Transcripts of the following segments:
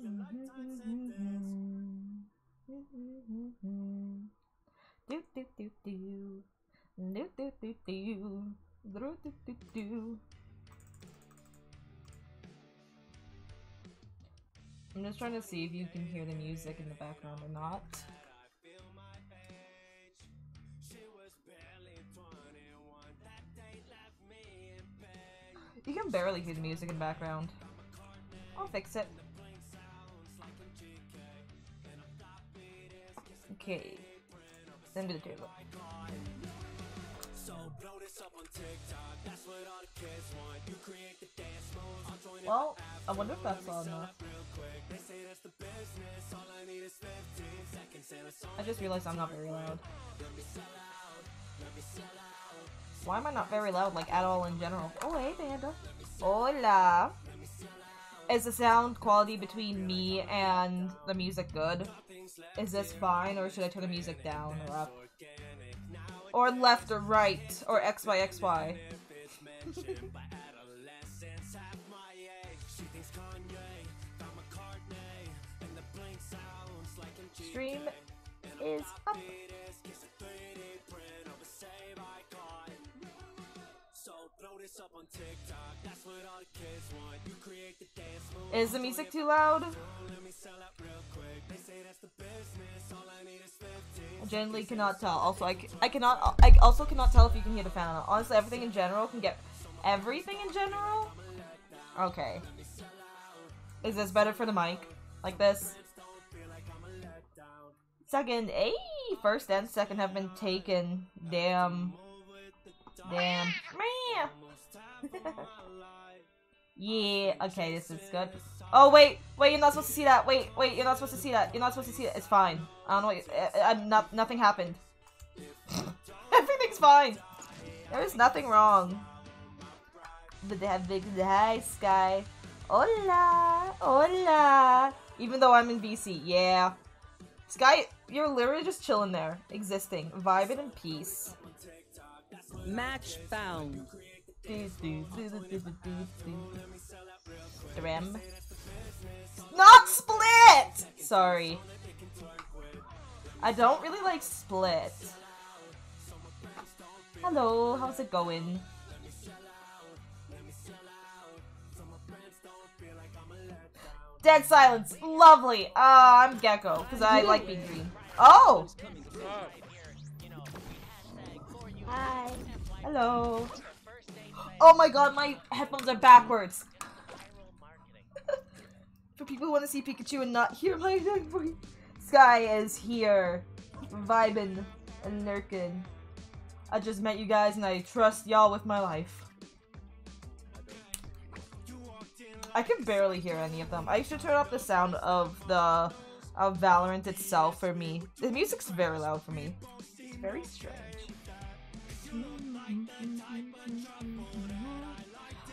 Do do do do. Do do do do. Do do do do. I'm just trying to see if you can hear the music in the background or not. You can barely hear the music in the background. I'll fix it. Okay. Send me the table. Well, I wonder if that's loud enough. I just realized I'm not very loud. Why am I not very loud, like, at all in general? Oh, hey, Panda. Hola. Is the sound quality between me and the music good? Is this fine, or should I turn the music down or up? Or left or right, or X Y X Y? Stream is up. Is the music too loud? I generally cannot tell. Also, I, I cannot. I also cannot tell if you can hear the fan. Honestly, everything in general can get. Everything in general. Okay. Is this better for the mic? Like this? Second, hey, first and second have been taken. Damn. Damn. Meh. yeah, okay, this is good. Oh, wait, wait, you're not supposed to see that. Wait, wait, you're not supposed to see that. You're not supposed to see it. It's fine. I don't know. What you, uh, uh, not, nothing happened. Everything's fine. There is nothing wrong. But they have big hi, Sky. Hola, hola. Even though I'm in BC, yeah. Sky, you're literally just chilling there, existing, vibing in peace. Match found. Threm. Not split! Sorry. I don't really like split. Hello, how's it going? Dead silence, lovely. Uh, I'm Gekko because I like being green. Oh, hi, hello. Oh my god, my headphones are backwards. For people who want to see Pikachu and not hear my voice, Sky is here, vibing and lurking. I just met you guys and I trust y'all with my life. I can barely hear any of them. I should turn off the sound of the of Valorant itself for me. The music's very loud for me. It's very strange.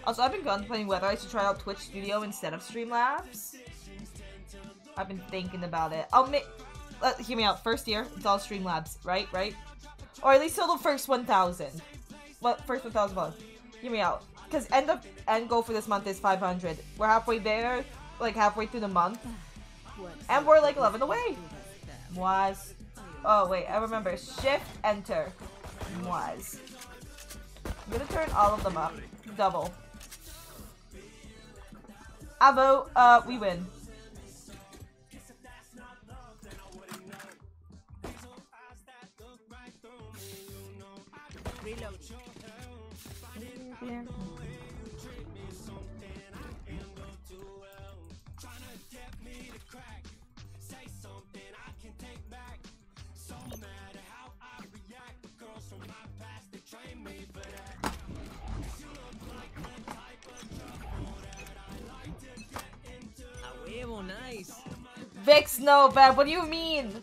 Also, I've been contemplating whether I should try out Twitch Studio instead of Streamlabs. I've been thinking about it. I'll make. Uh, hear me out. First year, it's all Streamlabs, right? Right? Or at least till the first 1,000. What? First 1,000 bucks. Hear me out. Because end of end goal for this month is 500. We're halfway there, like halfway through the month. And we're like 11 away. Was. Oh, wait, I remember. Shift, enter. Was. I'm gonna turn all of them up. Double. I vote, uh, we win. Vix, no, bad. What do you mean?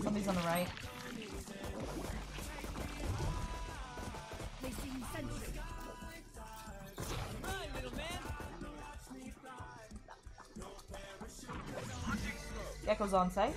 Somebody's on the right. Gekko's on site.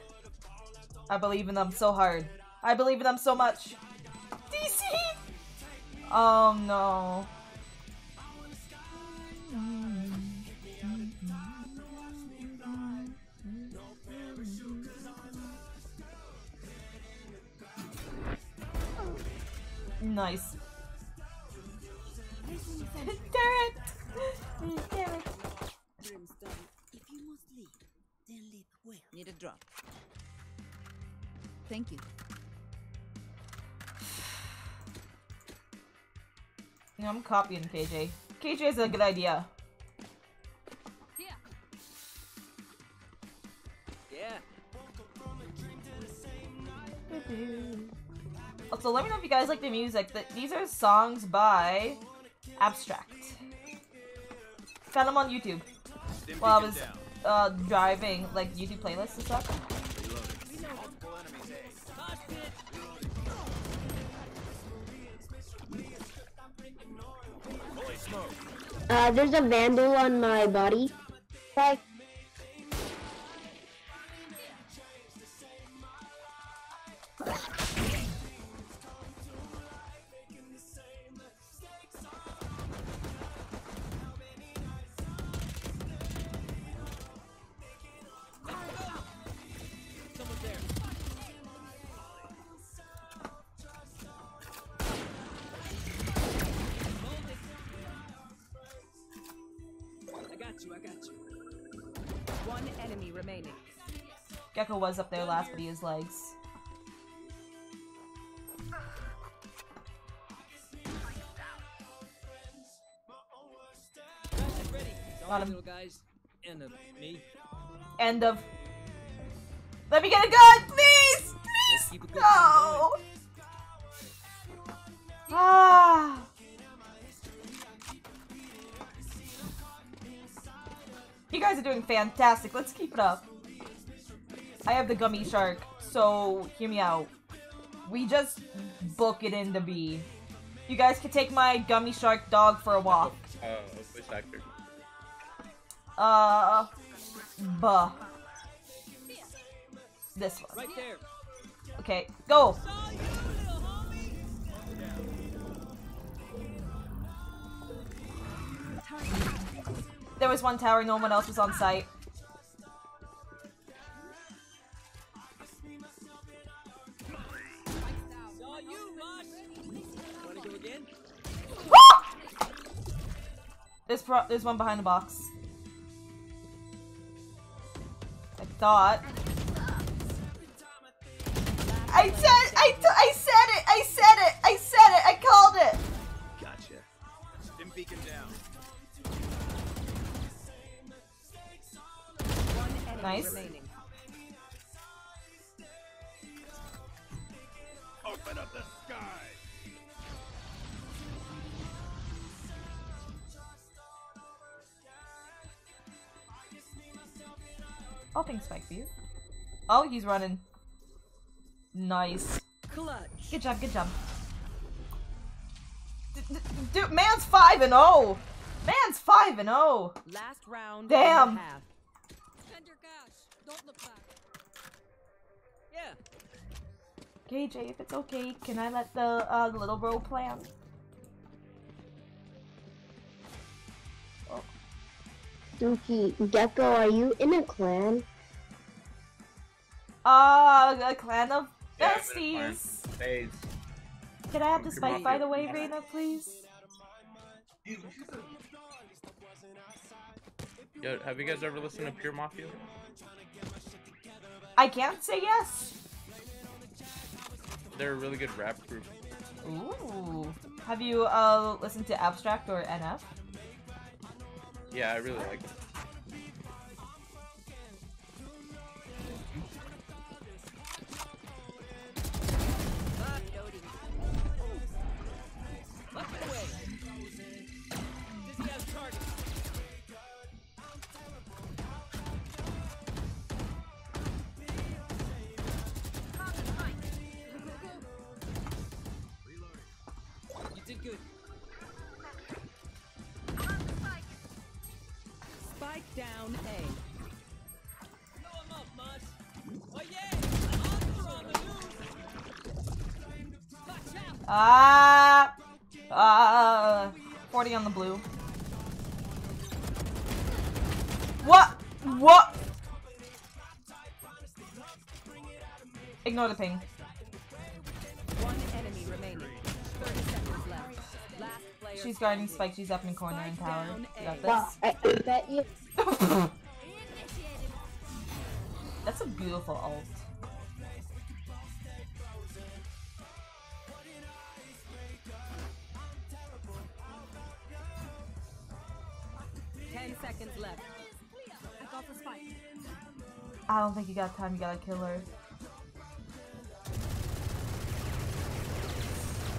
I believe in them so hard. I believe in them so much. DC! Oh no. Copying KJ. KJ is a good idea. Yeah. Yeah. Also, let me know if you guys like the music. Th- These are songs by Abstract. Found them on YouTube while I was uh, driving, like YouTube playlists and stuff. Uh, there's a vandal on my body. Okay. Was up there last, but he has legs. Guys, get ready. It's all Got him. And uh, me. End of. Let me get a gun, please! Please! No! Ah! You guys are doing fantastic. Let's keep it up. I have the gummy shark, so hear me out. We just book it in the B. You guys can take my gummy shark dog for a walk. Oh, Uh, voice actor. Uh, buh. This one. Right there. Okay, go. Saw you, little homie. There was one tower, no one else was on site. There's pro- there's one behind the box. I thought. I said I, t- I said it I said it I said it I called it. Gotcha. Stim beacon down. One enemy Nice. I'll ping spike for you. Oh, he's running. Nice. Clutch. Good job. Good job. D- d- Dude, man's five and zero. Man's five and oh. zero. Last round. Damn. And a half. Cash. Don't look back. Yeah. KJ, if it's okay, can I let the uh, little bro plan? Dookie, Gekko, are you in a clan? Uh, a clan of Yeah, that's fine. besties. Phase. Can I have the Come spike, on. by the way, Reyna, please? Yo, have you guys ever listened to Pure Mafia? I can't say yes. They're a really good rap group. Ooh. Have you uh listened to Abstract or NF? Yeah, I really like them. Down A. Ah! Ah! 40 on the blue. What? What? Ignore the ping. One enemy remaining. 30 seconds left. Last player She's guarding Spike. She's up in corner in tower. You got Wow, this. I, I bet you. That's a beautiful ult. Ten seconds left. I got the spike. I don't think you got time. You gotta kill her.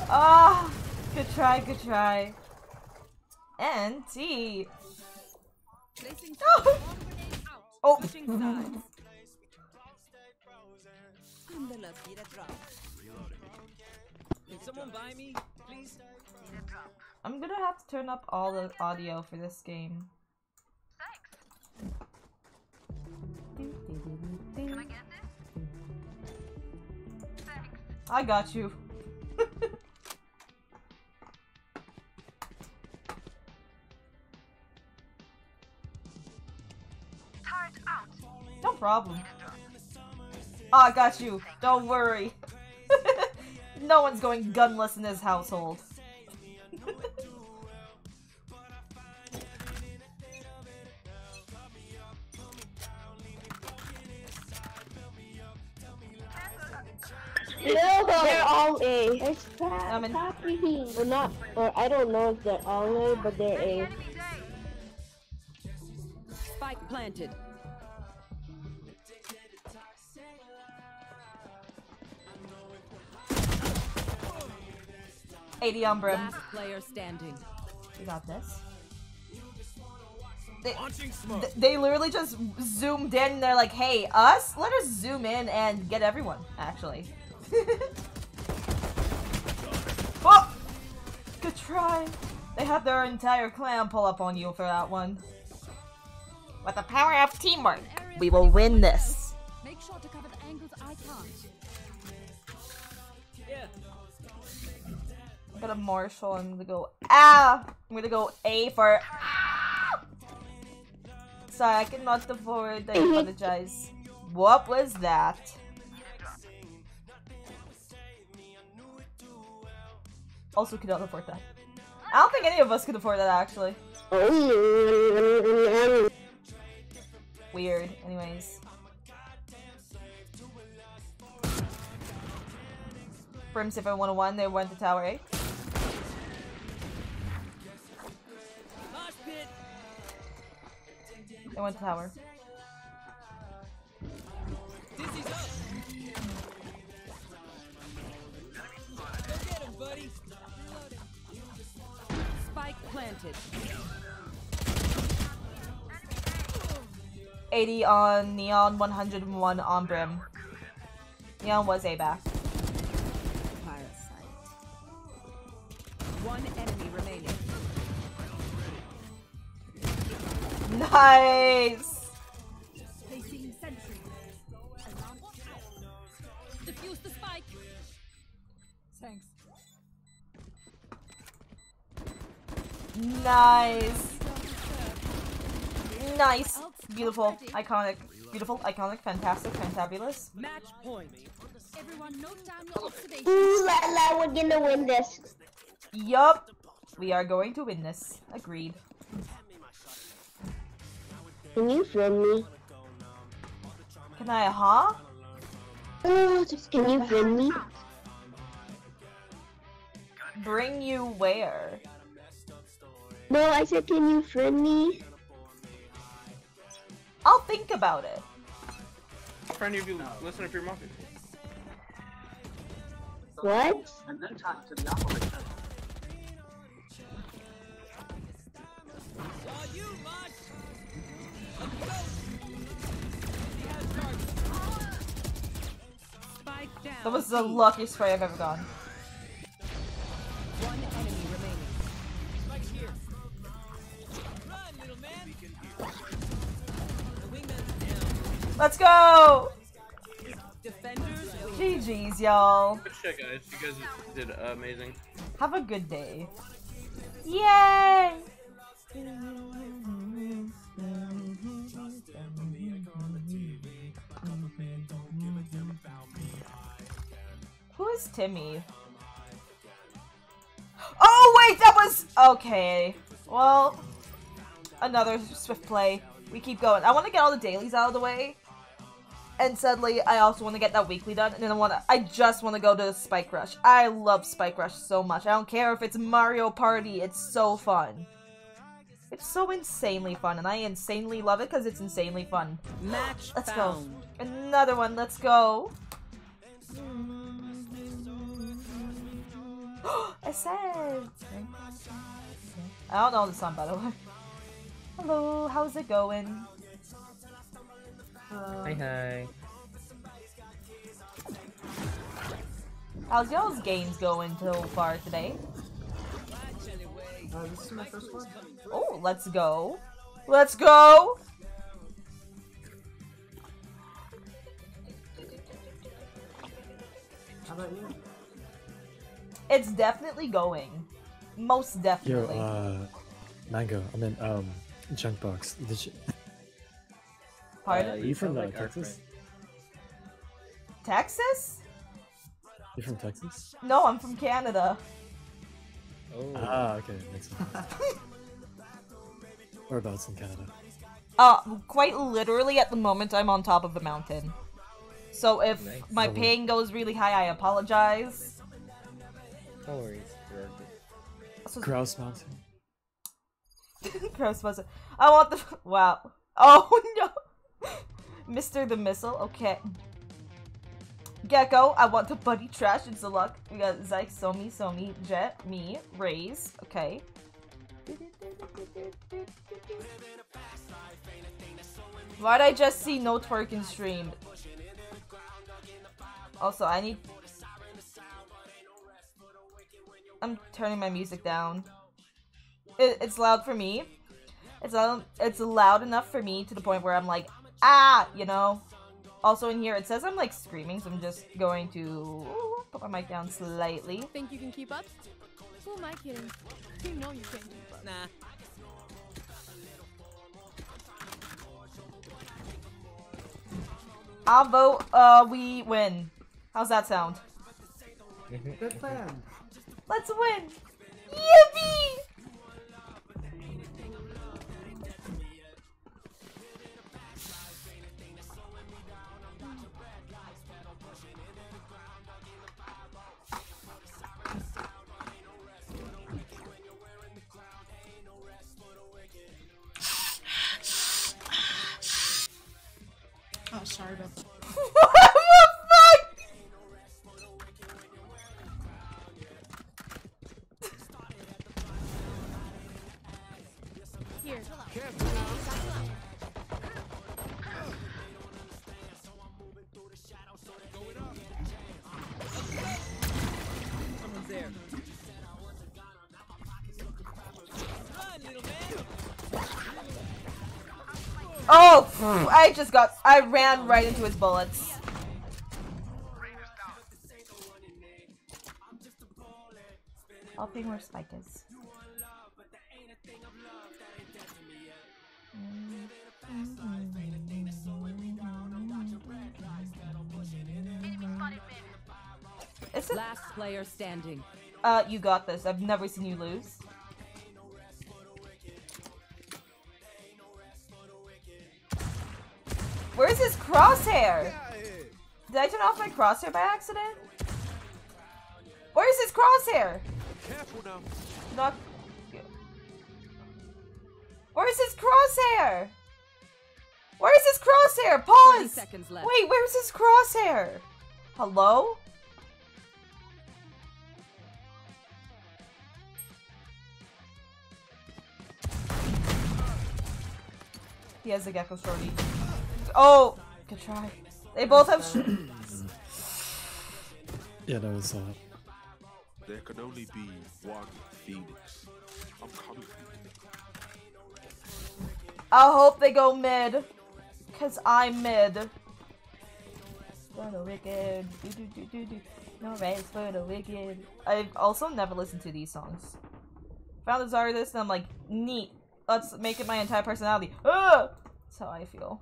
Ah! good try. Good try. And T. Placing Oh! oh. I'm the lucky that dropped. Can someone buy me, please? I'm gonna have to turn up all the audio for this game. I got you. Problem. Oh, I got you. Don't worry. no one's going gunless in this household. No, they're all A. It's I'm in- happening. Or not, or I don't know if they're all A, but they're A. Spike planted. Eighty on brim. Last player standing. You got this. They, th- they literally just zoomed in. They're like, "Hey, us, let us zoom in and get everyone." Actually. oh, good try. They had their entire clan pull up on you for that one. With the power of teamwork, we will win this. Make sure to cover the angles I can't. gonna marshal. I'm gonna go ah. I'm gonna go A for ah. Sorry, I cannot afford I mm-hmm. apologize. What was that? Also, could not afford that. I don't think any of us could afford that actually. Weird. Anyways. Brim 101, they went to Tower 8. They went to tower. Dizzy's up. Go get him, buddy. 80 on Neon, 101 on Brim. Neon was A back. One enemy Nice! Placing sentry. Alarm out. Defuse the spike. Thanks. Nice! Nice! Beautiful, iconic, beautiful, iconic, fantastic, fantabulous. Match point. Everyone note down your observations. Ooh la la, we're gonna win this. Yup! We are going to win this. Agreed. Can you friend me? Can I, huh? Oh, just can you friend me? Bring you where? No, I said can you friend me? I'll think about it. Friend of you listen if to your mom. What? All That was the luckiest spray I've ever gotten. One enemy remaining. Spike's here. Run, little man. Let's go! Defenders win. GG's, y'all. Good shit, guys. You guys did amazing. Have a good day. Yay! Who is Timmy? Oh wait, that was okay. Well, another swift play. We keep going. I want to get all the dailies out of the way, and sadly, I also want to get that weekly done. And then I want to. I just want to go to Spike Rush. I love Spike Rush so much. I don't care if it's Mario Party. It's so fun. It's so insanely fun, and I insanely love it because it's insanely fun. Match Let's found. go. Another one. Let's go. I said. I don't know the song by the way. Hello, how's it going? Uh, Hi hi. how's y'all's games going so far today? Uh, this is my first one. Oh, let's go. Let's go! How about you? It's definitely going. Most Yo, definitely. uh, Mango, I mean, um, Junkbox, did you, Pardon? are you from uh, Texas? Texas? You from Texas? No, I'm from Canada. Oh. Ah, okay, makes sense. Whereabouts in Canada? Uh, quite literally at the moment I'm on top of a mountain. So if Nice. my Lovely. ping goes really high, I apologize. No worries. You're good. So- Grouse Mountain. Gross was? I want the wow. Oh no, Mr. the Missile. Okay. Gekko. I want the Buddy Trash. It's a luck. We got Zyke, Somi, Somi, Jett, me, Raze. Okay. Why'd I just see no twerking stream? Also, I need. I'm turning my music down. It, it's loud for me. It's loud, it's loud enough for me to the point where I'm like, ah, you know. Also in here, it says I'm like screaming, so I'm just going to put my mic down slightly. Think you can keep up? Who am I kidding? You know you can't keep up. Nah. I'll vote. Uh, we win. How's that sound? Good plan. Let's win. Yippee! Oh, sorry about that. I just got. I ran right into his bullets. I'll ping where Spike is. It? Last player standing. Uh, you got this. I've never seen you lose. Where's his crosshair? Did I turn off my crosshair by accident? Where's his crosshair? Careful now. Not. Where's his crosshair? Where's his crosshair? Pause. seconds left. Wait, where's his crosshair? Hello? He has a gecko shorty. Oh, good try. They both have. Yeah, that was, uh, There can only be one Phoenix. I'm coming. I hope they go mid. Cause I'm mid. For the wicked. Do, do, do, do, do. No race for the wicked. I've also never listened to these songs. Found this artist and I'm like, neat. Let's make it my entire personality. Ah! That's how I feel.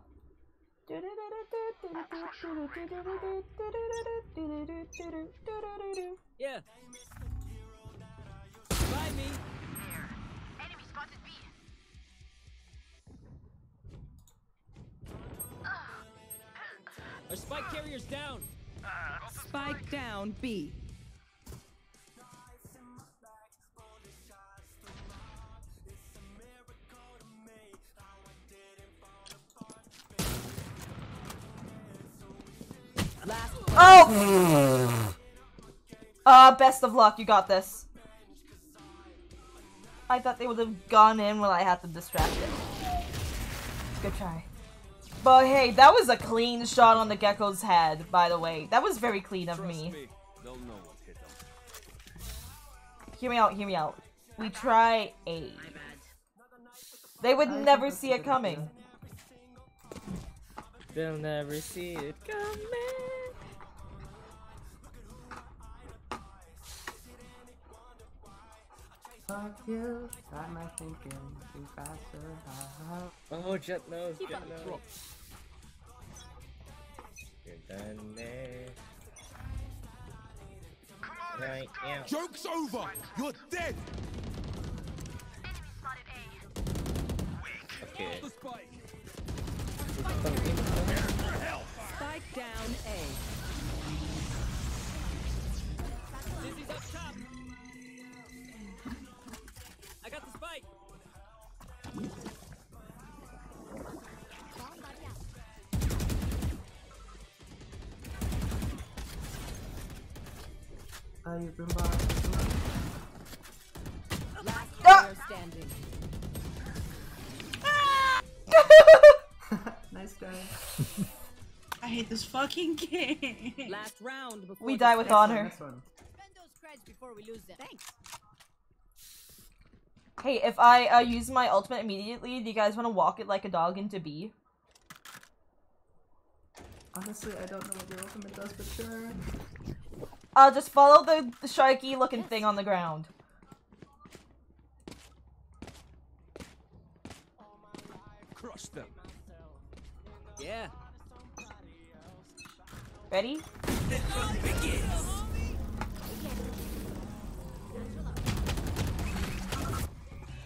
Yeah. Buy me. Our spike carrier's down. Spike down B. Oh! Uh, best of luck, you got this. I thought they would have gone in when I had them distracted. Good try. But hey, that was a clean shot on the gecko's head, by the way. That was very clean of me. They'll know what hit them. Hear me out, hear me out. We try A. They would never see it coming. They'll never see it coming. Fuck you, got my thinking too faster. Oh, Jett knows, Keep Jett up. knows. You're done there. Right, yeah. Joke's over! You're dead! Okay. Spike down A. Dizzy's up top. Ah! player standing. nice try. I hate this fucking game. Last round before We die with honor. Spend those creds before we lose them. Thanks. Hey, if I uh, use my ultimate immediately, do you guys want to walk it like a dog into B? Honestly, I don't know what your ultimate does, but sure. Uh, just follow the, the sharky looking thing on the ground. Crush them. Yeah. Ready?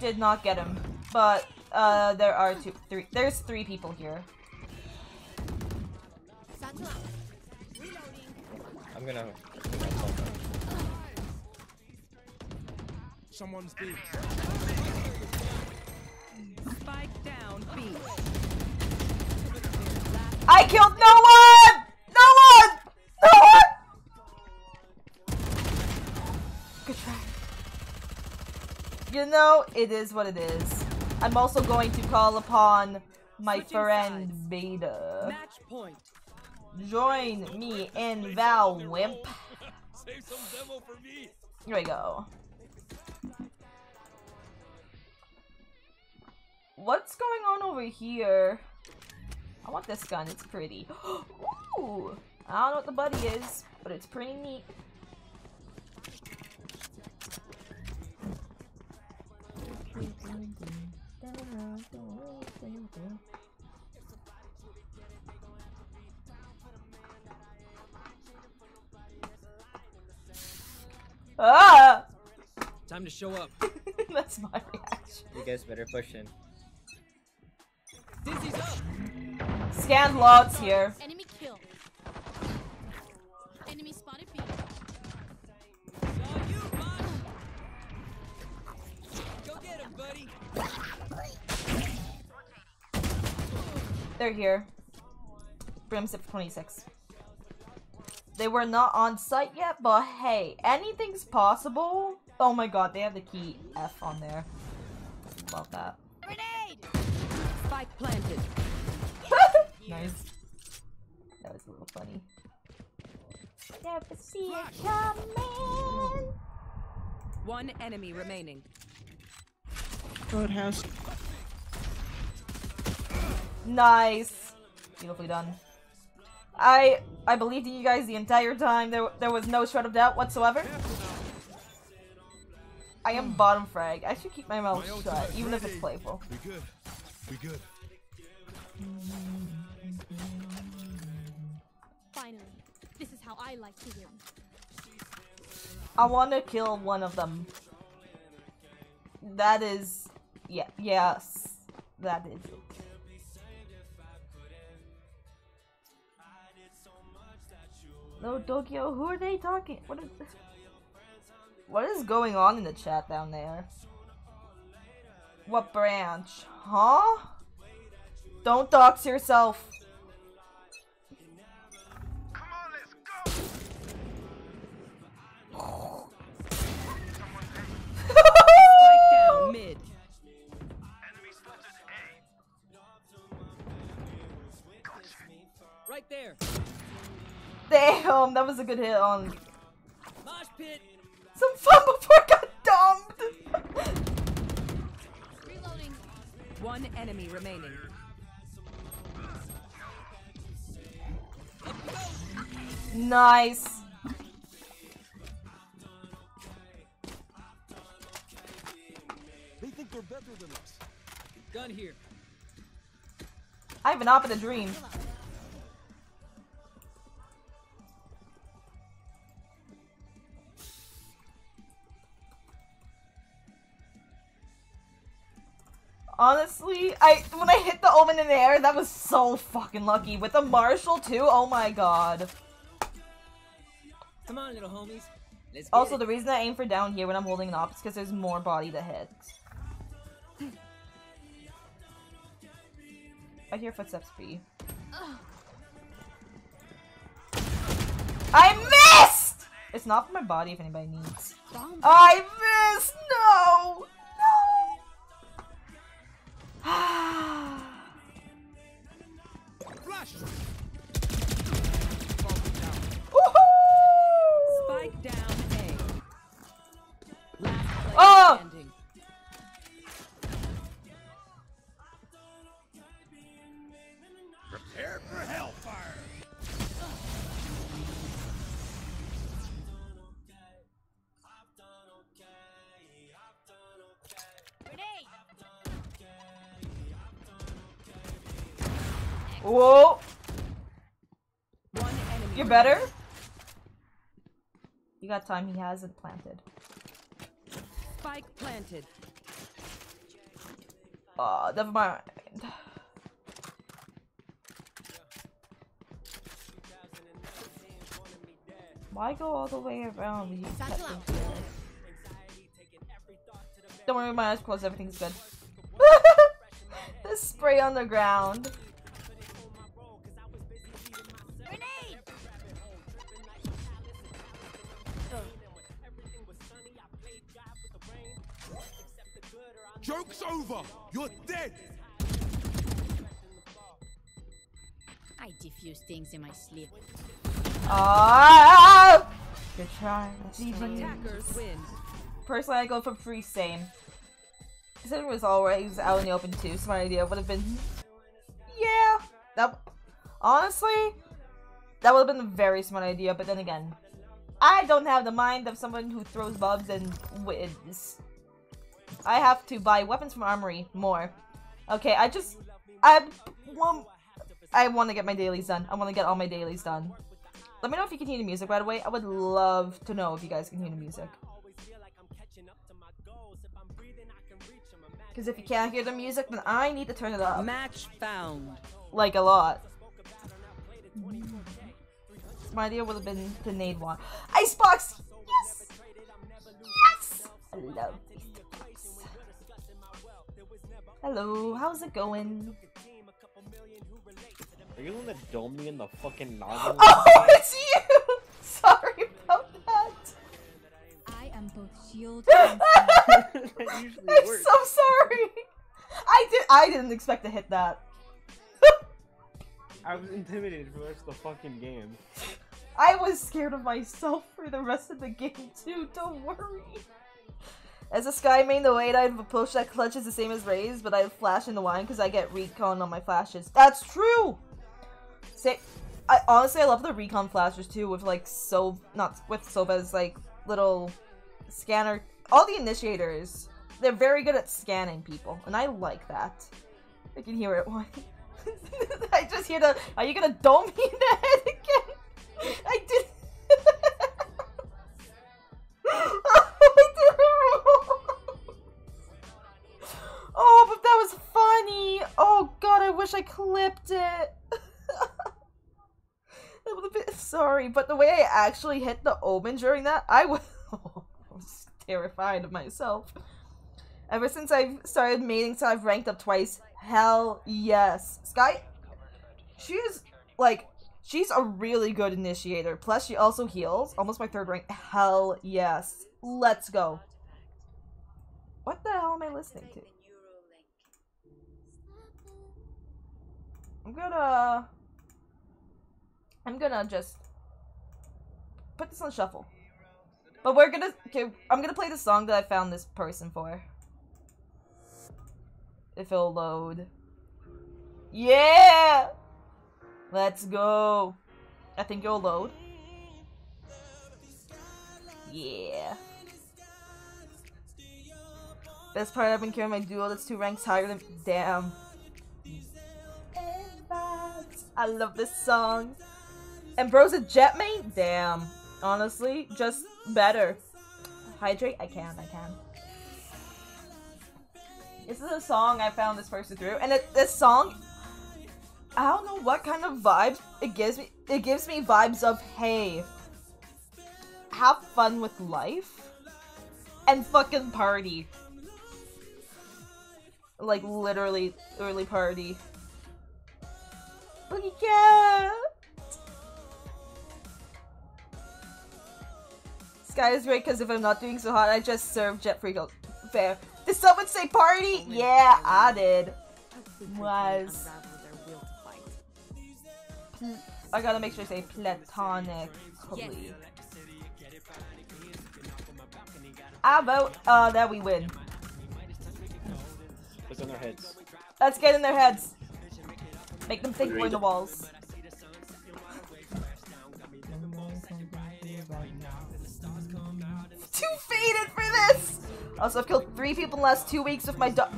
Did not get him, but uh, there are two, three. There's three people here. I'm gonna. Someone's dead. Spike down B. I killed no one! No one! No one! Good try. You know, it is what it is. I'm also going to call upon my Switching friend sides. Beta. Match point. Join me in Val Wimp. Save some demo for me. Here we go. What's going on over here? I want this gun, it's pretty. Ooh! I don't know what the buddy is, but it's pretty neat. Ah! Time to show up. That's my reaction. You guys better push in. Scan logs here. Enemy kill. Enemy spotted B. Saw you, bud. Go get him, buddy. They're here. Brimsip 26. They were not on site yet, but hey, anything's possible. Oh my god, they have the key F on there. Love that. Grenade! Spike planted. nice. That was a little funny. Never see it coming. One enemy remaining. Roadhouse. Nice. Beautifully done. I I believed in you guys the entire time. There there was no shred of doubt whatsoever. I am bottom frag. I should keep my mouth shut, even if it's playful. We good. We good. Finally, this is how I like to win. I want to kill one of them. That is, yeah, yes, that is it. No, Tokyo, who are they talking? What is, what is going on in the chat down there? What branch? Huh? Don't dox yourself. Spike down mid. Right there. Damn, that was a good hit on Mosh pit. some fun before I got dumped. Reloading. One enemy remaining. Nice. They think they're better than us. Gun here. I have an op in a dream. Honestly, I when I hit the omen in the air, that was so fucking lucky. With the marshal too, oh my god. Come on, little homies. Let's Also, the reason I aim for down here when I'm holding an op is because there's more body to hit. I hear footsteps B. I missed! It's not for my body if anybody needs. Bomb. I missed! No! No! Flash! Woohoo! Spike down A. Last Oh! Whoa! One enemy. You're better? You got time he hasn't planted. Spike planted. Uh, never mind. Why go all the way around when you cut Satchel out. through here? Don't worry, my eyes closed, everything's good. the spray on the ground. Over! You're dead! I diffuse things in my sleep. Ah! Good try. GG. Attackers win. Personally, I go for free same. Considering it was always out in the open too, so my idea would have been, yeah, that honestly, that would have been a very smart idea. But then again, I don't have the mind of someone who throws bugs and wins. I have to buy weapons from Armory more. Okay, I just, I want, I want to get my dailies done. I want to get all my dailies done. Let me know if you can hear the music right away. I would love to know if you guys can hear the music. Because if you can't hear the music, then I need to turn it up. Match found. Like a lot. My idea would have been to nade one. Icebox! Yes! Yes! I love. Hello, how's it going? Are you the one that domed me in the fucking noggin? Oh, it's you! Sorry about that. I am both shield and sword. that I'm works. so sorry. I did. I didn't expect to hit that. I was intimidated for the rest of the fucking game. I was scared of myself for the rest of the game too, don't worry. As a Skye main, the way I'd have a push that clutch is the same as Ray's, but I flash in the wine because I get recon on my flashes. That's true! Say, I honestly I love the recon flashes too with like so not with Sova's like little scanner. All the initiators, they're very good at scanning people, and I like that. I can hear it. Why? I just hear the. Are you gonna dome me in the head again? I. I did Oh, but that was funny. Oh god, I wish I clipped it. That would have been sorry, but the way I actually hit the omen during that, I was, oh, I was terrified of myself. Ever since I've started mating, so I've ranked up twice. Hell yes, Skye. She is like, she's a really good initiator. Plus, she also heals. Almost my third rank. Hell yes, let's go. What the hell am I listening to? I'm gonna. I'm gonna just put this on shuffle. But we're gonna okay, I'm gonna play the song that I found this person for. If it'll load. Yeah! Let's go. I think it'll load. Yeah. Best part I've been carrying my duo that's two ranks higher than damn. I love this song. And bro's a Jett main? Damn. Honestly, just better. Hydrate? I can, I can. This is a song I found this person through, and it, this song, I don't know what kind of vibes it gives me. It gives me vibes of, hey, have fun with life, and fucking party. Like, literally, early party. Boogie cat! Skye is great because if I'm not doing so hot, I just serve Jett free gold. Fair. Did someone say party? Yeah, I did. Was. I gotta make sure I say platonically. I vote uh, that we win. It's in their heads. Let's get in their heads. Make them think we're in the walls. Too faded for this! Also, I've killed three people in the last two weeks with my dog.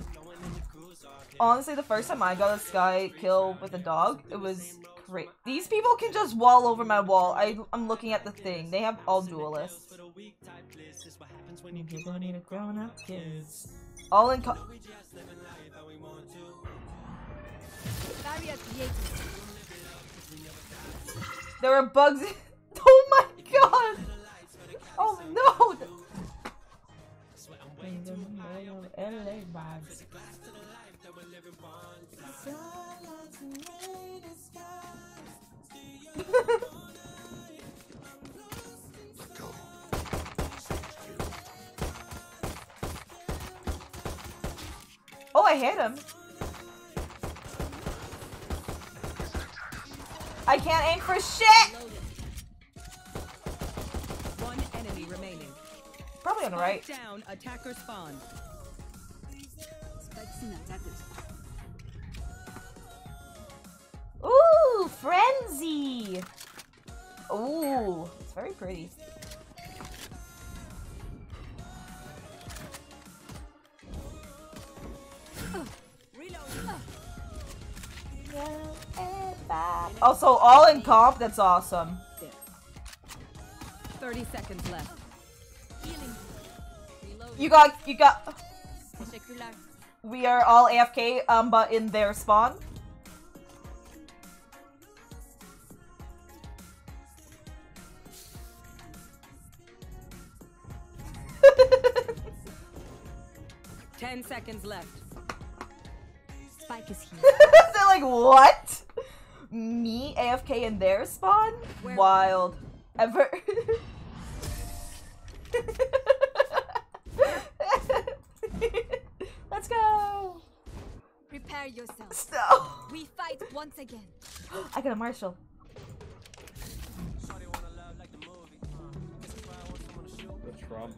Honestly, the first time I got a Skye kill with a dog, it was great. These people can just wall over my wall. I, I'm looking at the thing. They have all duelists. All in co- There are bugs. oh my god! Oh no! oh, I hit him. I can't aim for shit! One enemy remaining. Probably on the right. Spike Down, attacker spawn. Ooh, frenzy! Ooh, it's very pretty. Also, all in comp, that's awesome. 30 seconds left. You got, you got. We are all AFK, um, but in their spawn. Ten seconds left. Spike is here. They're like, what? Me AFK in their spawn? Wild. Ever. Let's go. Prepare yourself. Stop. We fight once again. I got a Marshal. The trauma.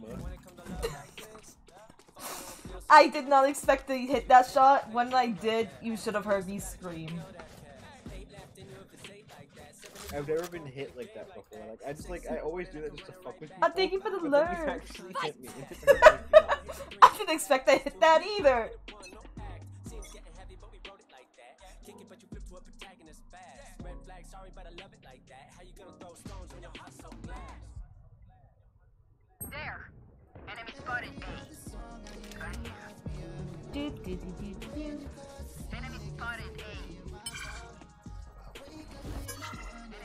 I did not expect to hit that shot. When I did, you should have heard me scream. I've never been hit like that before. Like I just like I always do that just to fuck with you. Oh, thank you for the but you lurk. actually hit me. It just hurts my feelings. I didn't expect to hit that either. Do, do, do, do, do. Okay,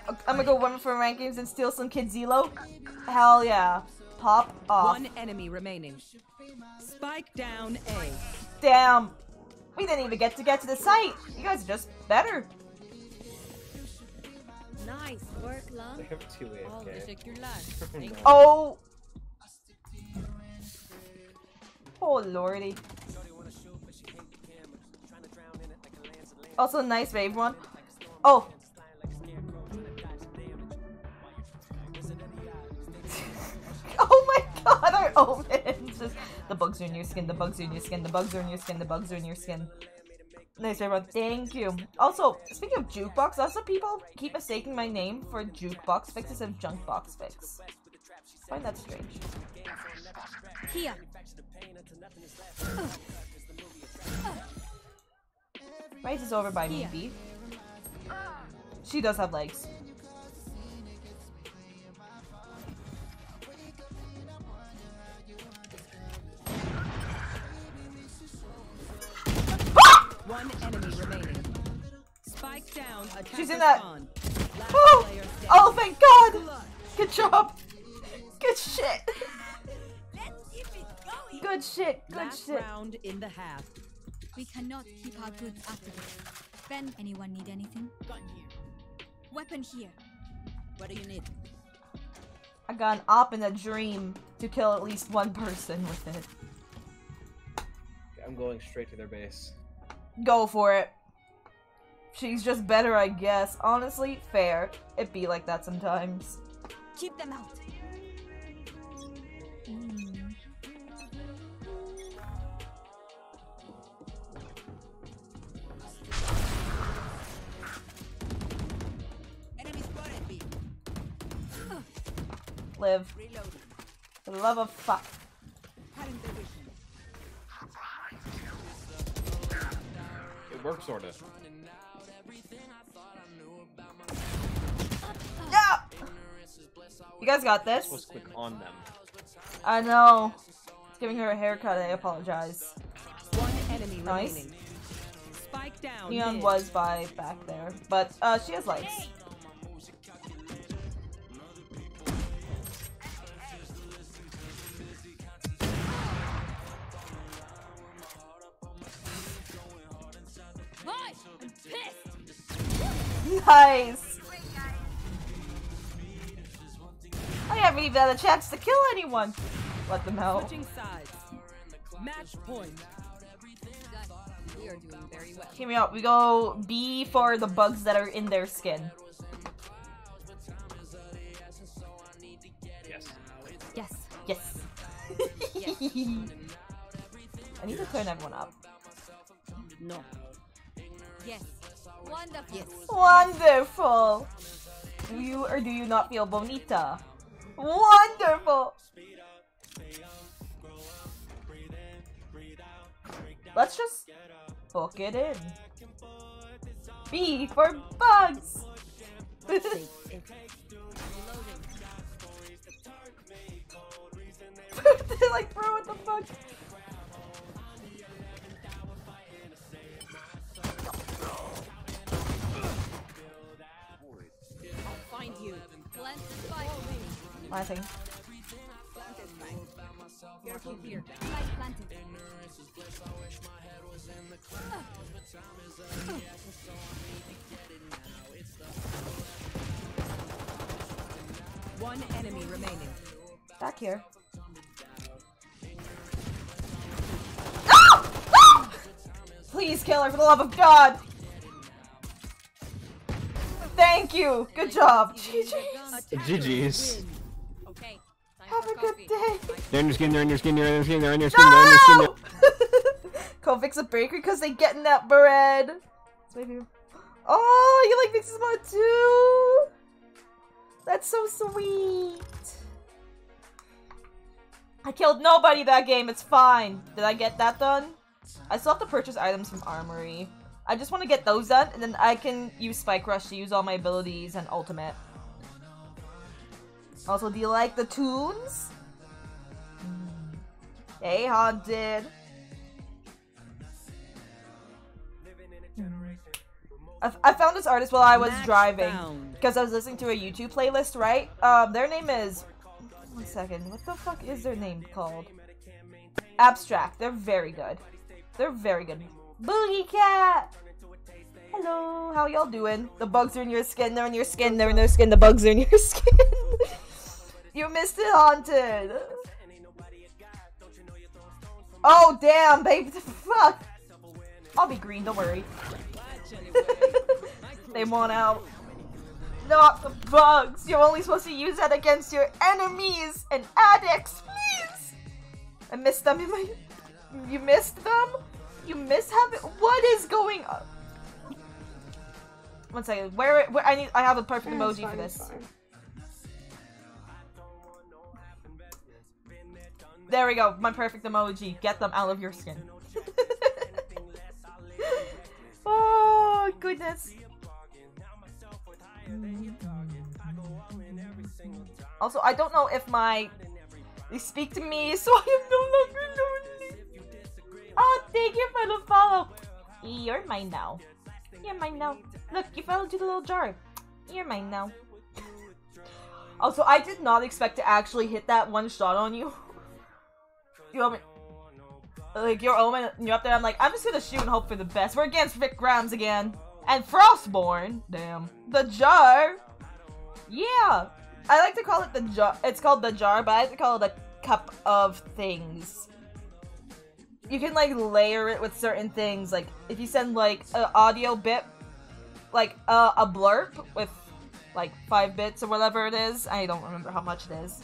I'm gonna go one for rankings and steal some Kid Zelo. Hell yeah. Pop off. One enemy remaining. Spike down A. Damn. We didn't even get to get to the site. You guys are just better. Nice work, love. They have two Oh, AFK. check your lag. No. Oh. Oh lordy. Also nice wave one. Oh bugs are in your skin, the bugs are in your skin, the bugs are in your skin, the bugs are in your skin. Nice everyone, thank you. Also, speaking of jukebox, lots of people keep mistaking my name for JukeboxVix instead of JunkboxVix. I find that strange. Here. Right is over by me. She does have legs. One enemy remaining. Spike down. She's in that- Oh! Oh, thank God! Good job! Good shit! Good shit, good Last shit. round in the half. We cannot keep our goods after this. Ben, anyone need anything? Gun here. Weapon here. What do you need? I got an op in a dream to kill at least one person with it. I'm going straight to their base. Go for it. She's just better, I guess. Honestly, fair. It be like that sometimes. Keep them out. Enemy. Live. Reloading. For the love of fuck. It works sorta. Yeah! You guys got this? Let's click on them. I know. It's giving her a haircut, I apologize. One enemy Nice. remaining. Spike down. Neon mid. was by back there, but uh, she has legs. Nice! I haven't even had a chance to kill anyone. Let them out. Switching sides. Match point. We are doing very well. Hear me out. We go B for the bugs that are in their skin. Yes. Yes. Yes. I need to turn everyone up. No. Yes. Wonderful. Yes. Wonderful! Do you or do you not feel bonita? Wonderful! Let's just book it in. B for bugs! Like, bro, what the fuck? My thing. Planted spike. Here. One enemy remaining. Back here. Ah! Ah! Please kill her for the love of God! Thank you! Good job! GG's! GG's. Okay. Time Have for a good day! They're in your skin, they're in your skin, they're in your skin, they're in your skin, they're in your skin. No! Go fix a bakery because they getting that bread. So maybe- Oh, you like mixes mod too? That's so sweet. I killed nobody that game. It's fine. Did I get that done? I still have to purchase items from Armory. I just want to get those done, and then I can use Spike Rush to use all my abilities and Ultimate. Also, do you like the tunes? Hey, Haunted. I, I found this artist while I was Match driving because I was listening to a YouTube playlist, right? Um, their name is one second. What the fuck is their name called? Abstract. They're very good. They're very good. Boogie Cat. Hello. How y'all doing? The bugs are in your skin. They're in your skin. They're in their skin. The bugs are in your skin. You missed it, haunted. Oh damn, babe. The fuck. I'll be green. Don't worry. they want out. Not the bugs. You're only supposed to use that against your enemies and addicts, please. I missed them in my. You missed them. You miss having. What is going on? One second. Where? Where? I need. I have a perfect emoji for this. There we go. My perfect emoji. Get them out of your skin. oh goodness. Also, I don't know if my they speak to me, so I am no longer lonely. Oh, thank you for the follow. You're mine now. You're mine now. Look, you fell into the little jar. You're mine now. also, I did not expect to actually hit that one shot on you. You want me? Like, you're Omen, you're up there, I'm like, I'm just gonna shoot and hope for the best. We're against Vic Grimes again. And Frostborn. Damn. The jar. Yeah. I like to call it the jar. It's called the jar, but I like to call it the cup of things. You can, like, layer it with certain things. Like, if you send, like, an audio bit, like, uh, a blurb with, like, five bits or whatever it is. I don't remember how much it is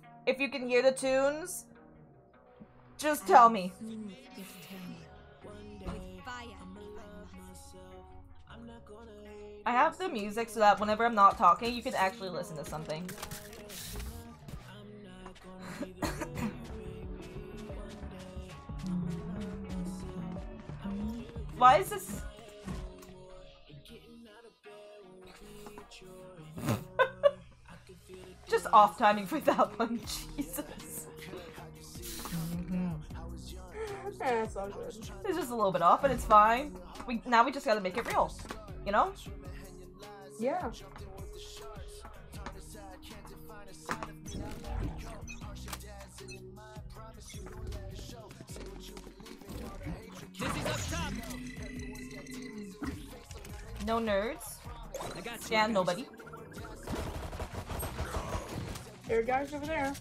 if you can hear the tunes, just tell me. I have the music so that whenever I'm not talking, you can actually listen to something. Why is this? Just off timing for that one, Jesus. Eh, it's all good. It's just a little bit off, but it's fine. We now we just gotta make it real, you know? Yeah. No nerds. Yeah, nobody. There are guys over there.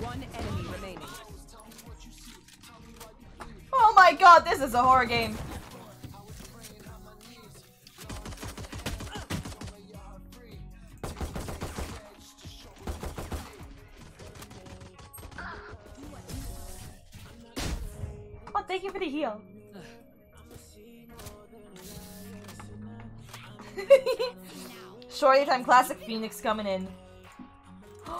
One enemy remaining. Oh my god, this is a horror game. Oh, thank you for the heal. Shorty time classic Phoenix coming in.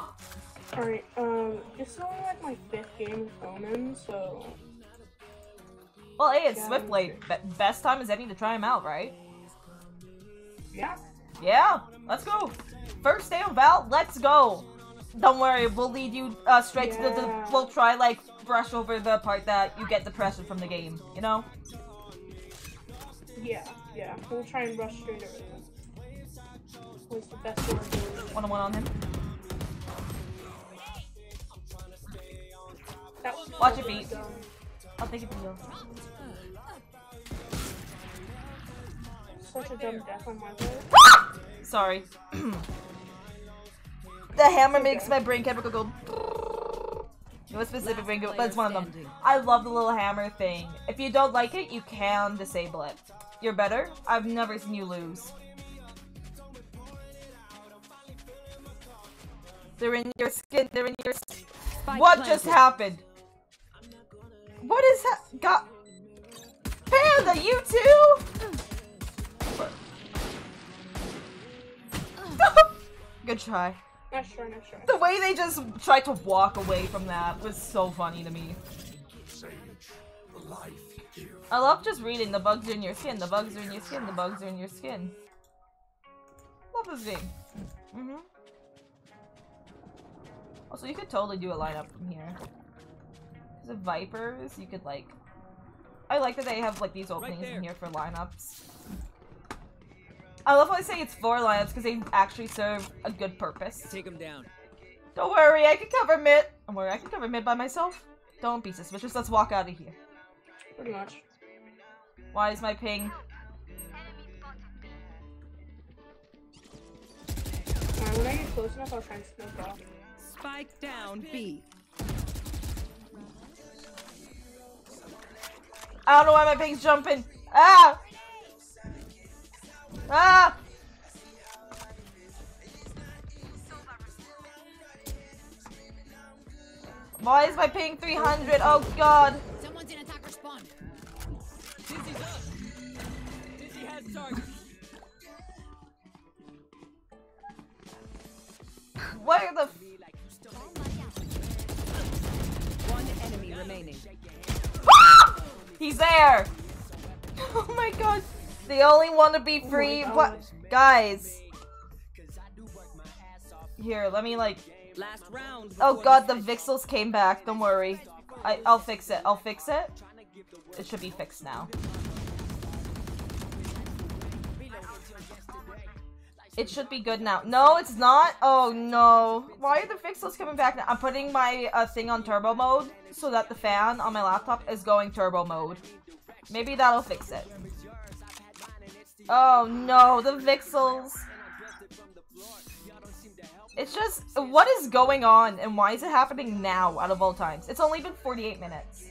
Alright, um, this is only like my fifth game of Omen, so. Well, hey, it's Yeah, Swiftblade. Be- best time is any to try him out, right? Yeah. Yeah, let's go. First day of Val, let's go. Don't worry, we'll lead you uh, straight to the, the. We'll try like brush over the part that you get depression from the game. You know? Yeah, yeah. We'll try and rush straight over that. What's the best one to do? One on one on him. That was Watch your really feet. I'll take it for you. such a dumb death on my part. Sorry. the hammer makes my brain chemical go. No specific brain, but it's one of them. I love the little hammer thing. If you don't like it, you can disable it. You're better. I've never seen you lose. They're in your skin. They're in your. s- Spike What planted. just happened? What is that? got? Panda, you too? Good try. Nice try, nice try. The way they just tried to walk away from that was so funny to me. I love just reading the bugs are in your skin, the bugs are in your skin, the bugs are in your skin. Love this game. Mm-hmm. Also, you could totally do a lineup from here. The Vipers, you could like... I like that they have like these openings in here for lineups. I love how they say it's four lineups because they actually serve a good purpose. Take them down. Don't worry, I can cover mid. Don't worry, I can cover mid by myself. Don't be suspicious. Let's walk out of here. Pretty much. Why is my ping? Alright, when I get close enough, I'll try and smoke off. Spike down B. I don't know why my ping's jumping. Ah! Ah! Why is my ping 300? Oh god. Dizzy has. Where the f- One enemy remaining. He's there! Oh my god. They only want to be free. what? Guys. Here, let me like. Last round. Oh god, the the Vixels came back. Don't worry. I, I'll fix it. I'll fix it. It should be fixed now. It should be good now. No, it's not. Oh no. Why are the Vixels coming back now? I'm putting my uh, thing on turbo mode so that the fan on my laptop is going turbo mode. Maybe that'll fix it. Oh no, the Vixels. It's just, what is going on and why is it happening now out of all times? It's only been 48 minutes.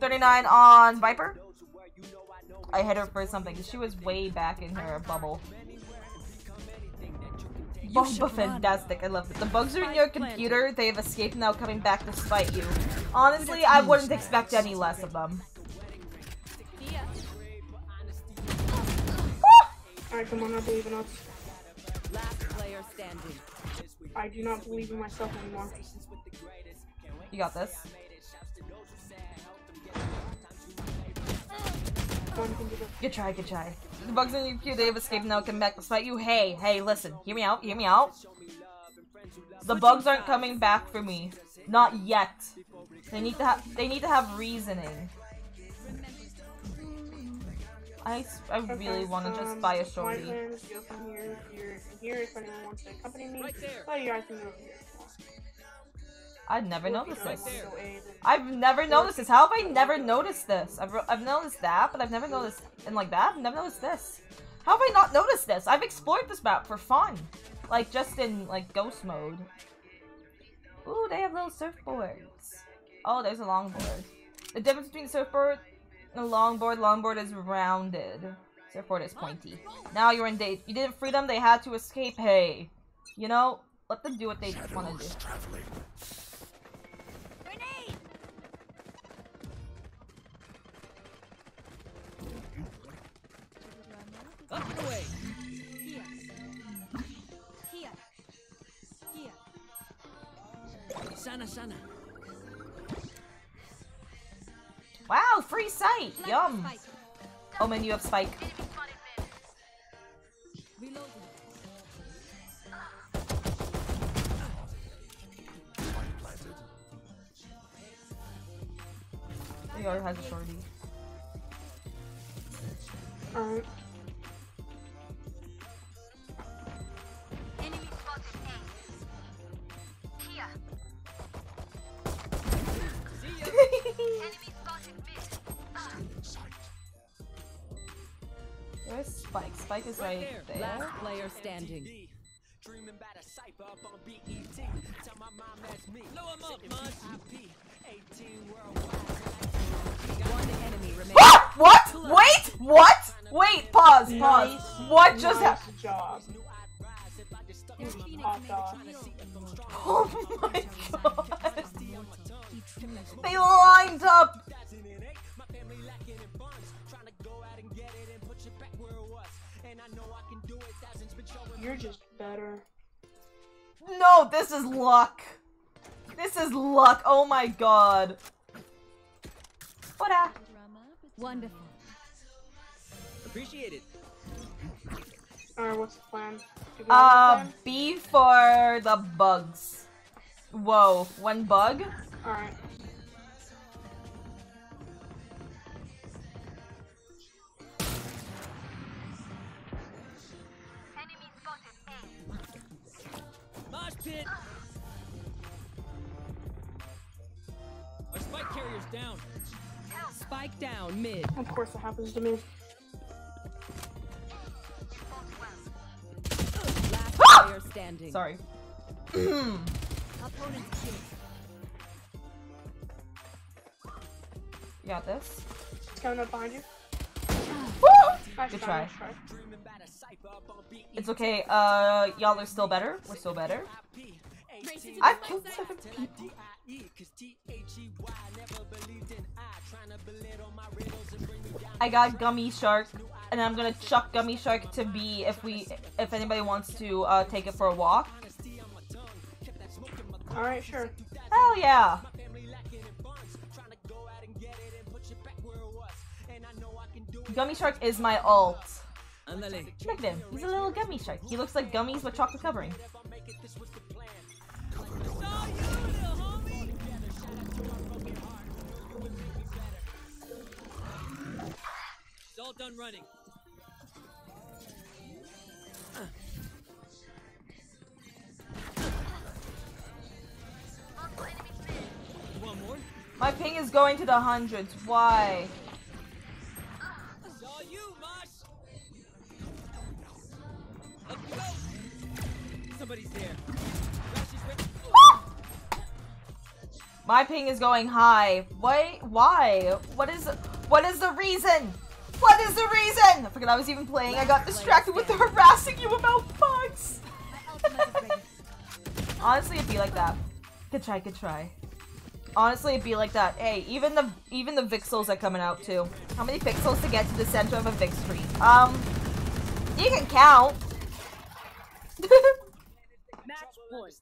39 on Viper. I hit her for something. She was way back in her bubble. Bomba fantastic. I love it. The bugs are in your computer. They have escaped now coming back to spite you. Honestly, I wouldn't expect any less of them. Alright, come on, I believe in us. Last player standing. I do not believe in myself anymore. You got this. Good try, good try. The bugs in your computer, they have escaped now coming back to spite you. Hey, hey, listen. Hear me out, hear me out. The bugs aren't coming back for me. Not yet. They need to have they need to have reasoning. I, really Okay, want to just um, buy a My shorty. plan is to go from here, here, and here if anyone wants to accompany me. Right there. Oh, you guys can go here. I'd never Or if you noticed this. wanna go A, then- I've never noticed this. How have I never noticed this? I've, I've noticed that, but I've never noticed, and like that, I've never noticed this. How have I not noticed this? I've explored this map for fun. Like, just in, like, ghost mode. Ooh, they have little surfboards. Oh, there's a longboard. The difference between surfboard and a longboard, longboard is rounded. Surfboard is pointy. Now you're in date. You didn't free them, they had to escape. Hey. You know, let them do what they want to do. Up and away. Here. Here. Here. Sana, sana. Wow, free sight. Yum. Spike. Oh, Omen, you have spike. The other has a shorty. Alright. Where's Spike? Spike is right there. Last player standing. Dreaming about a cipher up on BET. Tell my mom that's me. Blow 'em up, IP. 18 worldwide. One enemy remaining. Ah! What? Wait! What? Wait! Pause! Pause! Nice. What just nice happened? job. Their Phoenix hot made dog. a kill. Oh my god! They lined up! You're just better. No, this is luck! This is luck! Oh my god! What a- Wonderful. Appreciate it. Alright, what's the plan? You Uh, plan? B for the bugs. Whoa, one bug? Alright. Down. Spike down mid. Of course it happens to me. Last player standing. Sorry. You got this? It's coming up behind you. Nice Good try, try. try. It's okay, uh, y'all are still better. We're still better. Races I killed seven people. I got Gummy Shark, and I'm gonna chuck Gummy Shark to B if we, if anybody wants to uh, take it for a walk. Alright, sure. Hell yeah! Gummy Shark is my ult. Ándale. Look at him. He's a little gummy shark. He looks like gummies with chocolate covering. All done running. You want more? My ping is going to the hundreds. Why? It's all you, Mosh. Up you go. Somebody's there. Rush is ready. My ping is going high. Why? Why? What is? What is the reason? What is the reason? I forgot I was even playing. I got distracted with the harassing you about bugs. My ultimate is ready. Honestly, it'd be like that. Good try, good try. Honestly, it'd be like that. Hey, even the even the vixels are coming out too. How many pixels to get to the center of a vix tree? Um, you can count. Match point.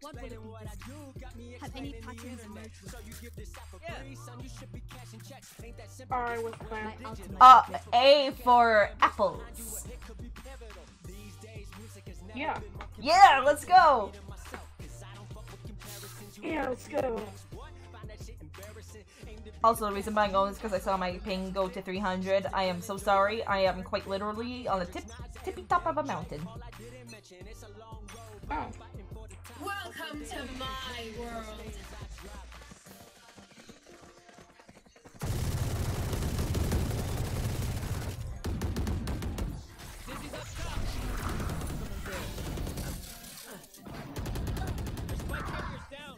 What will it be? Have any patterns emerged? Alright, what's the plan? My ultimate uh, is ready. A for apples. Yeah. Yeah, let's go. Yeah, let's go. Also, the reason why I'm going is because I saw my ping go to 300. I am so sorry. I am quite literally on the tip, tippy top of a mountain. Oh. Welcome to my world. Dizzy's up top. Someone's there. Our spike down.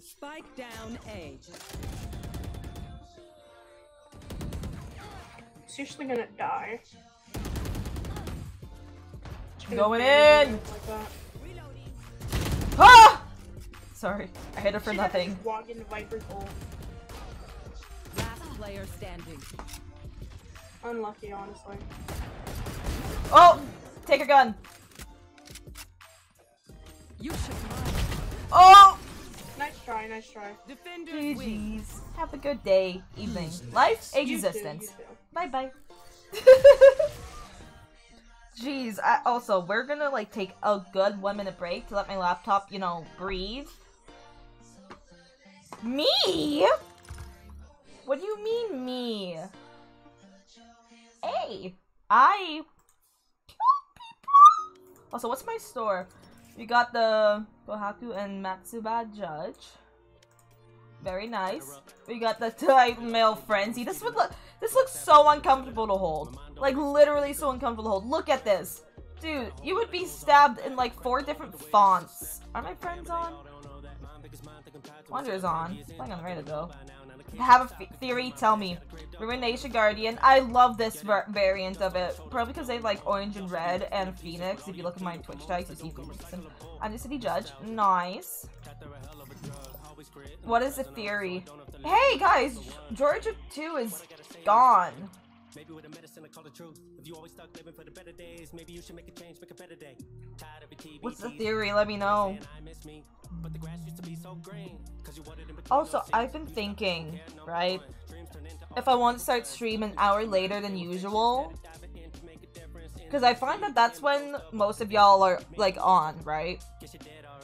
Spike down A. Seriously gonna die. Gonna Going bang in. Like that. Ah! Sorry, I hit her for nothing. just Viper's ult. Last player standing. Unlucky, honestly. Oh! Take a gun. You should run. Oh! Nice try, nice try. Defenders win. GG's. Have a good day, evening, life, existence. Bye bye. Jeez, I, also, we're gonna like take a good one minute break to let my laptop, you know, breathe. Me? What do you mean me? Hey, I. Also, what's my store? We got the Kohaku and Matsuba Judge. Very nice. We got the type male frenzy. This would look. This looks so uncomfortable to hold. Like literally so uncomfortable to hold. Look at this, dude. You would be stabbed in like four different fonts. Are my friends on? Wonder is on. I think I'm ready to go. Have a theory? Tell me. Ruination Guardian. I love this var variant of it. Probably because they like orange and red and Phoenix. If you look at my Twitch tags, you see Phoenix. And I'm the city judge. Nice. What is the theory? Hey guys, Georgia 2 is gone. Maybe with a medicine I call the truth. If you always stuck living for the better days, maybe you should make a change, make a better day. Tired of TV. What's the theory? Let me know. I miss me, but the grass used to be so green. Cause you wanted Also, I've been thinking, right? If I want to start stream an hour later than usual, because I find that that's when most of y'all are like on, right?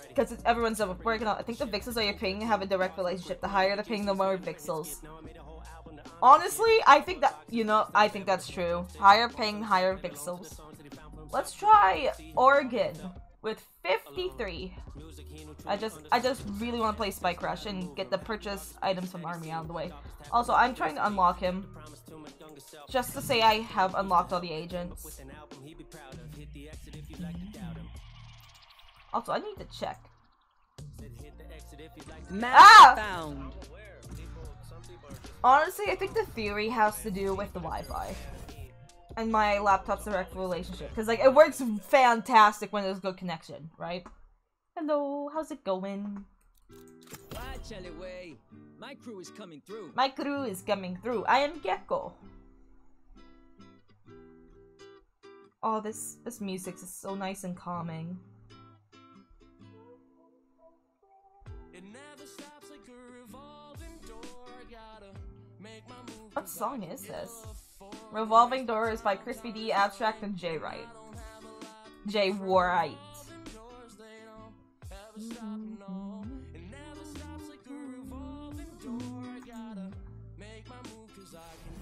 Because everyone's working on. I think the pixels are you're ping have a direct relationship. The higher the ping, the more pixels. Honestly, I think that you know, I think that's true. Higher ping, higher pixels. Let's try Oregon with 53. I just I just really want to play Spike Rush and get the purchase items from Army out of the way. Also, I'm trying to unlock him. Just to say I have unlocked all the agents. Also, I need to check. Ah! found. Honestly, I think the theory has to do with the Wi-Fi. And my laptop's direct relationship. Because, like, it works fantastic when there's good connection, right? Hello, how's it going? My crew is coming through. My crew is coming through. I am Gekko. Oh, this this music is so nice and calming. What song is this? Revolving Door is by Crispy D, Abstract, and Jay Wright. Jay Wright. Mm-hmm.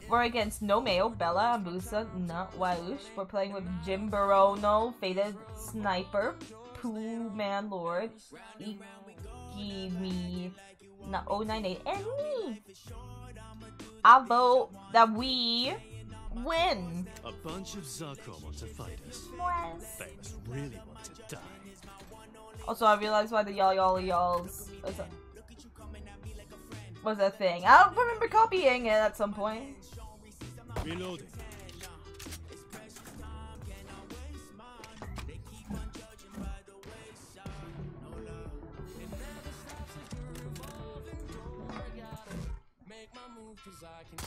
We're against Nomeo, Bella, Ambusa, Nut, Waush. We're playing with Jim Barono, Faded Sniper, Pooh Man Lord, Ikimi, Na 098, and me! I vote that we win! A bunch of Zarkon want to fight us. Yes. They must really want to die. Also, I realized why the y'all y'all y'alls was a, was a thing. I don't remember copying it at some point. Reloading.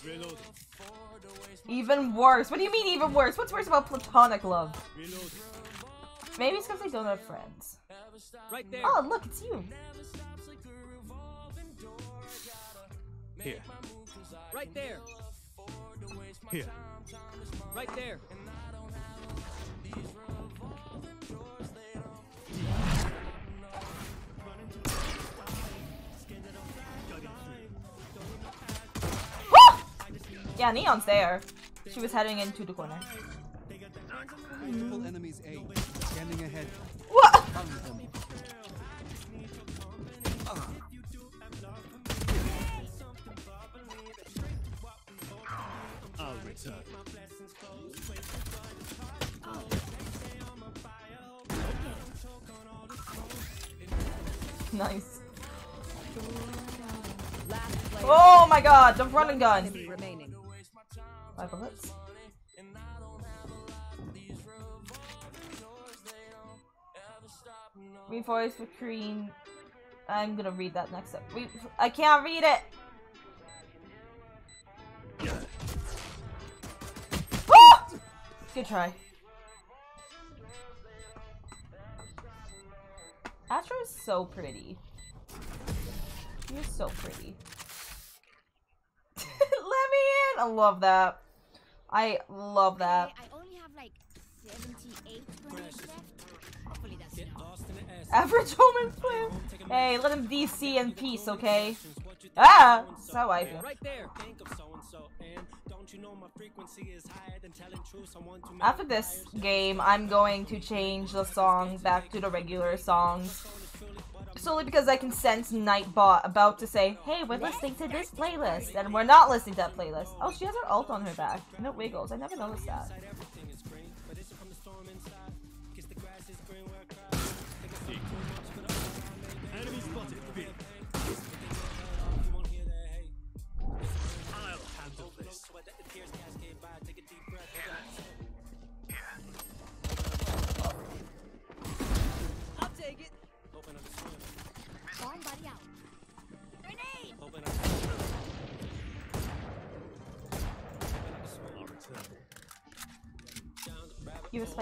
Reloading. Even worse. What do you mean even worse? What's worse about platonic love? Reloading. Maybe it's because they don't have friends. Right there. Oh, look, it's you. Here. Right there. Here. Right there. Yeah, Neon's there. She was heading into the corner. Multiple enemies ahead. What? Nice. Oh my god, the running gun. Five bullets. Read voice for Cream. I'm gonna read that next up. I can't read it. Good try. Astra is so pretty. You're so pretty. Let me in! I love that. I love that. I only have like 78 grenades left. Hopefully that's enough. Average Roman Flare. Hey, let him DC in peace, okay? Ah, that's how I feel. Right there. After this game, I'm going to change the song back to the regular songs. Solely because I can sense Nightbot about to say, hey, we're listening to this playlist, and we're not listening to that playlist. Oh, she has her alt on her back. And it wiggles. I never noticed that.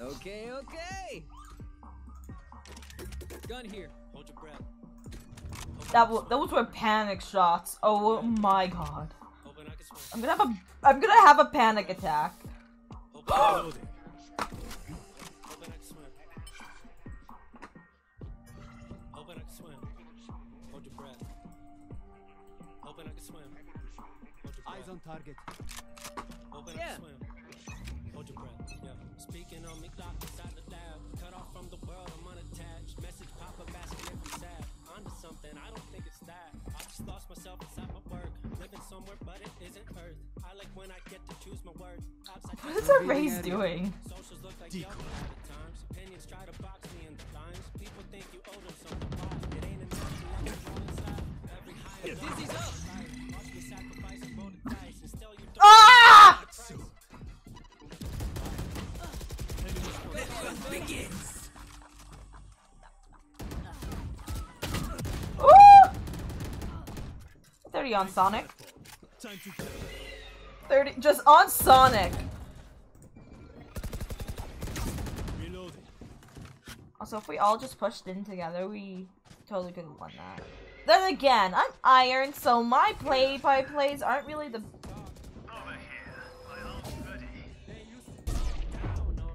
Okay, okay. Gun here. Hold your breath. That w those were panic shots. Oh my god. I'm gonna have a I'm gonna have a panic attack. Reloading. Eyes on target. Yeah. Hold your breath. Yeah. Speaking on me, locked inside the lab. Cut off from the world, I'm unattached. Message pop up asking if you sad. Onto something, I don't think it's that. I just lost myself inside my work. Living somewhere, but it isn't Earth. I like when I get to choose my words. What is our race doing? Socials look like yellow at times. Opinions try to box me into lines. People think you owe them something. Why? It ain't enough to let me fall inside. Every high Dizzy's up. Watch me sacrifice and roll the dice. And still you don't Ah! 30 on Sonic. 30 just on Sonic. Also, if we all just pushed in together, we totally could have won that. Then again, I'm iron, so my play by plays aren't really the.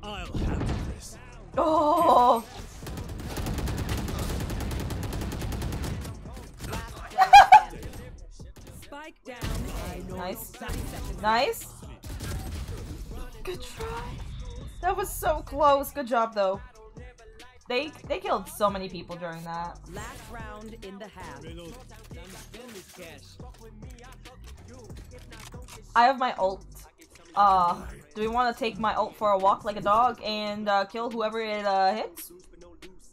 I'll handle this. Oh! Spike down. Nice. Nice. Good try. That was so close. Good job, though. They they killed so many people during that. Last round in the half. Reloading. Spend this cash. I have my ult. Uh, do we want to take my ult for a walk like a dog and uh, kill whoever it uh, hits?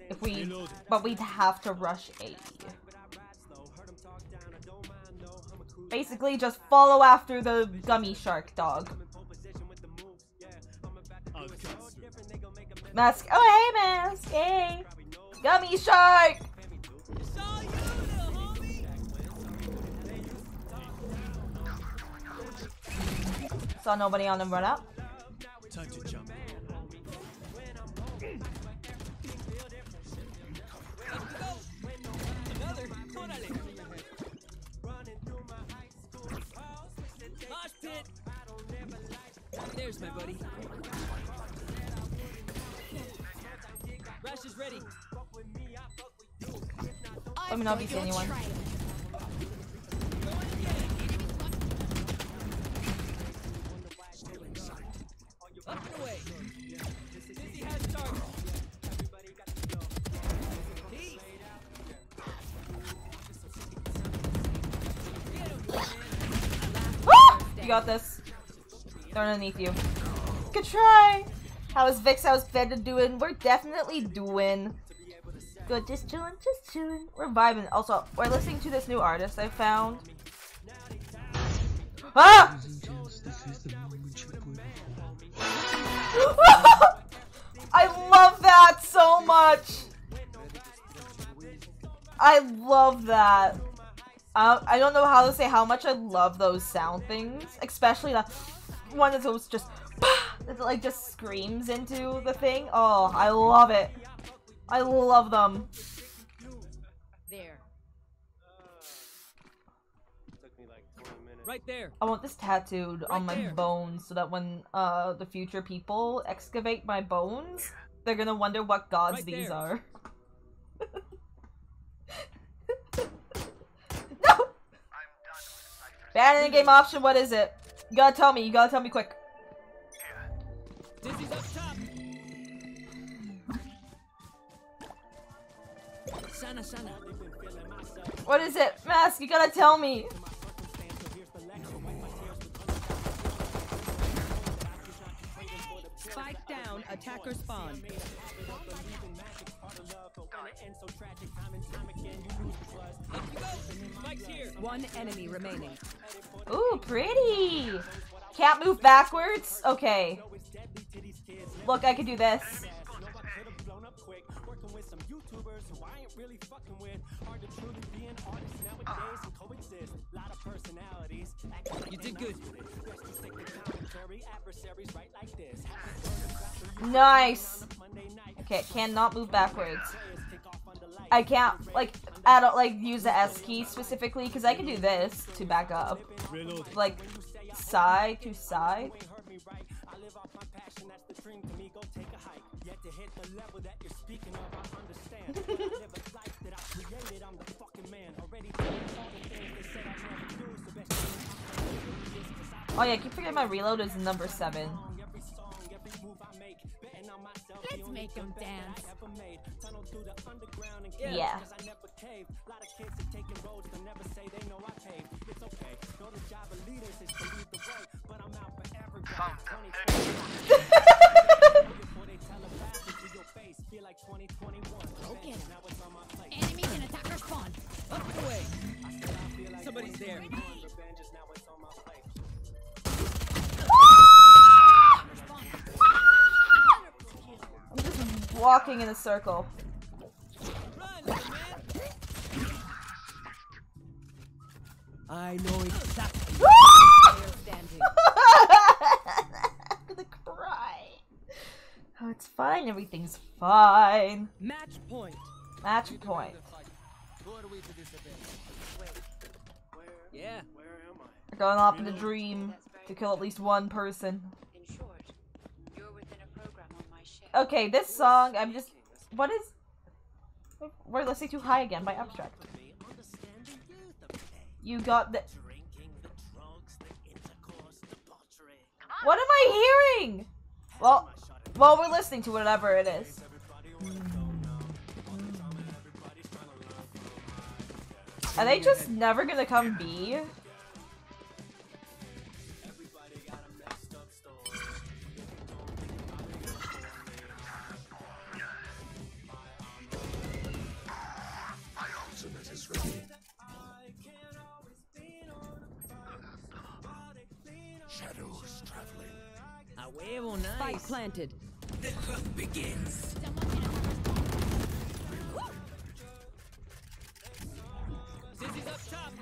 If we, but we'd have to rush A. Basically, just follow after the gummy shark dog. Mask. Oh, hey, mask. Hey, gummy shark. Saw nobody on him run up. Time to jump. My buddy. Thrash is ready. Let me know if you anyone. Up and away. Dizzy has target. You got this. They're underneath you. Good try. How is Vix? How's Fed doing? We're definitely doing good. Just chilling, just chilling. We're vibing. Also, we're listening to this new artist I found. Ah! I love that so much. I love that. Uh, I don't know how to say how much I love those sound things, especially the one that goes just that like just screams into the thing. Oh, I love it. I love them. There. Right there. I want this tattooed on my there. bones so that when uh the future people excavate my bones, they're gonna wonder what gods Right these there. are. no! Ban in game option, what is it? You gotta tell me, you gotta tell me quick. Dizzy's up top. Sana, sana. What is it? Mask, you gotta tell me. Spike down, attacker spawn. Mike's here. One enemy remaining. Ooh, pretty! Can't move backwards? Okay. Look, I can do this. You did good. Nice! Okay, cannot move backwards. I can't, like, I don't, like, use the S key specifically, because I can do this to back up. Like, side to side. Oh yeah, I keep forgetting my reload is number 7. Let's make them dance. Yeah. Go get 'em. Enemies in attacker spawn. Up the way. Somebody's there. Walking in a circle. I know exactly. Player standing. I'm gonna cry. Oh, it's fine. Everything's fine. Match point. Match point. Yeah. We're going off in a dream to kill at least one person. In short, Okay, this song, I'm just. What is. We're listening to High Again by Abstract. You got the. What am I hearing? Well, well, we're listening to whatever it is. Are they just never gonna come B? A huevo, Spike nice. planted. The hunt begins. Dizzy's up top.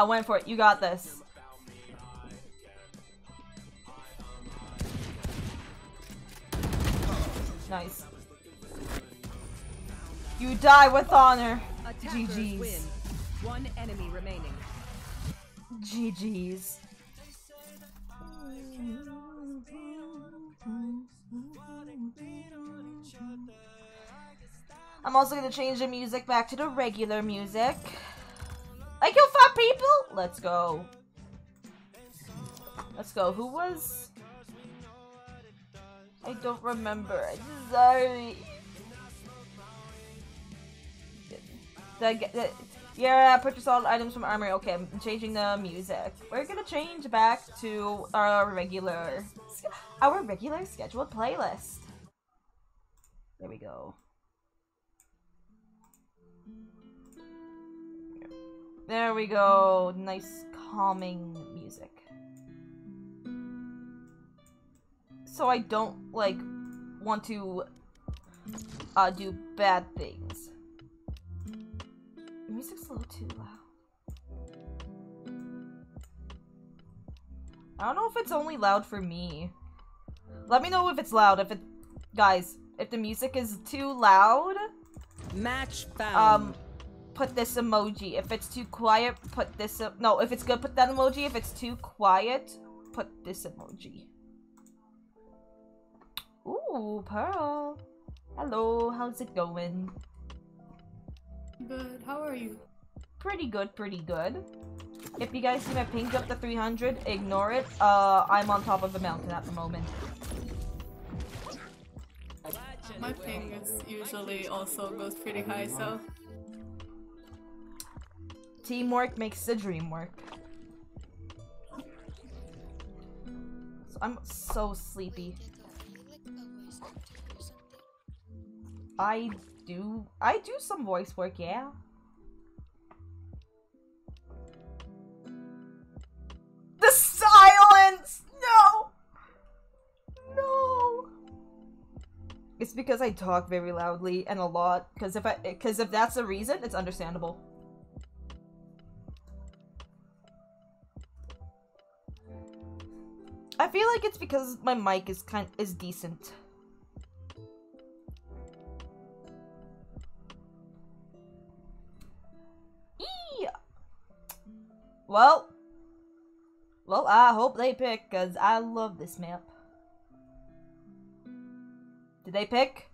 I went for it. You got this. Nice. You die with honor. Attackers GG's. win. One enemy remaining. GG's. I'm also gonna change the music back to the regular music. I kill fat people! Let's go. Let's go. Who was... I don't remember. I'm sorry. Did, Yeah, purchase all items from armory. Okay, I'm changing the music. We're gonna change back to our regular, our regular scheduled playlist. There we go. There we go. Nice calming music. So I don't like want to uh, do bad things. The music's a little too loud. I don't know if it's only loud for me. Let me know if it's loud. If it, guys, if the music is too loud, match found. Um, put this emoji. If it's too quiet, put this. No, if it's good, put that emoji. If it's too quiet, put this emoji. Ooh, Pearl. Hello, how's it going? Good, how are you? Pretty good, pretty good. If you guys see my ping up to 300, ignore it. Uh, I'm on top of a mountain at the moment. My ping is usually also goes pretty high, so Teamwork makes the dream work. So I'm so sleepy. I do I do some voice work, yeah. The silence! No! No! It's because I talk very loudly and a lot. Because if I, because if that's the reason, it's understandable. I feel like it's because my mic is kind is decent. Eee! Well, well, I hope they pick, cause I love this map. Did they pick?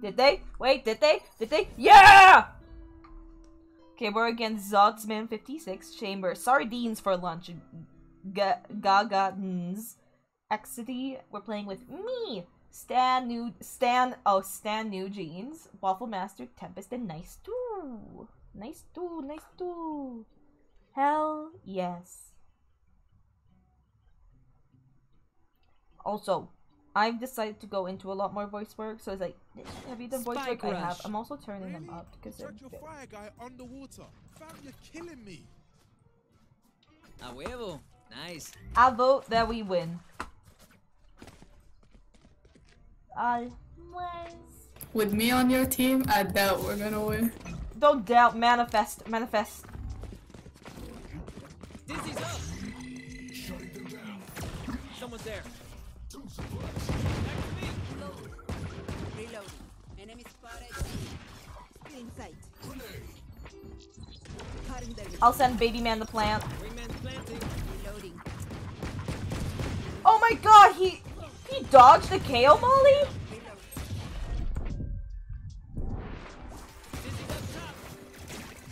Did they? Wait, did they? Did they? Yeah! Okay, we're against Zogsman 56 Chamber. Sardines for lunch. Ga Gagadins. Exity. We're playing with me. Stan New Stan oh Stan New Jeans. Waffle Master, Tempest, and Nice too. Nice too, nice too. Hell yes. Also, I've decided to go into a lot more voice work, so it's like, have you done voice Spike work? I have. I'm also turning them up because they're your fire guy underwater. Fam, you're killing me. A huevo. Nice. I vote that we win. I with me on your team, I doubt we're gonna win. don't doubt. Manifest, manifest. Dizzy's up. Someone's there. Reload. Enemy spotted. In sight. Cutting their I'll send Baby Man the plant. Wingman's planting. Oh my god, he he dodged the KAY/O molly? Dizzy's up top.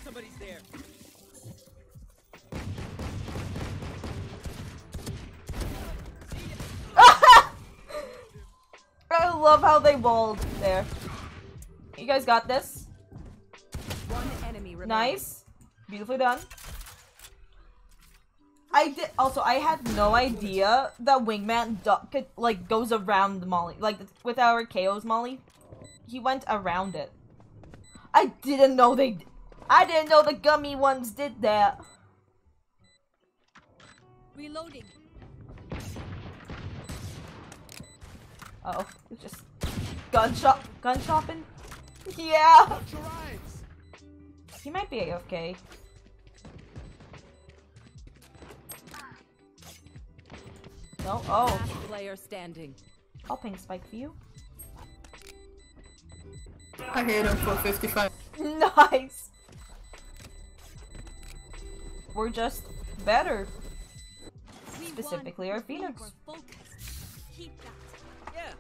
Somebody's there. I love how they walled there. You guys got this? One enemy. Nice. Beautifully done. I did also I had no idea that Wingman could like goes around the molly. Like with our KAY/O's molly, he went around it. I didn't know they I didn't know the gummy ones did that. Reloading. Uh oh, just gun shop gun shopping? Yeah. He might be AFK. No, oh. Last player standing. I'll ping spike for you. I hit him for 55. Nice. We're just better. Specifically our Phoenix. Keep that. Yeah.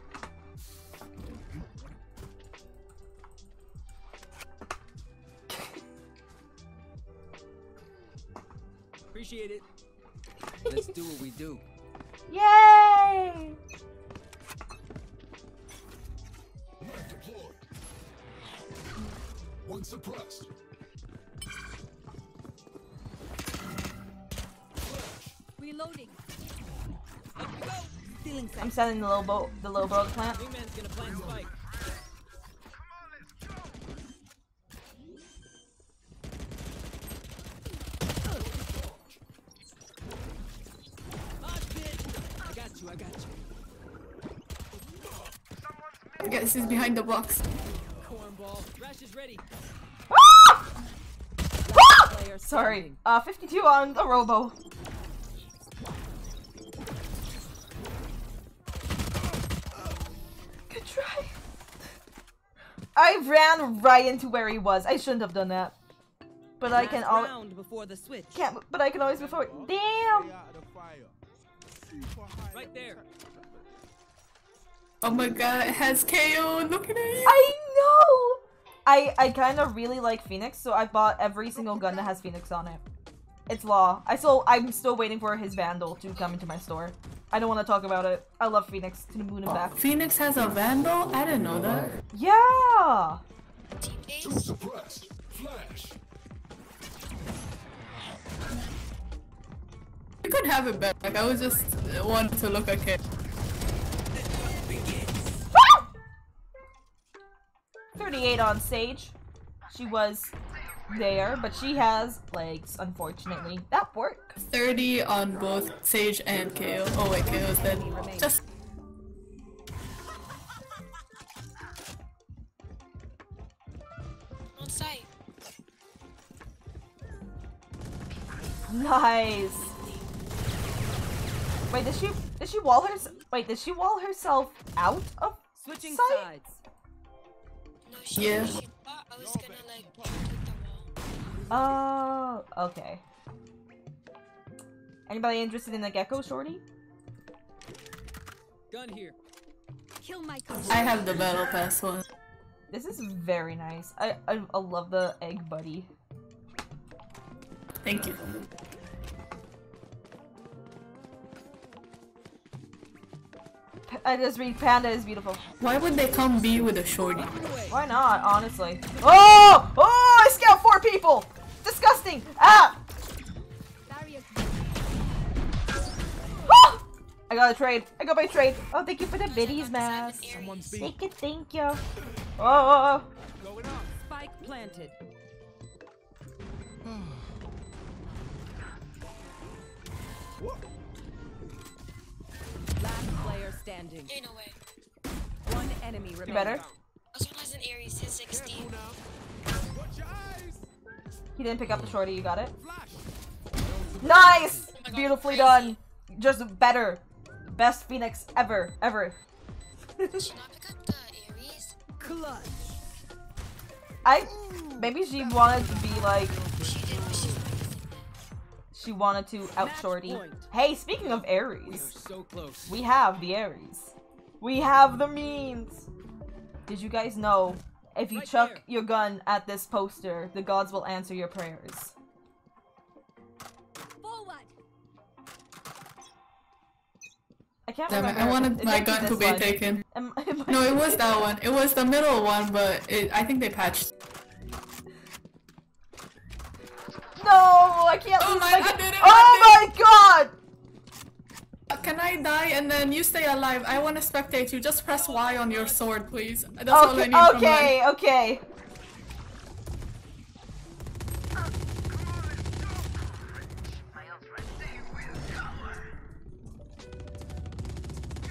Appreciate it. Let's do what we do. Yay! One suppressed. Reloading. I'm selling the low boat, the low boat plant. You. is behind the box. Cornball. Thrash is ready. Sorry. Uh, 52 on the robo. Good try. I ran right into where he was. I shouldn't have done that. But I can always before the switch. can't. But I can always before. Damn. Right there. Oh my god, it has KAY/O. Look at it. I know. I I kind of really like Phoenix, so I bought every single gun that has Phoenix on it. It's law. I still I'm still waiting for his Vandal to come into my store. I don't want to talk about it. I love Phoenix to the moon and back. Phoenix has a Vandal? I didn't know that. Yeah. You could have it back. I was just wanting to look at it. 38 on Sage. She was there, but she has legs, unfortunately. That worked. 30 on both Sage and KAY/O. Oh wait, KAY/O's dead. Just On site. Nice. Wait, did she did she wall her wait, did she wall herself out of Switching sight? sides. Wall. Oh, uh, okay. Anybody interested in the gecko shorty? Gun here. Kill my I have the battle pass one. This is very nice. I I, I love the egg buddy. Thank you. I just read panda is beautiful. Why would they come be with a shorty? Why not? Honestly. Oh! Oh! I scout four people. Disgusting. Ah! Ah! I got a trade. I got my trade. Oh, thank you for the biddies, mask. Thank you, thank you. Oh, Spike planted. Standing. Ain't no way. One enemy you better. This has an Ares, his 16. He didn't pick up the shorty. You got it. Nice. Oh Beautifully done. Just better. Best Phoenix ever, ever. Should not pick up the Ares. Clutch. I maybe she wanted to be like She did, but she's she wanted to out shorty. Hey, speaking of We are Ares, so close. we have the Ares. We have the means. Did you guys know if you Right chuck there. your gun at this poster, the gods will answer your prayers? Forward. I can't Damn it, remember. I wanted It my gun to be one. taken. Am- it might No, it was that one. It was the middle one, but it, I think they patched. No, I can't Oh lose my- my. I did it, oh I my god! Can I die and then you stay alive? I want to spectate you. Just press Y on your sword, please. That's all I Okay, need from okay, okay.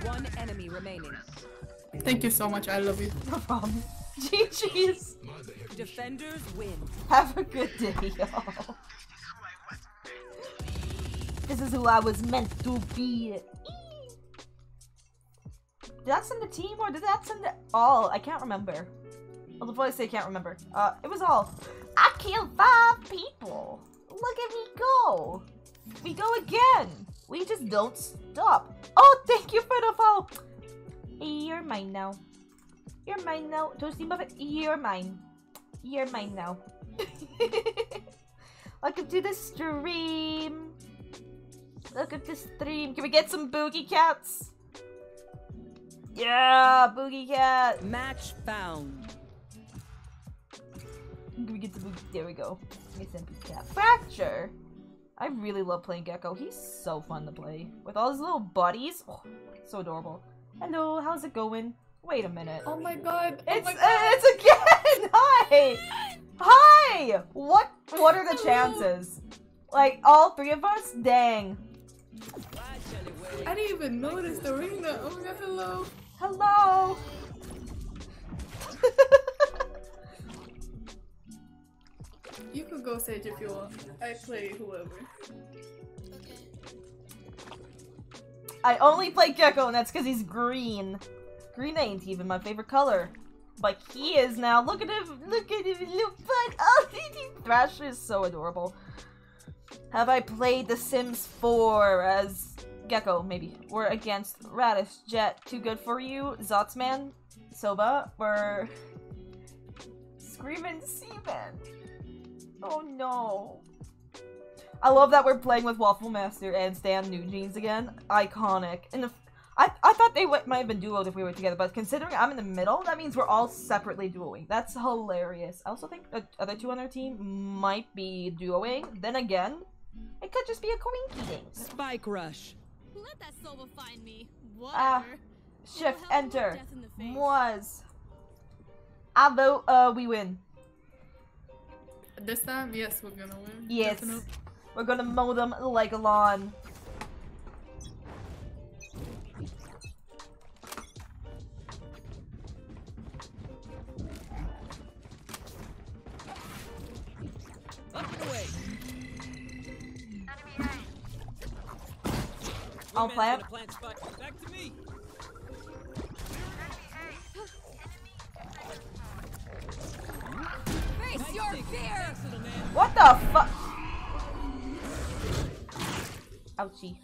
One enemy remaining. Thank you so much. I love you. No problem. GG's. Defenders win. Have a good day, y'all. This is who I was meant to be. Did that send the team or did that send the all? I can't remember. Well, the voice I can't remember. Uh, it was all. I killed five people. Look at me go. We go again. We just don't stop. Oh, thank you for the follow. You're mine now. You're mine now. Toasty Muffet, you're mine. You're mine now. Welcome to the stream. Welcome to stream. Can we get some boogie cats? Yeah, boogie cat. Match found. Can we get the boogie? There we go. Some boogie cat. Fracture. I really love playing Gekko. He's so fun to play. With all his little buddies. Oh, so adorable. Hello, how's it going? Wait a minute. Oh my god. It's uh, it's again. Hi. Hi. What what are the chances? Like all three of us? Dang. I didn't even notice the ring though. Oh my god, hello. Hello. You could go Sage if you want. I play whoever. I only play Gekko, and that's because he's green. Green ain't even my favorite color. But he is now. Look at him. Look at him. Look but oh, Thrasher is so adorable. Have I played The Sims 4 as Gekko, maybe? Or against Radish, Jet, Too Good For You, Zotsman, Soba, or Screamin' Seaman? Oh no. I love that we're playing with Waffle Master and Stan New Jeans again. Iconic. And the I, I thought they might have been duoed if we were together, but considering I'm in the middle, that means we're all separately duoing. That's hilarious. I also think the other two on our team might be duoing. Then again, it could just be a coinky thing. Spike rush. Let that Sova find me. Ah, Whatever. shift, We'll enter. death in. Was. I vote, uh, we win. This time, yes, we're gonna win. Yes. Definitely. We're gonna mow them like a lawn. I'll Wingman's plant. plant spot. Back to me. Face your fear! What the fuck? Ouchie.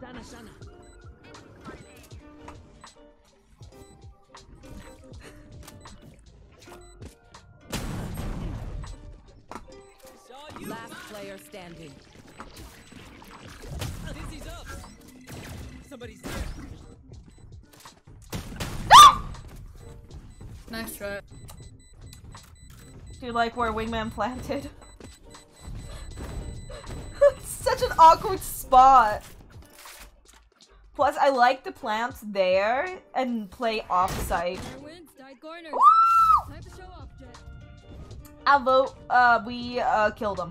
Sana, sana. Player standing. Dizzy's up. Somebody's there. Nice try. Do you like where Wingman planted? Such an awkward spot. Plus, I like to plant there and play off-site. Winner wins, died corners. Time to show off, Jett. I vote, uh, we, uh, killed him.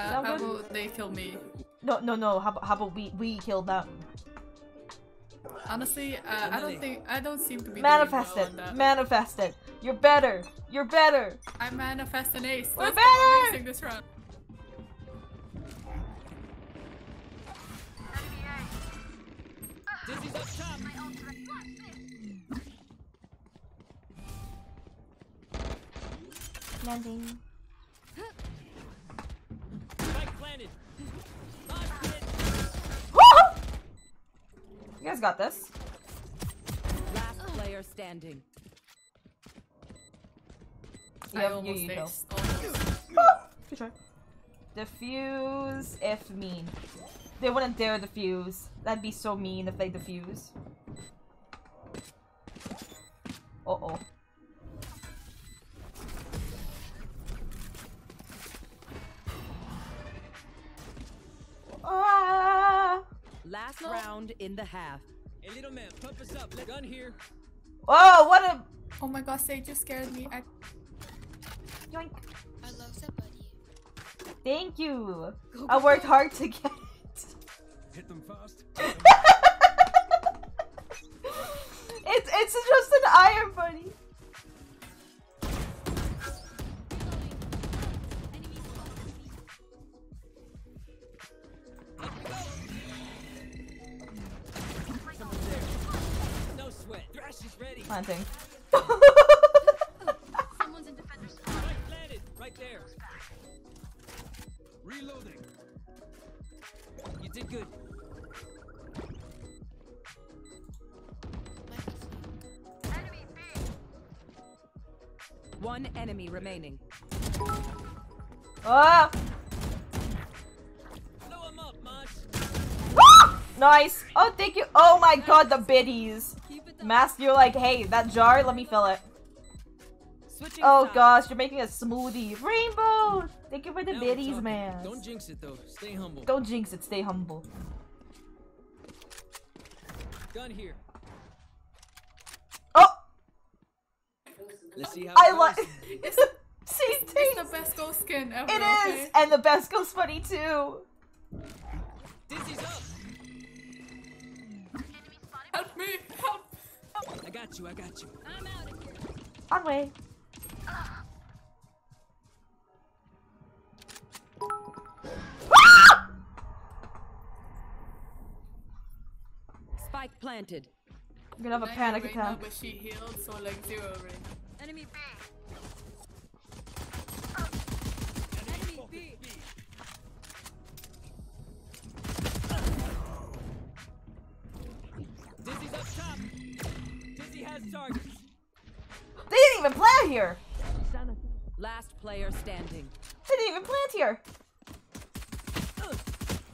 Uh, how about they kill me? No, no, no, how, about- how about we, we killed them? Honestly, uh, I don't think I don't seem to be Manifest doing it. well on that. Manifest it. You're better. You're better. I manifest an ace. We're Let's better! go amazing this round. Up top. Landing. Guys got this. Last player standing. I Yep, almost you, you go. aced. Almost. Good try. Diffuse if mean. They wouldn't dare defuse. That'd be so mean if they defuse. Uh oh. Ah! Last round in the half. Hey, little man, pump us up. Gun here. Oh, what a Oh my god, Sage just scared me. I yoink! I love somebody. Thank you. I worked hard to get. it. Hit them fast. It's it's just an iron bunny. Planting. Someone's in defender's Spike planted. Right there. Reloading. You did good. One enemy remaining. Ah! Blow him up, Mosh. Ah! Nice. Oh, thank you. Oh my god, the biddies. Mask, you're like, hey, that jar, let me fill it. Switching Oh sides. gosh, you're making a smoothie. Rainbow! Thank you for the Now biddies, man. Don't jinx it though. Stay humble. Don't jinx it, stay humble. Done here. Oh! Let's see how I it like. It's, See, it's, it's the best ghost skin ever. It okay? is! And the best goes funny too! Dizzy's up. Help me! Help! I got you. I got you. I'm out of here. On way. Spike planted. I'm gonna have a panic you're Reyna, attack. But she healed, so like zero ring. Enemy B. Enemy B. Dizzy's up top. Dizzy has targets. They didn't even plant here! Last player standing. They didn't even plant here!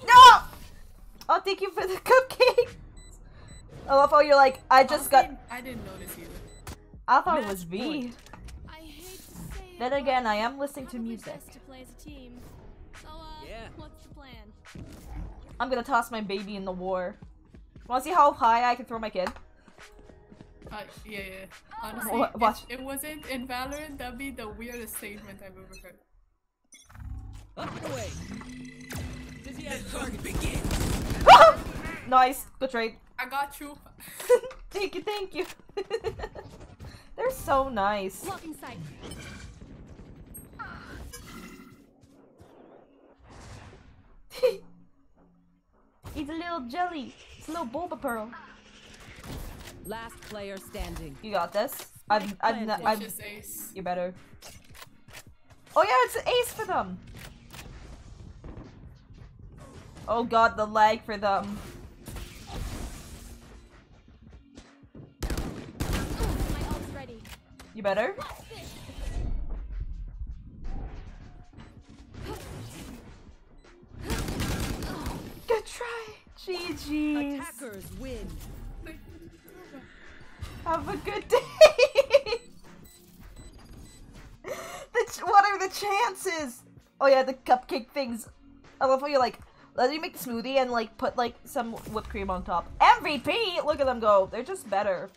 No! Oh, thank you for the cupcake! I love how you're like, I just got. I didn't notice you. I thought it was V. hate to say Then but again, I am listening to music. to play as a team. So, uh, Yeah. what's the plan? I'm gonna toss my baby in the war. Wanna see how high I can throw my kid? Uh, yeah, yeah. Honestly, Wha- if watch. it wasn't in Valorant, that'd be the weirdest statement I've ever heard. Up and away. Dizzy has targets. nice, good trade. I got you. Thank you, thank you. They're so nice. Blocking sight. He's a little jelly. It's a little boba pearl. Last player standing. You got this. I've, I've, planted. I've, ace. you better. Oh yeah, it's an ace for them. Oh god, the lag for them. My ult's ready. You better. Good try. GG. Attackers win. Have a good day. what are the chances? Oh yeah, the cupcake things. I love how you're like, let me make the smoothie and like put like some whipped cream on top. MVP! Look at them go. They're just better.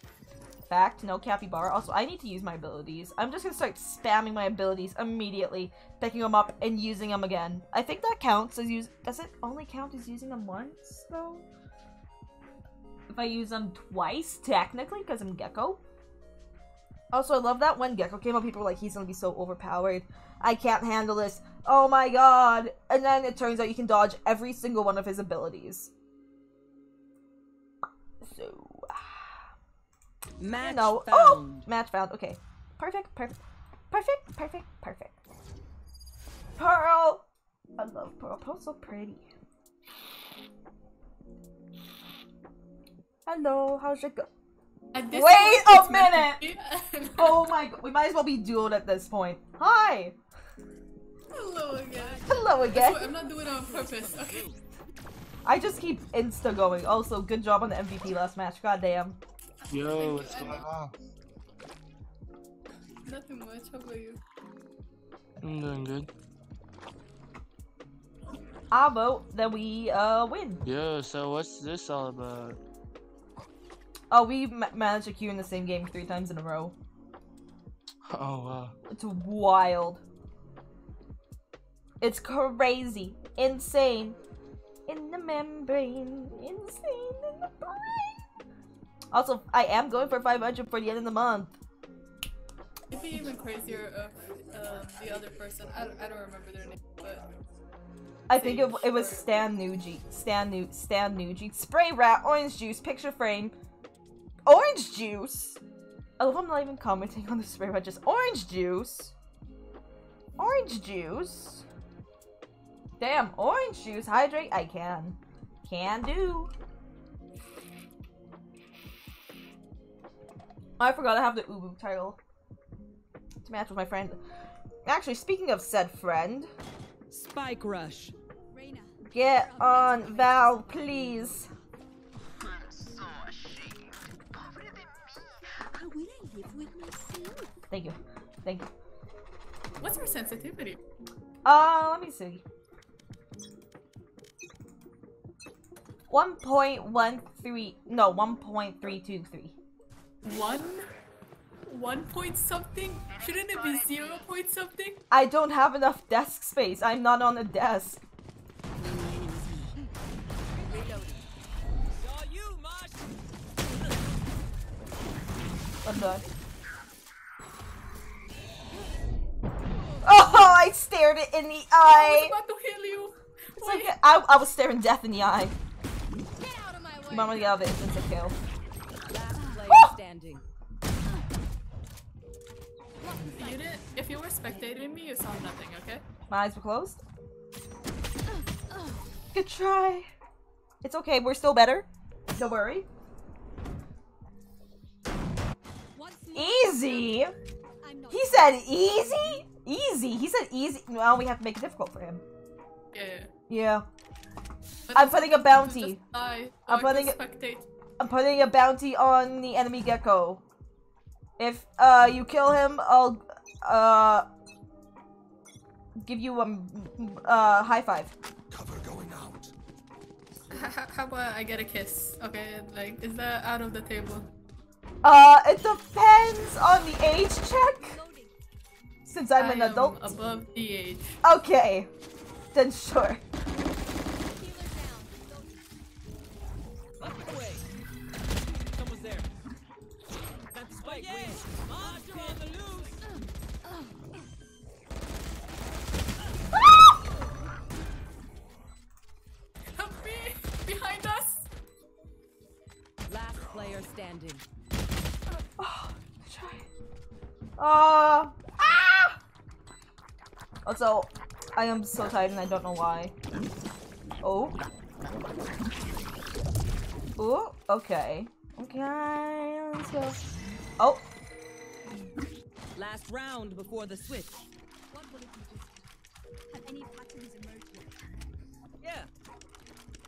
Fact, no capybara. Also, I need to use my abilities. I'm just gonna start spamming my abilities immediately, picking them up and using them again. I think that counts as use. Does it only count as using them once though? If I use them twice, technically, because I'm Gekko. Also, I love that when Gekko came out, people were like, he's gonna be so overpowered. I can't handle this. Oh my god. And then it turns out you can dodge every single one of his abilities. So, Match you know. Oh! found. Oh! Match found. Okay. Perfect, perfect. Perfect, perfect, perfect. Pearl! I love Pearl. Pearl's so pretty. Hello, how's it go? Wait a it's meant to minute! oh my god, we might as well be dueled at this point. Hi! Hello again. Hello again. I'm not doing it on purpose. Okay. I just keep insta going. Also, good job on the MVP last match. God damn. Yo, what's going on? Nothing much. How about you? I'm doing good. I vote that we uh win. Yo, so what's this all about? Oh, we ma managed to queue in the same game three times in a row. Oh wow. It's wild. It's crazy. Insane. In the membrane. Insane in the brain. Also, I am going for 500 for the end of the month. It'd be even crazier if um, the other person. I don't, I don't remember their name, but I think it, it was Stan Nugent. Stan New Stan Nugent. Spray rat, orange juice, picture frame. Orange juice? I love I'm not even commenting on the spray rat, just orange juice. Orange juice? Damn, orange juice. Hydrate? I can. Can do. Oh, I forgot I have the Ubu title. To match with my friend. Actually, speaking of said friend, Spike rush. get on Val, please. Thank you. Thank you. What's your sensitivity? Uh, let me see. 1.13, no, 1.323. One? One point something? Shouldn't it be zero point something? I don't have enough desk space. I'm not on a desk. I'm done. Oh, I stared it in the eye. I was about to you. Okay. I, I was staring death in the eye. You might want to get out of it. It's a kill. Last player standing. You didn't. If you were spectating me, you saw nothing. Okay. My eyes were closed. Good try. It's okay. We're still better. Don't worry. Easy. He said easy. Easy. He said easy. Well, we have to make it difficult for him. Yeah. Yeah. I'm putting a bounty. Die. I'm so I can putting it- spectate. I'm putting a bounty on the enemy Gekko. If uh you kill him, I'll uh give you a uh high five. H- h- how about I get a kiss? Okay, like, is that out of the table? Uh, it depends on the age check. Since I'm I an am adult. above the age. Okay, then sure. Up the way. Someone's Also, I am so tired and I don't know why. Oh. Ooh, okay. Okay, let's go. Oh, Last round before the switch. What will it be just have any patterns emerged yet? Yeah.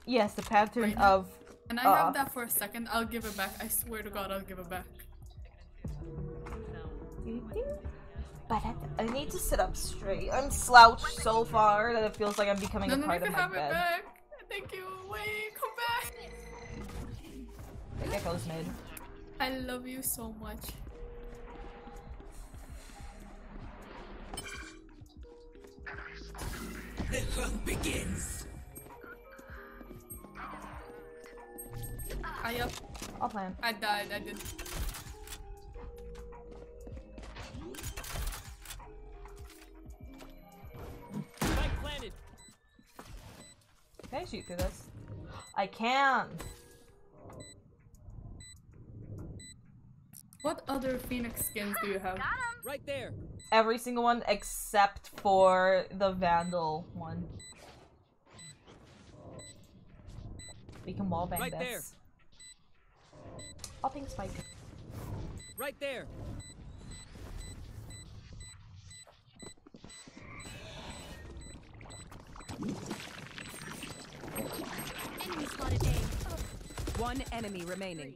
yes, the pattern Wait. of. Can I uh, have that for a second? I'll give it back. I swear to God, I'll give it back. But I, I need to sit up straight. I'm slouched so far that it feels like I'm becoming No, a no, you part can of my have it bed. back. Thank you. Wait, come back. The Gekko's mid. I love you so much. The hunt begins. I up. I'll plan. I died. I did. I shoot through this? I can. What other Phoenix skins do you have? Right there. Every single one except for the Vandal one. We can wallbang Right this. there. I'll ping Spike. Right there. Enemy spotted A. One enemy remaining.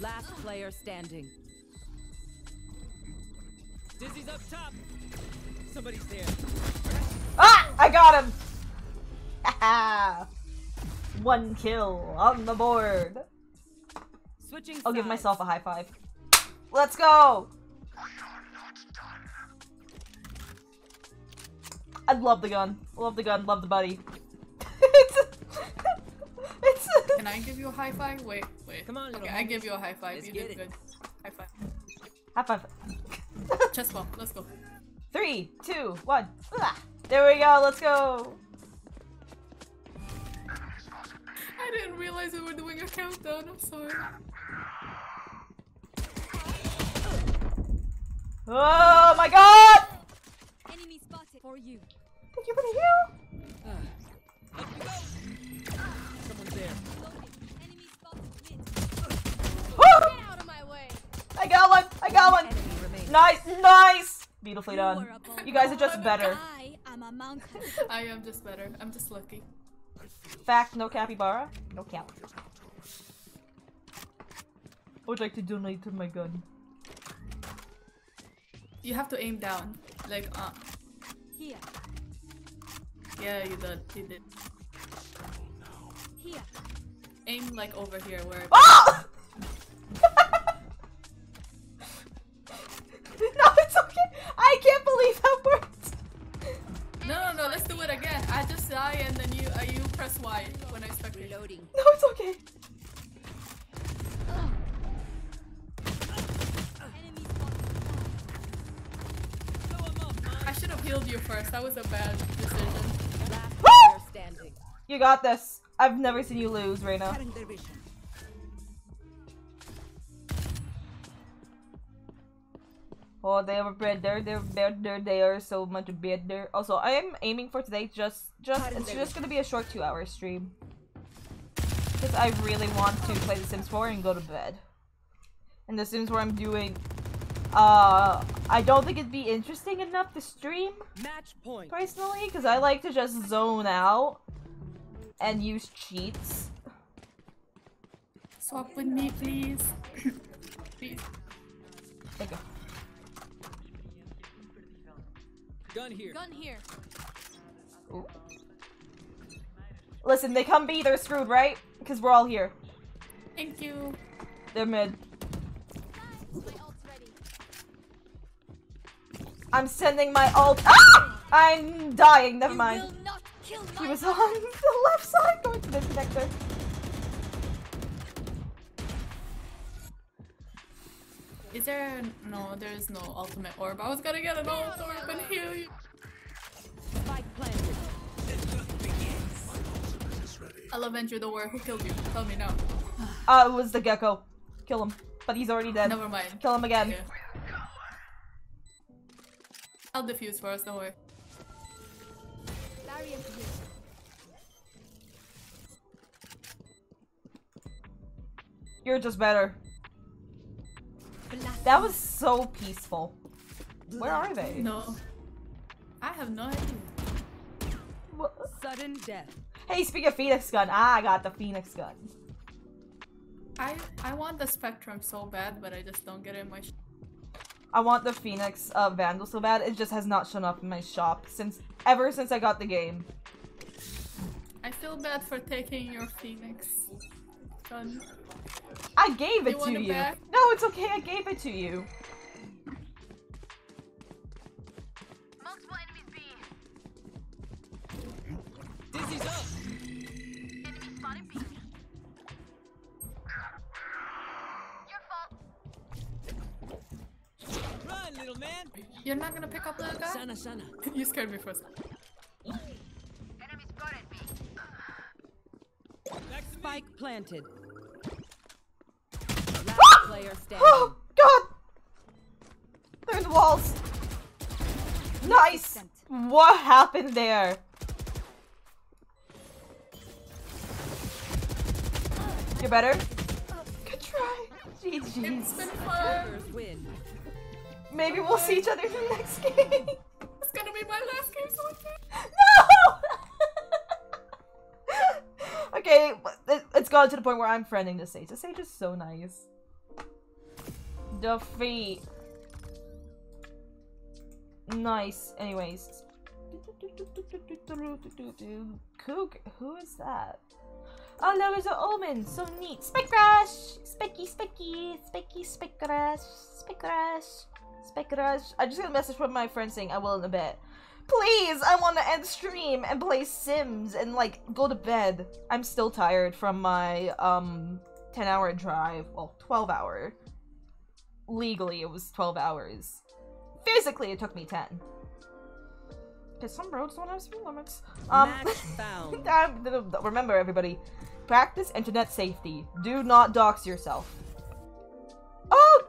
Last player standing. Dizzy's up top. Somebody's there. Ah! I got him! Haha! One kill on the board. Switching I'll give myself a high five. Let's go! I love the gun. Love the gun. Love the buddy. it's, it's Can I give you a high five? Wait, wait. Come on, little Okay, I give you a high five. Let's you did it. good. High five. high five. Chest bump. Let's go. Three, two, one. There we go. Let's go. I didn't realize we were doing a countdown. I'm sorry. Oh my god! Enemy spotted for you. Thank you for the heal. Uh, Up I got one. I got one. Nice, nice. Beautifully You done. were a bold You guys are just better. I am a mountain. I am just better. I'm just lucky. Fact, no capybara. No cap. would like to donate to my gun. You have to aim down. Like, uh. Here. Yeah, you did. You did. Here. Aim like over here where. Ah! no, it's okay. I can't believe that worked. No, no, no. Let's do it again. I just die and then you uh, you press Y when I start reloading. No, it's okay. I should have healed you first. That was a bad decision. Player standing. You got this. I've never seen you lose, Reyna. Oh, they are better. They're better. They are so much better. Also, I am aiming for today. Just, just it's just gonna be a short two-hour stream. Because I really want to play The Sims 4 and go to bed. And The Sims 4 I'm doing, uh, I don't think it'd be interesting enough to stream. Match point. Personally, because I like to just zone out and use cheats. Swap with me, please. please. There you go. Gun here. Gun here. Ooh. Listen, they come B, they're screwed, right? Because we're all here. Thank you. They're mid. I'm sending my ult. Ah! I'm dying. Never mind. Will not kill He was on the left side going to the connector. Is there no? There is no ultimate orb. I was gonna get an ult orb and heal you. Spike planted. I'll avenge you. Don't worry. Who killed you? Tell me now. Uh, it was the Gekko. Kill him. But he's already dead. Never mind. Kill him again. Okay. I'll defuse first. Don't worry. Barrier here. You're just better. That was so peaceful. Where are they? No. I have no idea. What? Sudden death. Hey, speak of Phoenix gun. I got the Phoenix gun. I I want the Spectrum so bad, but I just don't get it in my. Sh I want the Phoenix uh, Vandal so bad. It just has not shown up in my shop since ever since I got the game. I feel bad for taking your Phoenix gun. I gave it You to you. back? No, it's okay. I gave it to you. Dizzy's up. Run, little man. You're not gonna pick up the guy? Sana, sana. you scared me first. Spike planted. Last player standing. Oh God! There's walls. Nice. What happened there? You better? Good try. It's GG's. been fun. Maybe we'll see each other in the next game. It's gonna be my last game, so no! okay, it- it's gone to the point where I'm friending the Sage. The Sage is so nice. Defeat. Nice. Anyways. Kook, who is that? Oh, there was an omen. So neat. Spike Rush! Spiky, spiky, spiky, spike rush, spike rush, I just got a message from my friend saying I will in a bit. Please, I want to end stream and play Sims and like go to bed. I'm still tired from my um 10 hour drive. Well, 12 hour. Legally, it was 12 hours. Physically, it took me 10. Because some roads don't have speed limits. Um, remember, everybody, practice internet safety. Do not dox yourself. Oh,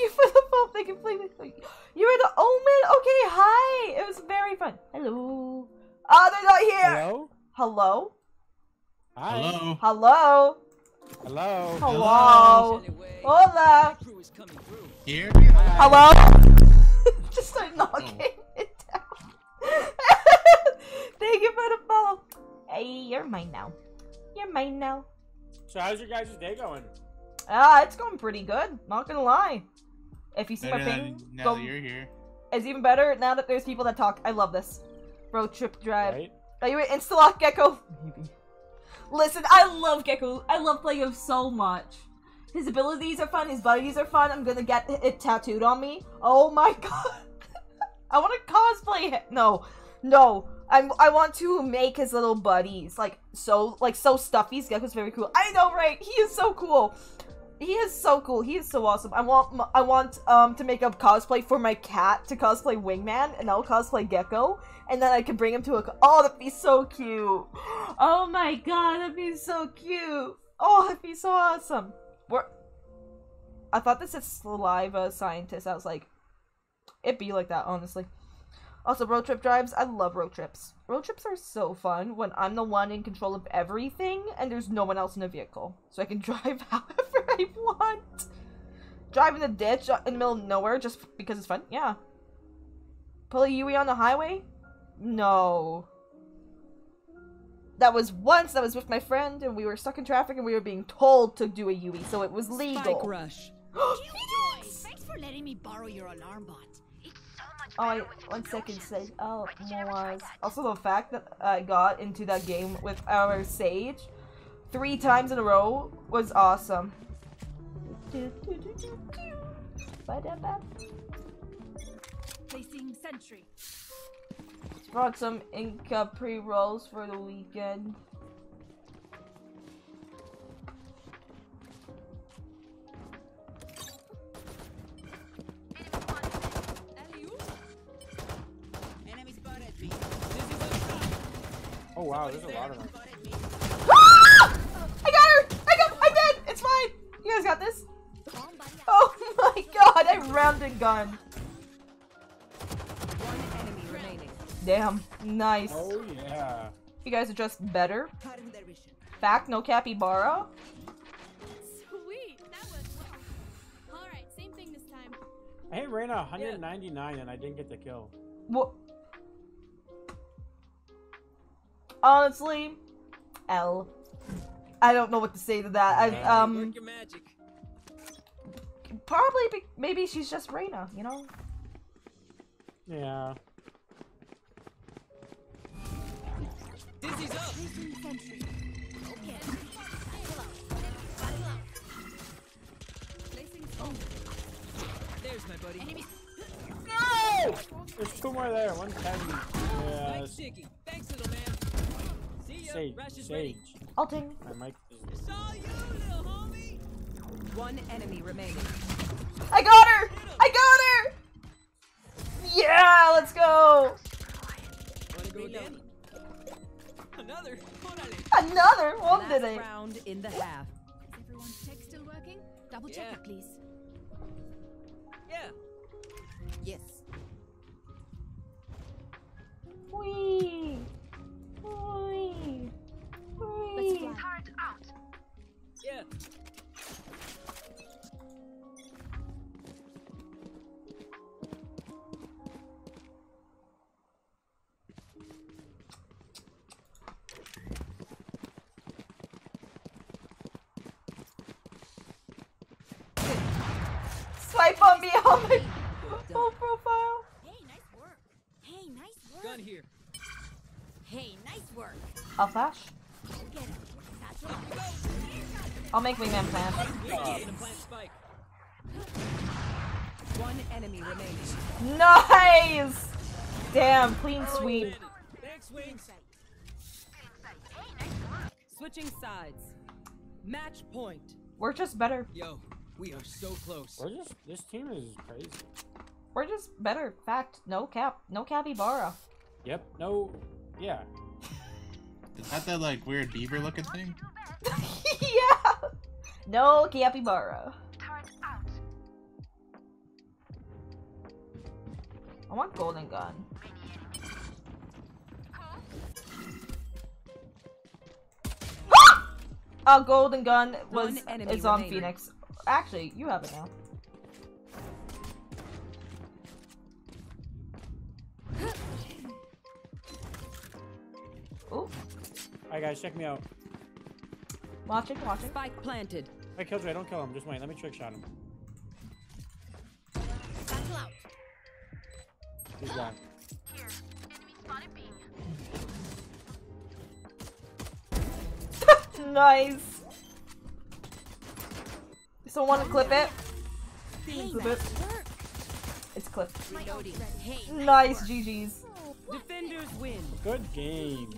you for the phone. Thank you for the. You're the omen. Okay, hi. It was very fun. Hello. Oh, they're not here. Hello? Hello. Hi. Hello. Hello. Hello. Hello. Hola. Here? Hello. Just start knocking it down. Thank you for the follow. Hey, you're mine now. You're mine now. So how's your guys' day going? Ah, it's going pretty good. Not gonna lie. If you see my Better ping, than now go. that you're here. It's even better now that there's people that talk. I love this. Road trip drive. Right? Are you insta lock Gekko? Maybe. Listen, I love Gekko. I love playing him so much. His abilities are fun. His buddies are fun. I'm gonna get it tattooed on me. Oh my god. I want to cosplay him. No, no. I'm, I want to make his little buddies like so like so stuffy. Gekko's very cool. I know, right? He is so cool. He is so cool. He is so awesome. I want I want um to make a cosplay for my cat to cosplay Wingman, and I'll cosplay Gekko, and then I can bring him to a. Oh, that'd be so cute. Oh my god, that'd be so cute. Oh, that'd be so awesome. We're. I thought this is saliva scientist. I was like, it'd be like that, honestly. Also, road trip drives. I love road trips. Road trips are so fun when I'm the one in control of everything and there's no one else in the vehicle. So I can drive however I want. Drive in the ditch in the middle of nowhere just because it's fun? Yeah. Pull a Yui on the highway? No. That was once that was with my friend and we were stuck in traffic and we were being told to do a Yui, so it was legal. Spike rush. Thanks for letting me borrow your alarm bot. Oh, wait, one second, say. Oh, Moaz. Also, the fact that I got into that game with our Sage three times in a row was awesome. Ba-da-ba. Placing sentry. Brought some Inca pre-rolls for the weekend. Oh wow, there's a lot of them. Ah! I got her! I got- I did! It's fine! You guys got this? Oh my god, I rammed a gun. One enemy remaining. Damn, nice. Oh yeah. You guys are just better. Fact, no capybara. Sweet, that was wow. All right, same thing this time. I hit Reyna 199 and I didn't get the kill. What? Honestly, L. I don't know what to say to that. I um your magic. probably be, maybe she's just Reyna, you know. Yeah. Dizzy's up. Placing sentry. Okay. Placing smoke. There's my buddy. Enemy. No! There's two more there. One ten. Yeah. Nice shaky. Thanks, Sage. Rash. Sage. Alting. My mic is. It's all you, little homie. One enemy remaining. I got her! I got her! Yeah, let's go! Go? Another. Another one did it. round in the half. Is everyone's tech still working? Double check Yeah. it, please. Yeah. Yes. Wee. Yeah. Wingman plant. One enemy remaining. Nice! Damn, clean sweep. Thanks, Wings. Switching sides. Match point. We're just better. Yo, we are so close. We're just. This team is crazy. We're just better. Fact. No cap. No capybara. Yep. No. Yeah. Is that that like weird beaver looking thing? yeah. No capybara. I want golden gun. A golden gun was One enemy is on remaining. Phoenix. Actually, you have it now. Ooh, Alright guys, check me out. watching, watching. Spike planted. Hey, Killjoy, don't kill him. Just wait. Let me trick shot him. Battle out. He's gone. nice. Someone want to clip it? Clip it. It's clipped. My ult's ready. Hey, Nice GG's. Defenders win. Good game.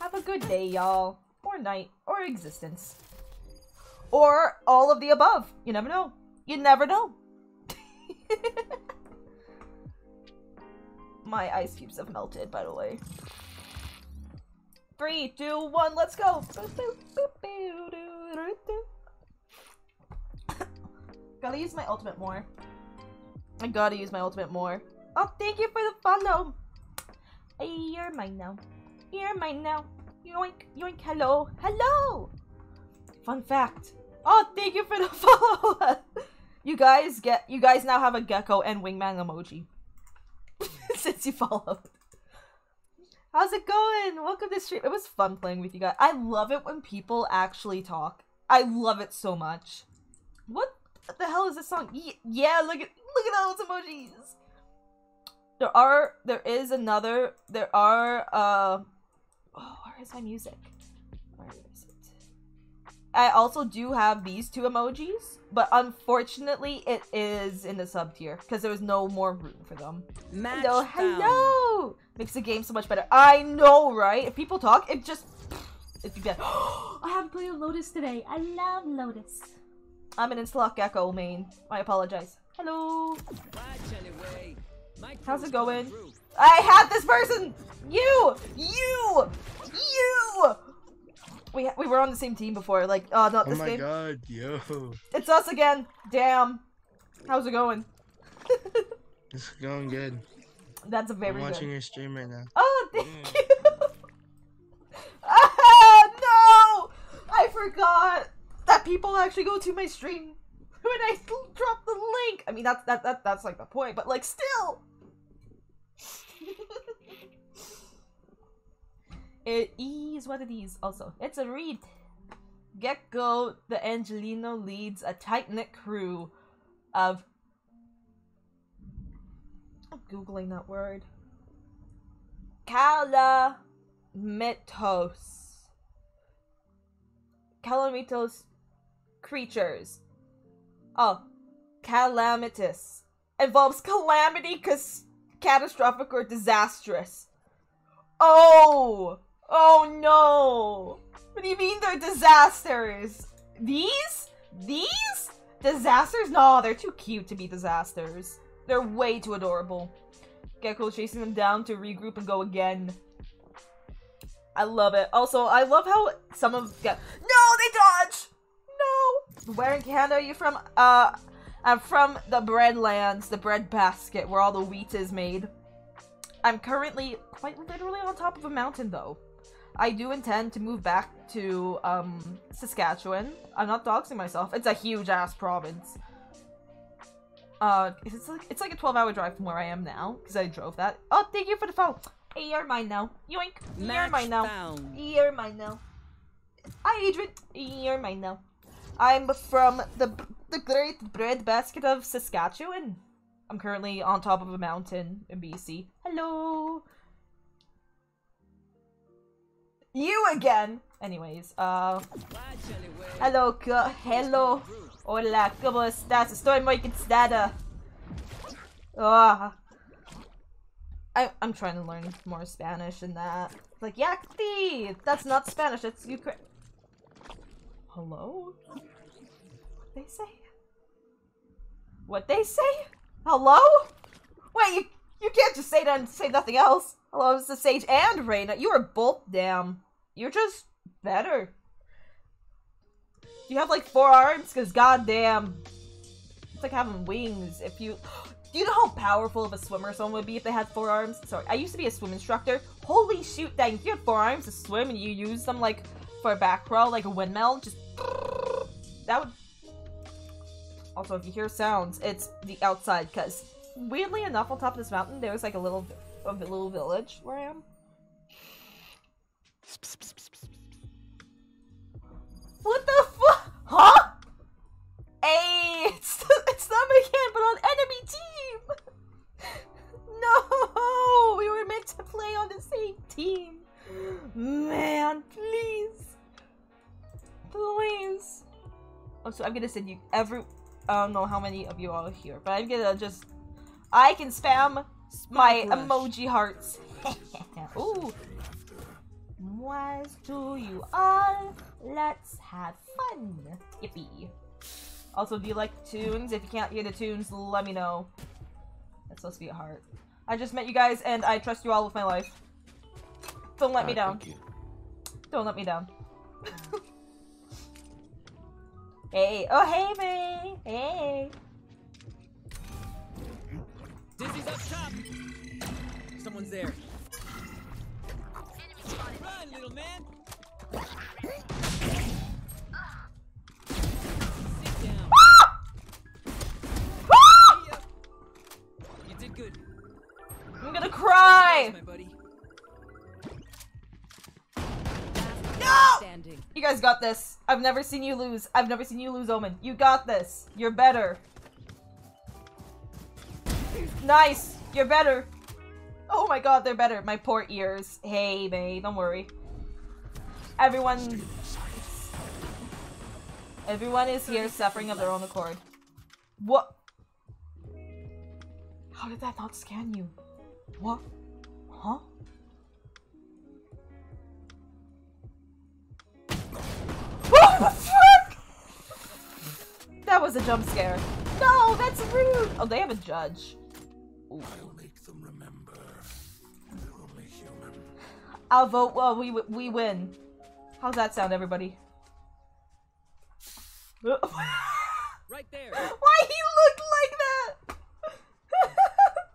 Have a good day, y'all. Or night. Or existence. Or all of the above. You never know. You never know. My ice cubes have melted, by the way. Three, two, one, let's go! Gotta use my ultimate more. I gotta use my ultimate more. Oh, thank you for the follow! You're mine now. You're mine now. Yoink, yoink, hello, hello! Fun fact. Oh, thank you for the follow! you guys get, you guys now have a Gekko and wingman emoji. Since you followed. How's it going? Welcome to the stream. It was fun playing with you guys. I love it when people actually talk. I love it so much. What the hell is this song? Ye- yeah, look at look at all those emojis. There are there is another there are uh oh where is my music? Where is? I also do have these two emojis, but unfortunately it is in the sub tier because there was no more room for them. Match hello, found. hello! Makes the game so much better. I know, right? If people talk, it just if you get I haven't played Lotus today. I love Lotus. I'm an Inslot Gekko main. I apologize. Hello. How's it going? I have this person! You! You! You! We, we were on the same team before, like, uh, not Oh this my game. god, yo. It's us again! Damn. How's it going? It's going good. That's a very I'm watching good. your stream right now. Oh, thank you! ah, no! I forgot that people actually go to my stream when I drop the link. I mean, that's that, that that's like the point, but like still. it is what it is. Also, it's a read. Gekko the Angeleno leads a tight knit crew of. I'm googling that word. Calamitos. Calamitos creatures. Oh, calamitous. Involves calamity, catastrophic or disastrous. Oh! Oh no! What do you mean they're disasters? These? These? Disasters? No, they're too cute to be disasters. They're way too adorable. Gekko chasing them down to regroup and go again. I love it. Also, I love how some of Ge- No, they dodge! No! Where in Canada are you from? Uh, I'm from the breadlands, the bread basket, where all the wheat is made. I'm currently quite literally on top of a mountain, though. I do intend to move back to, um, Saskatchewan. I'm not doxing myself. It's a huge-ass province. Uh, it's like it's like a 12 hour drive from where I am now because I drove that. Oh, thank you for the phone. Hey, you're mine now. Yoink. You're mine now. found. You're mine now. Hi, Adrian. You're mine now. I'm from the the great bread basket of Saskatchewan. I'm currently on top of a mountain in BC. Hello. You again. Anyways, uh, hello, hello, hola, cómo estás? Estoy muy cansada. Ah, I I'm trying to learn more Spanish and that. Like yakti, that's not Spanish. That's Ukraine. Hello. What they say? What they say? Hello? Wait, you you can't just say that and say nothing else. Hello, this is Sage and Reyna. You are both damn. You're just better. You have like four arms? Cause goddamn, it's like having wings. If you, do you know how powerful of a swimmer someone would be if they had four arms? Sorry, I used to be a swim instructor. Holy shoot, dang! If you had four arms to swim and you use them like for a back crawl, like a windmill, just that would. Also, if you hear sounds, it's the outside. Cause weirdly enough, on top of this mountain, there's like a little, a little village where I am. What the fuck? Huh? Hey, it's, it's hand, but on enemy team! No! We were meant to play on the same team! Man, please! Please! Oh, so I'm gonna send you every- I don't know how many of you all here, but I'm gonna just- I can spam my emoji hearts. Ooh! Was to you all. Let's have fun. Yippee. Also, do you like tunes? If you can't hear the tunes, let me know. That's supposed to be a heart. I just met you guys, and I trust you all with my life. Don't let me down. Don't let me down. hey, oh hey, May. Hey. Dizzy's up top. Someone's there. Run, little man. Sit down. You did good. I'm gonna cry. No! You guys got this. I've never seen you lose. I've never seen you lose, Omen. You got this. You're better. Nice. You're better. Oh my god, they're better. My poor ears. Hey, May. Don't worry. Everyone... Everyone is here suffering of their own accord. What? How did that not scan you? What? Huh? That was a jump scare. No, that's rude. Oh, they have a judge. I'll I'll vote. Well, we we win. How's that sound, everybody? Why Right there. Why he looked like that?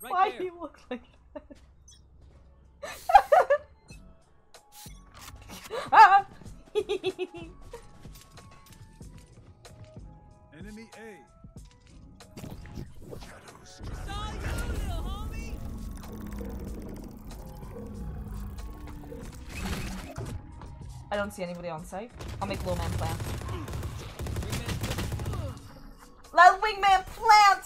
Right Why there. he looked like that? ah! Enemy A. I don't see anybody on site. I'll make low man plant. Let wingman plant.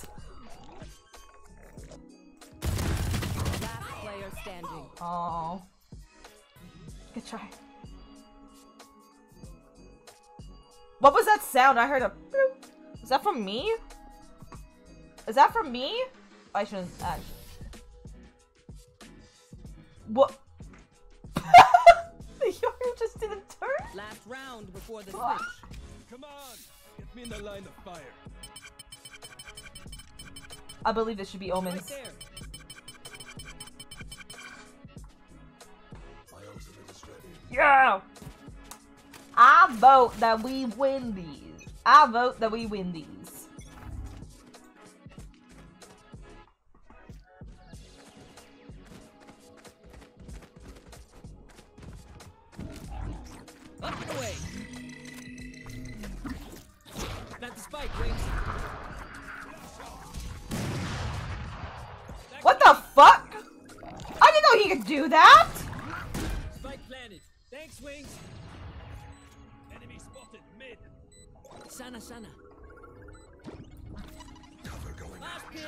Last player standing. Oh. Good try. What was that sound? I heard a. Is that from me? Is that from me? I shouldn't. Actually. What? the Yoru just didn't turn. Last round before the switch. Come on. Get me in the line of fire. I believe this should be omens. there. My ultimate is ready. Yeah. I vote that we win these. I vote that we win these. Up and away. Not the spike, Wings. What the fuck? I didn't know he could do that. Spike planted. Thanks, Wings. Enemy spotted mid. Sana, sana. Cover going Last pin.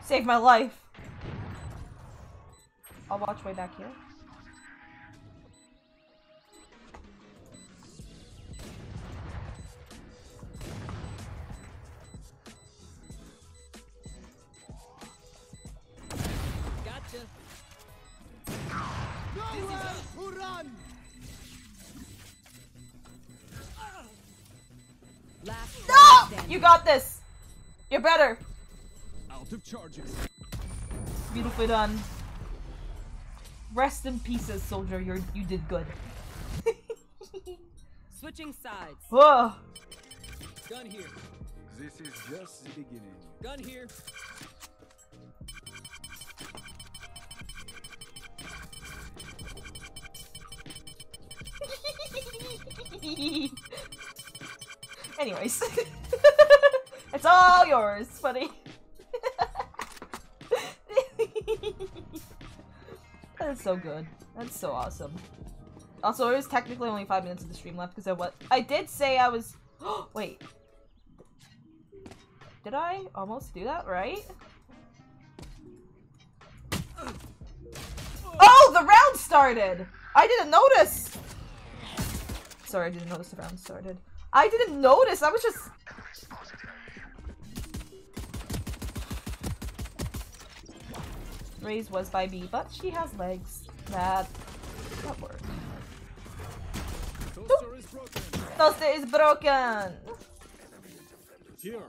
Saved my life. I'll watch way back here. Gotcha. Nowhere to run. Last No! You got this. You're better. Out of charges. Beautifully done. Rest in pieces, soldier. You're you did good. Switching sides. Whoa. Gun here. This is just the beginning. Gun here. Anyways. it's all yours, buddy. That is so good. That's so awesome. Also, it was technically only five minutes of the stream left because I what I did say I was. Wait. Did I almost do that right? Oh, the round started. I didn't notice. Sorry, I didn't notice the round started. I didn't notice. I was just. Raze was by B, but she has legs. That that worked. Toaster is broken. Toaster is broken. Here.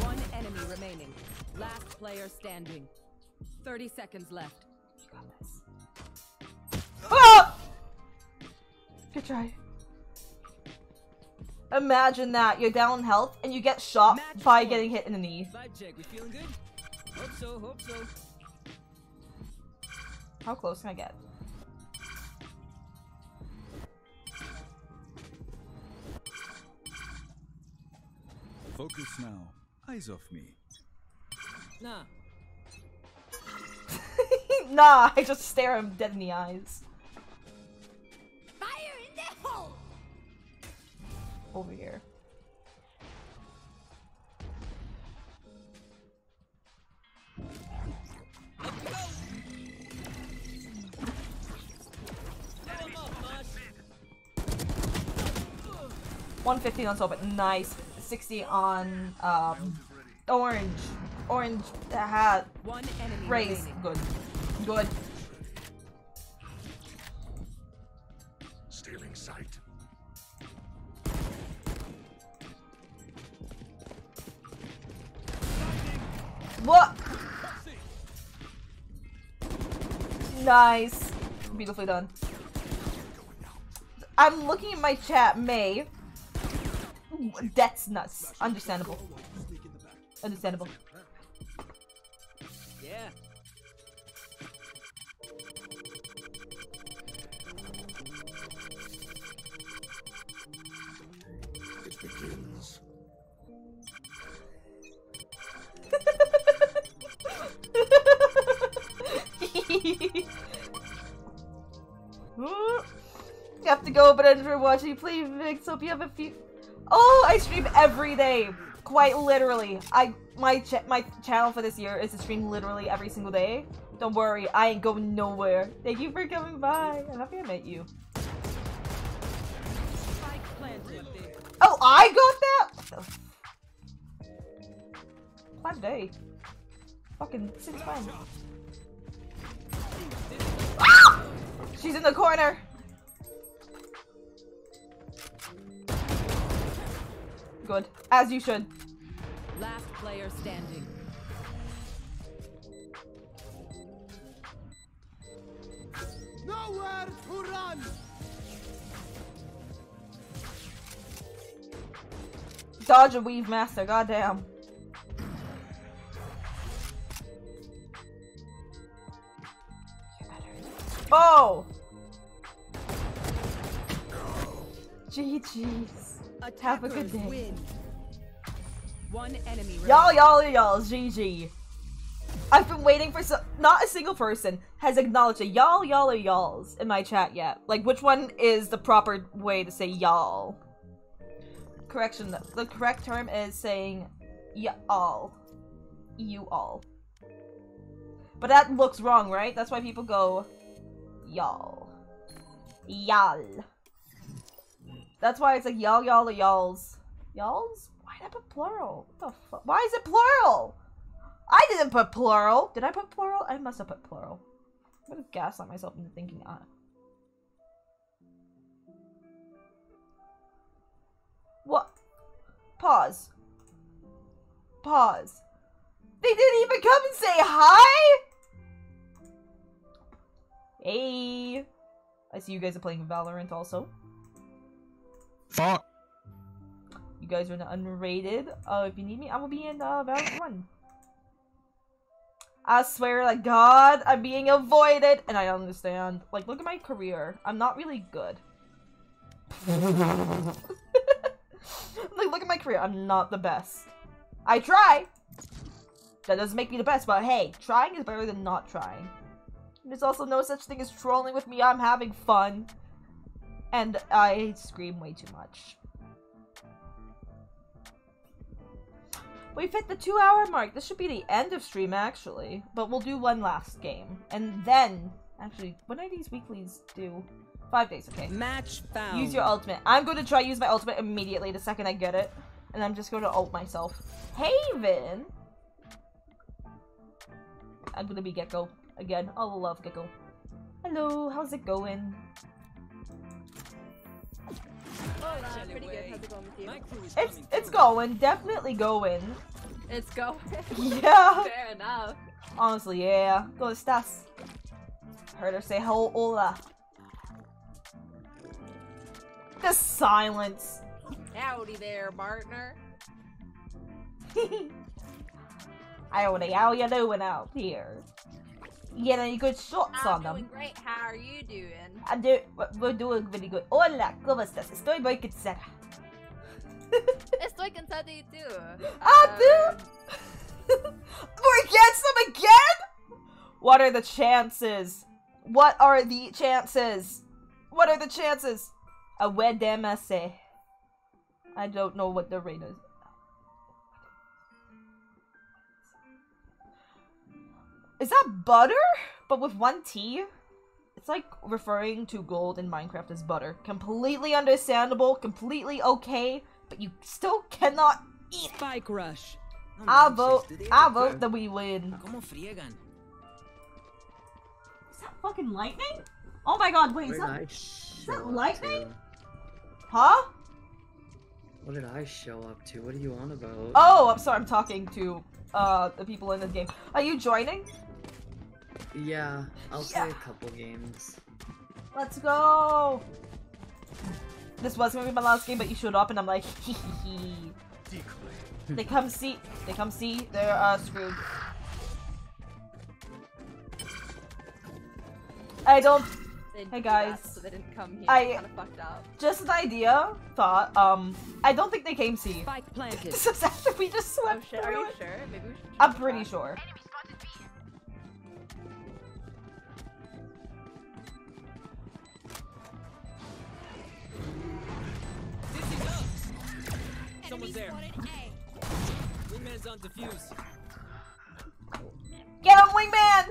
One enemy remaining. Last player standing. 30 seconds left. Ah! Good try. Imagine that you're down in health and you get shot by getting hit in the knee. Vibe check. We feeling good? Hope so. Hope so. How close can I get? Focus now. Eyes off me. Nah. nah, I just stare him dead in the eyes. Fire in the hole! Over here. One fifteen on Soap, nice. Sixty on um orange. Orange hat. One enemy Raze. remaining. Good. Good. Stealing sight. What? Nice. Beautifully done. I'm looking at my chat, May. That's nuts. Understandable. Understandable. Yeah. It begins. you have to go, but I'm watching you play Vix. Hope you have a few. Oh, I stream every day, quite literally. I my ch my channel for this year is to stream literally every single day. Don't worry, I ain't going nowhere. Thank you for coming by. I'm happy I met you. Oh, I got that. What day. Fucking since when? Ah! She's in the corner. Good. As you should. Last player standing. Nowhere to run. Dodge a weave master, goddamn. Oh! GG's. Have a good day. win. One enemy Y'all, y'all, y'all, GG. I've been waiting for some. Not a single person has acknowledged a y'all, y'all, or y'alls in my chat yet. Like, which one is the proper way to say y'all? Correction, the, the correct term is saying y'all. You all. But that looks wrong, right? That's why people go y'all. Y'all. That's why it's like y'all, y'all, y'alls. Y'alls? Why did I put plural? What the fuck? Why is it plural? I didn't put plural. Did I put plural? I must have put plural. I'm gonna gaslight myself into thinking ah. What? Pause. Pause. They didn't even come and say hi? Hey. I see you guys are playing Valorant also. Fuck. You guys are in unrated. Uh, if you need me, I will be in uh, Valorant 1. I swear to God, I'm being avoided, and I understand. Like, look at my career. I'm not really good. like, look at my career. I'm not the best. I try. That doesn't make me the best, but hey, trying is better than not trying. There's also no such thing as trolling with me. I'm having fun. And I scream way too much. We've hit the two hour mark. This should be the end of stream, actually. But we'll do one last game. And then, actually, when are these weeklies due? Five days, okay. Match found. Use your ultimate. I'm going to try use my ultimate immediately the second I get it. And I'm just going to ult myself. Haven! I'm going to be Gekko. Again, I love Gekko. Hello, how's it going? Hola, pretty good. How's it going with you? It's it's going, definitely going. It's going. Yeah. Fair enough. Honestly, yeah. ¿Cómo estás? Heard her say hello, hola. The silence. Howdy there, partner. I don't know how you doing out here. You get any good shots I'm on them? doing great. How are you doing? I do. We're doing really good. Hola, ¿cómo estás? Estoy muy cansada. Estoy cansado de tú. I ah. do. We're against them again. What are the chances? What are the chances? What are the chances? A wedemase. I don't know what the rain is. Is that butter? But with one T? It's like referring to gold in Minecraft as butter. Completely understandable, completely okay, but you still cannot eat. Spike rush. I vote, I vote that we win. ¿Cómo friegan? Is that fucking lightning? Oh my god, wait, is What that, did is that lightning? to? Huh? What did I show up to? What are you on about? Oh, I'm sorry, I'm talking to uh the people in the game. Are you joining? Yeah, I'll play a couple games. Let's go! This was gonna be my last game, but you showed up and I'm like, hee hee hee. They come see, they come see, they're uh, screwed. I don't, They hey guys. that, so they didn't come here. I- kind of fucked up. just an idea, thought, um, I don't think they came see. Spike planted. This is after we just Oh swept shit, are through you it. sure? Maybe we should I'm pretty that. sure. Someone's there. Wingman's on defuse. Get him, wingman!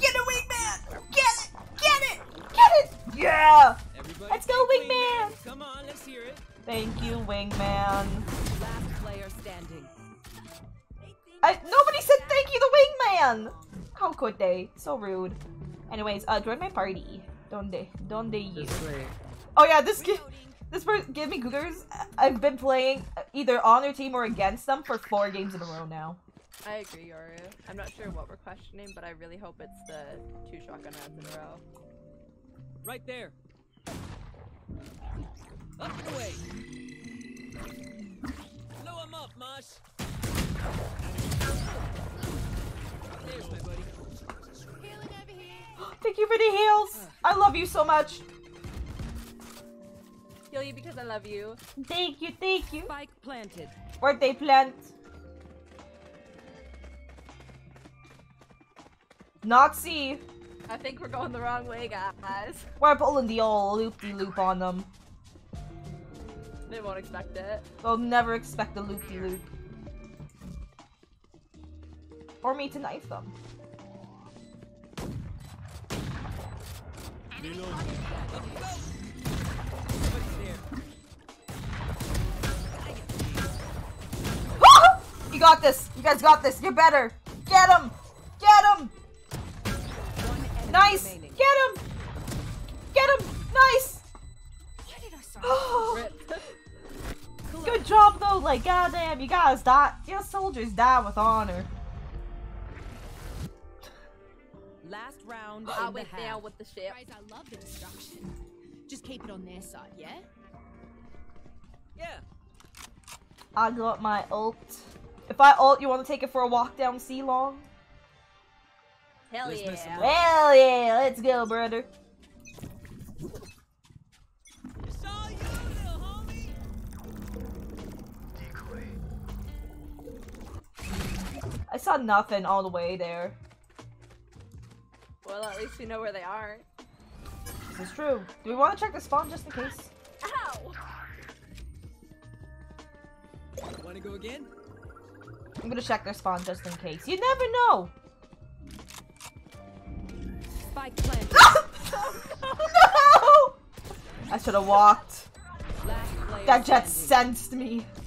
Get him, wingman! Get it! Get it! Get it! Yeah! Everybody Let's go, take wingman! Come on, let's hear it. Thank you, wingman. Last player standing. I, nobody said thank you, the wingman! How could they? So rude. Anyways, uh, join my party. Donde? Donde you? Oh yeah, this gi- this person give me Cougars. I've been playing either on their team or against them for four games in a row now. I agree, Yoru. I'm not sure what we're questioning, but I really hope it's the two shotgun rounds in a row. Right there. Up and away. Blow him up, Mosh. There's my buddy. Thank you for the heals. I love you so much. Kill you because I love you. Thank you, thank you. Spike planted. Birthday plant. Not see. I think we're going the wrong way, guys. We're pulling the old loop-de-loop on them. They won't expect it. They'll never expect the loop-de-loop. Or me to knife them. you got this. You guys got this. You're better. Get him. Get him. Nice. Get him. Get him. Nice. Good job though. Like goddamn, you guys die. Your soldiers die with honor. Last round I went down with the ship. Guys, I love the destruction. Just keep it on their side, yeah? Yeah. I got my ult. If I ult, you want to take it for a walk down C long? Hell Let's yeah. Well, yeah, let's go, brother. I saw nothing all the way there. Well, at least we know where they are. This is true. Do we want to check the spawn just in case? Ow! Wanna go again? I'm gonna check their spawn just in case. You never know! Spike planted. no! should have walked. That Jett standing. sensed me.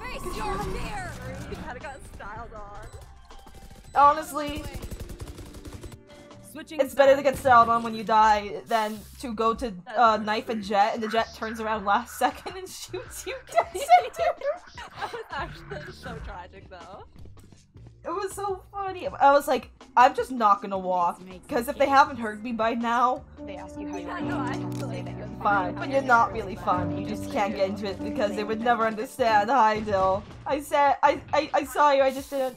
Face your fear! Honestly, Switching it's better to get styled on when you die than to go to uh, knife a Jett and the Jett turns around last second and shoots you dead center. That was actually so tragic, though. It was so funny. I was like, I'm just not gonna walk because if they haven't heard me by now, They ask you how you're no, I doing. that you're fine. But you're not really fun. You just can't get into it because they would never understand. Hi, Dill. I said, I, I, I saw you. I just didn't.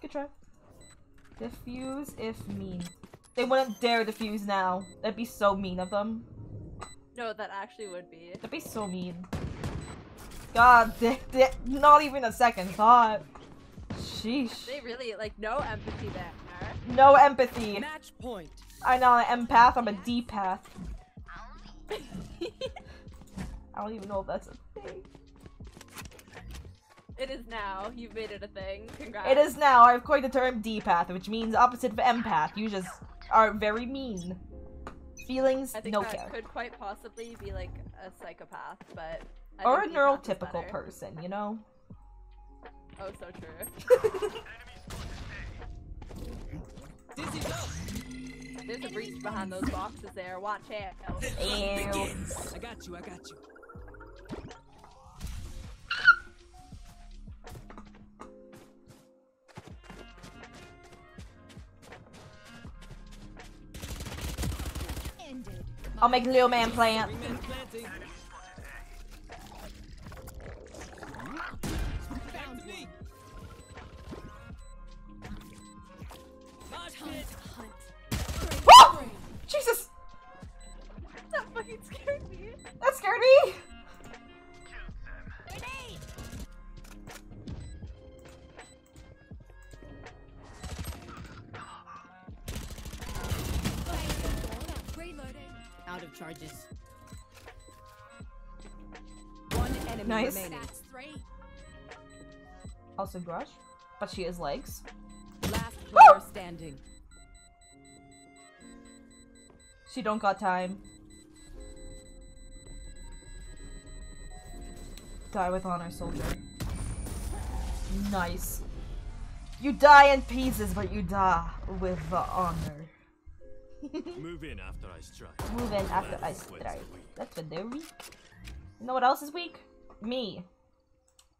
Good try. Diffuse if mean. They wouldn't dare diffuse now. That'd be so mean of them. No, that actually would be. That'd be so mean. God, they, they, not even a second thought. Sheesh. They really, like, no empathy there. No empathy. Match point. I'm not an empath, I'm a D-path. I don't even know if that's a thing. It is now. You've made it a thing. Congrats. It is now. I've coined the term D-path, which means opposite of empath. You just are very mean. Feelings, I think no that care. could quite possibly be like a psychopath, but. I Or a think D-path is neurotypical person, you know? Oh, so true. There's a breach behind those boxes there. Watch out. Ew. I got you, I got you. I'll make Lil Man plant. Charges. One enemy Nice. remaining. That's three. Also Grush. But she has legs. Last player standing. She don't got time. Die with honor, soldier. Nice. You die in pieces, but you die with the honor. Move in after I strike. Move in after I strike. That's when they're weak. You know what else is weak? Me.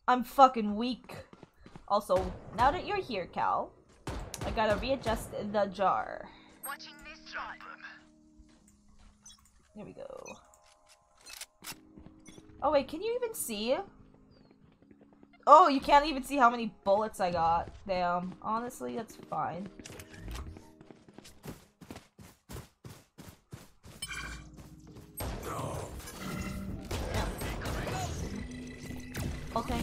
I'm fucking weak. Also, now that you're here, Cal, I gotta readjust the jar. Watching this shot. There we go. Oh wait, can you even see? Oh, you can't even see how many bullets I got. Damn. Honestly, that's fine. Okay.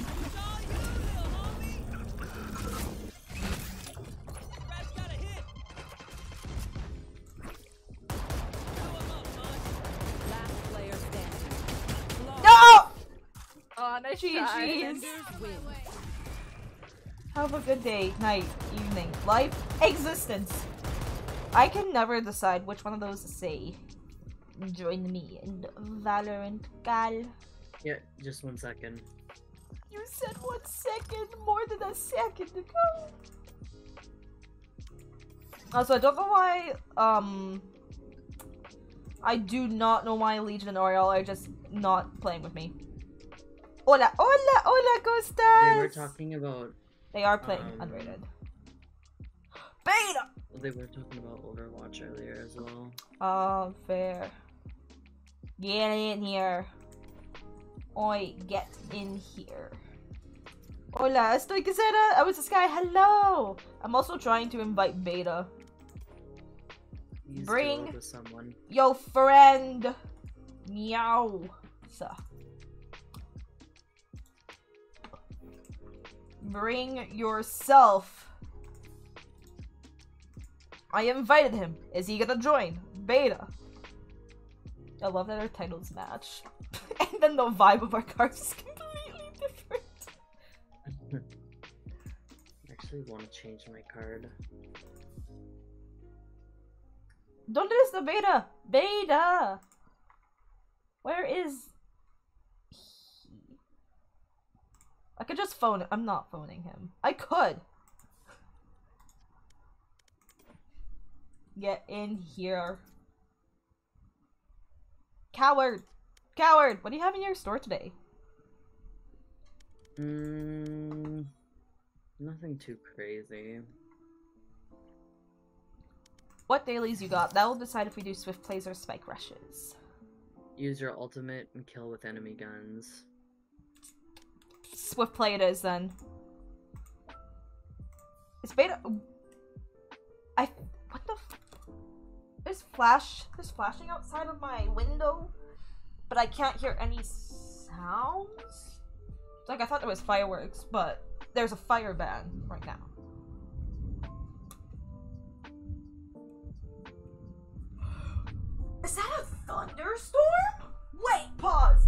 Last player standing. No! Oh, nice GG's. Have a good day, night, evening, life, existence. I can never decide which one of those to say. Join me in Valorant, Cal. Yeah, just one second. You said one second, more than a second ago. Also, I don't know why, um... I do not know why Legion and Oriole are just not playing with me. Hola, hola, hola, Costas! They were talking about. They are playing um, unrated. Beta! They were talking about Overwatch earlier as well. Oh, fair. Get in here. Oi, get in here. Hola, estoy casada. I was a sky. Hello. I'm also trying to invite Beta. He's Bring someone. Yo, friend. Meow. So. Bring yourself. I invited him. Is he gonna join? Beta. I love that our titles match. and then the vibe of our cards actually want to change my card. Don't do this to Beta! Beta! Where is he? I could just phone I'm not phoning him. I could. Get in here. Coward! Coward! What do you have in your store today? Mm, nothing too crazy. What dailies you got? That will decide if we do swift plays or spike rushes. Use your ultimate and kill with enemy guns. Swift play it is then. It's beta. I. What the? F there's flash. There's flashing outside of my window, but I can't hear any sounds. Like I thought there was fireworks, but there's a fire ban right now. Is that a thunderstorm? Wait, pause.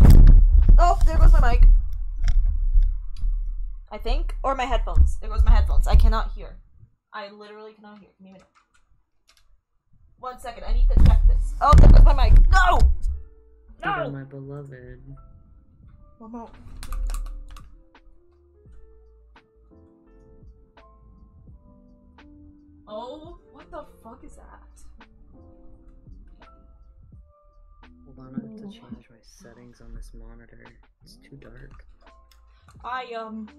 Oh, there goes my mic. I think. Or my headphones. There goes my headphones. I cannot hear. I literally cannot hear. Give me a minute. One second. I need to check this. Oh, there goes my mic. No! No! my beloved. One more. Oh, what the fuck is that? Hold on, I have to change my settings on this monitor. It's too dark. I, um.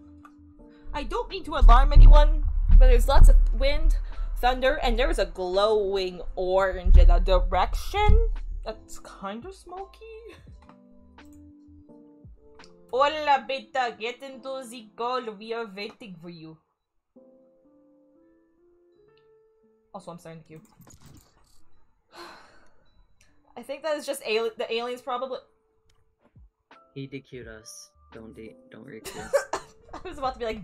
I don't mean to alarm anyone, but there's lots of wind, thunder, and there's a glowing orange in a direction that's kind of smoky. Hola, beta, get into the call. We are waiting for you. Also, I'm starting the queue. I think that is just ali- the aliens probably. He DQ'd us. Don't de- don't requeue. I was about to be like,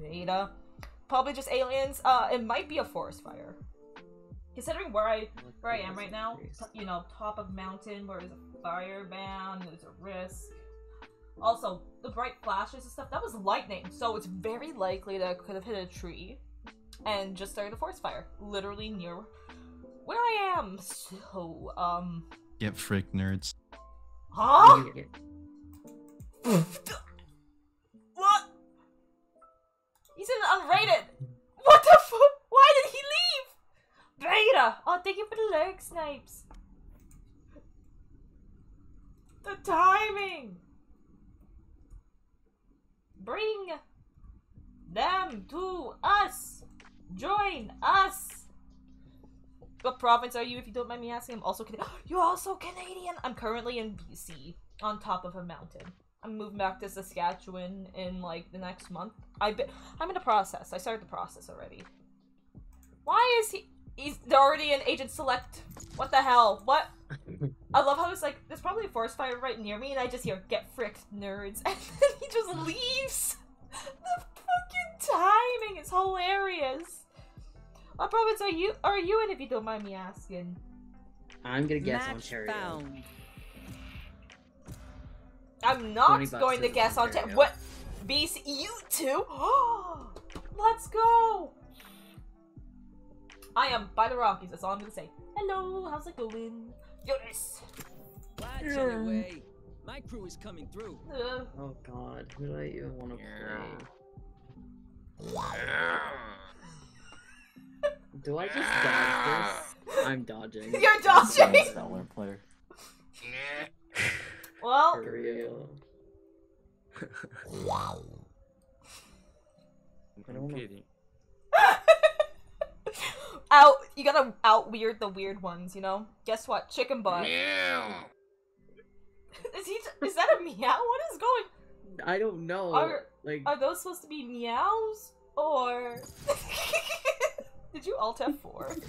beta. Probably just aliens. Uh, it might be a forest fire. Considering where I where I am right now, you know, top of mountain where there's a fire ban, there's a risk. Also, the bright flashes and stuff, that was lightning, so it's very likely that I could have hit a tree and just started a forest fire. Literally near where I am. So, um Get frick nerds. Huh? what? He's in unrated. What the fuck? Why did he leave? Beta. Oh, thank you for the leg snipes. The timing. Bring them to us. Join us. What province are you, if you don't mind me asking? I'm also Canadian. You're also Canadian. I'm currently in BC, on top of a mountain. I'm moving back to Saskatchewan in like the next month. I be- I'm in the process. I started the process already. Why is he? He's already an Agent Select. What the hell? What? I love how it's like there's probably a forest fire right near me, and I just hear "get fricked, nerds," and then he just leaves. The timing is hilarious. What province are you? Are you in? If you don't mind me asking. I'm gonna guess Match Ontario. found. I'm not going to guess on Ontario. what. BC, you two. Let's go. I am by the Rockies. That's all I'm gonna say. Hello, how's it going? Yes. Watch anyway. My crew is coming through. Uh, Oh god, who do I even want to play? Do I just dodge this? I'm dodging. You're dodging? Stellar player. well, For real. Wow. I don't kidding. out. You gotta out weird the weird ones. You know. Guess what? Chicken butt. Meow. Is he? Is that a meow? What is going? I don't know. Are like are those supposed to be meows or? Did you alt F4?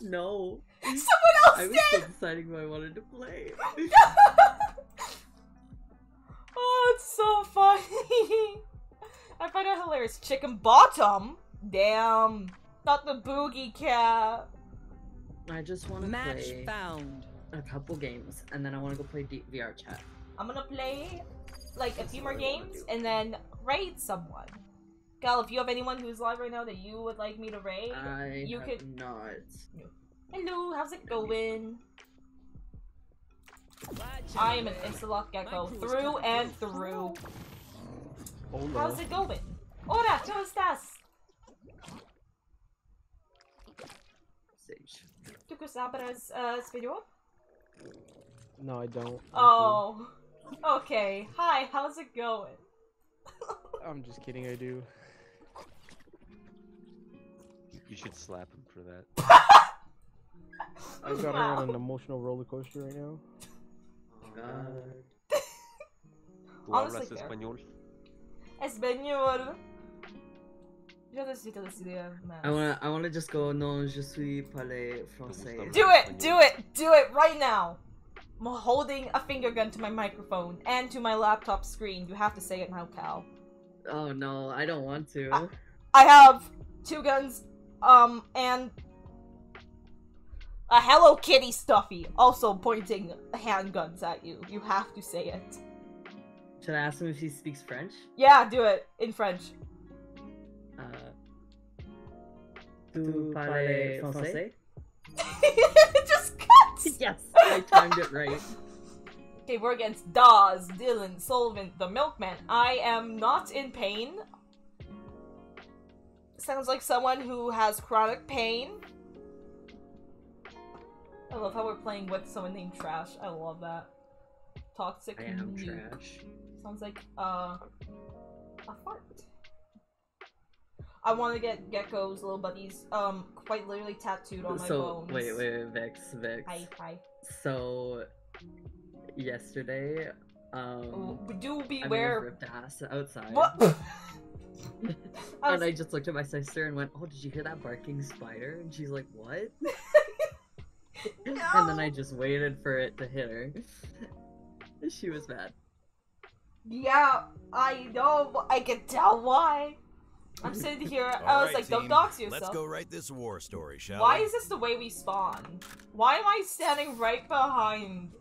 no. Someone else I was did. still deciding who I wanted to play. Oh, it's so funny. I find it hilarious. Chicken bottom. Damn. Not the boogie cat. I just want to Match play found. a couple games, and then I want to go play D- VR chat. I'm gonna play like a few more games and then raid someone. Gal, if you have anyone who's live right now that you would like me to raid, I you have could. not. Hello, how's it going? I am an Insta-lock Gekko through and through. How's it going? Hola, ¿cómo estás? Sage. ¿Tú sabes uh, español? No, I don't. Oh, okay. Hi, how's it going? I'm just kidding. I do. You should slap him for that. I got her on an emotional roller coaster right now. God. Honestly, hablas fair. español? Español. Yo necesito decir más. I wanna, I wanna just go. No, je suis parler français. Do it! Do it! Do it right now! I'm holding a finger gun to my microphone and to my laptop screen. You have to say it now, Cal. Oh no, I don't want to. I have two guns, um, and a Hello Kitty stuffy also pointing handguns at you. You have to say it. Should I ask him if he speaks French? Yeah, do it in French. Uh, tu parles français? Just cut! yes, I timed it right. Okay, we're against Dawes, Dylan, Sullivan, the Milkman. I am not in pain. Sounds like someone who has chronic pain. I love how we're playing with someone named Trash. I love that. Toxic I am nuke. trash. Sounds like uh, a fart. I want to get Gekko's little buddies um quite literally tattooed on my So bones. wait, wait, wait, Vex, Vex. Hi, hi. So yesterday, um, Oh, do I may have ripped ass outside. What? I and was- I just looked at my sister and went, "Oh, did you hear that barking spider?" And she's like, "What?" And then I just waited for it to hit her. she was mad. Yeah, I know. I can tell why. I'm sitting here. I was Alright, like, don't team, dox yourself. Let's go write this war story, shall Why we? is this the way we spawn? Why am I standing right behind?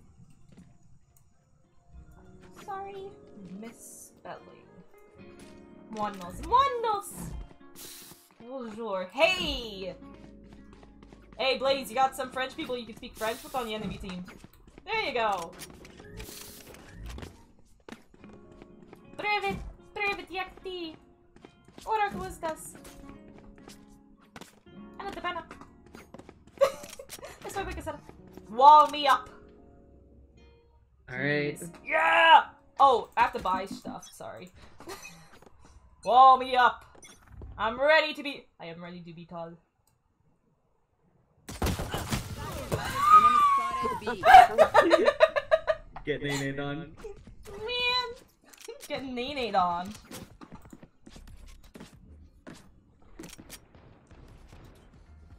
Sorry, misspelling. Monos. Monos! Bonjour. Hey! Hey, Blaze, you got some French people you can speak French with on the enemy team. There you go. Привет, привет, як ти? Ora, ¿cómo estás? Ah, ano te pena? Eso hay que hacer. Wall me up. Alright. Yeah! Oh, I have to buy stuff. Sorry. Wall me up. I'm ready to be. I am ready to be tall. Get named on. Man, getting nade on.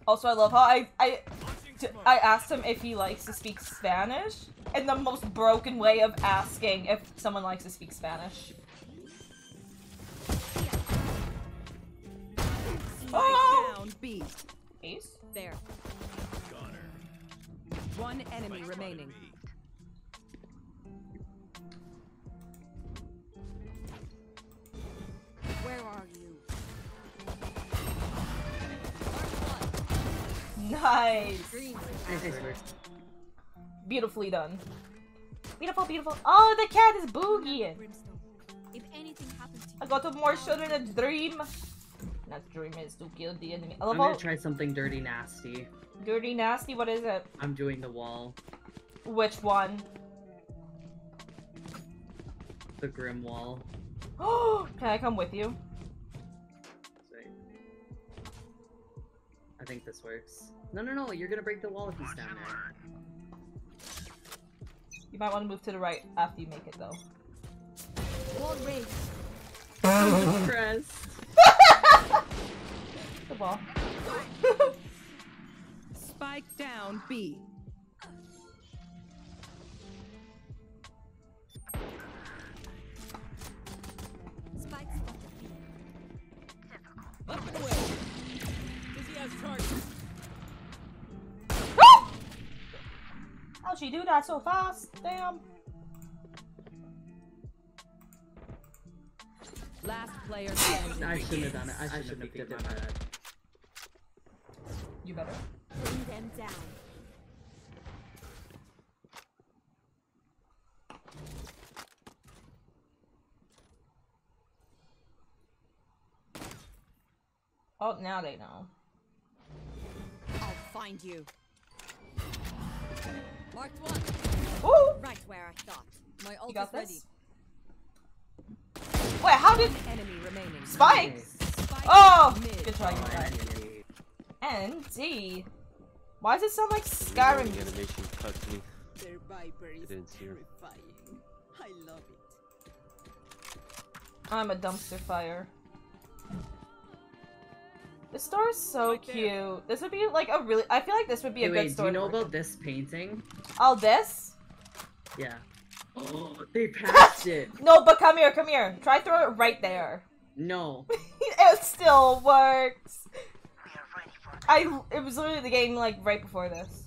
Also, I love how I I asked him if he likes to speak Spanish in the most broken way of asking if someone likes to speak Spanish. Oh! Down B. Ace? There. One enemy remaining. Where are you? Nice. Nice. Beautifully done. Beautiful, beautiful. Oh, the cat is boogieing. If anything happens to I got more shot in a dream. Not dream is to kill the enemy. I love I'm gonna try something dirty nasty. dirty nasty. What is it? I'm doing the wall. Which one? The grim wall. Oh, can I come with you? I think this works. No, no, no, you're gonna break the wall if you stand there. You might want to move to the right after you make it, though. Wall raised. I'm. The ball. Spike down B. How'd she do that so fast? Damn. Last player. I shouldn't have done it. I shouldn't have picked it. My bad. You better. Bring them down. Oh, now they know. I'll find you. Marked one. Ooh! Right where I thought. My ult is ready. Wait, how did Enemy remaining. Spike? Spike Oh! mid. Good try, good try. And D. Why does it sound like The Skyrim? reloading animation cuts me. Their viper is didn't see her. terrifying. I love it. I'm a dumpster fire. This store is so Right there. cute. This would be like a really. I feel like this would be a Hey, good wait, do you know about this painting? in. Oh, this? Yeah. Oh, they passed it. No, but come here, come here. Try throw it right there. No. it still works. I. It was literally the game like right before this.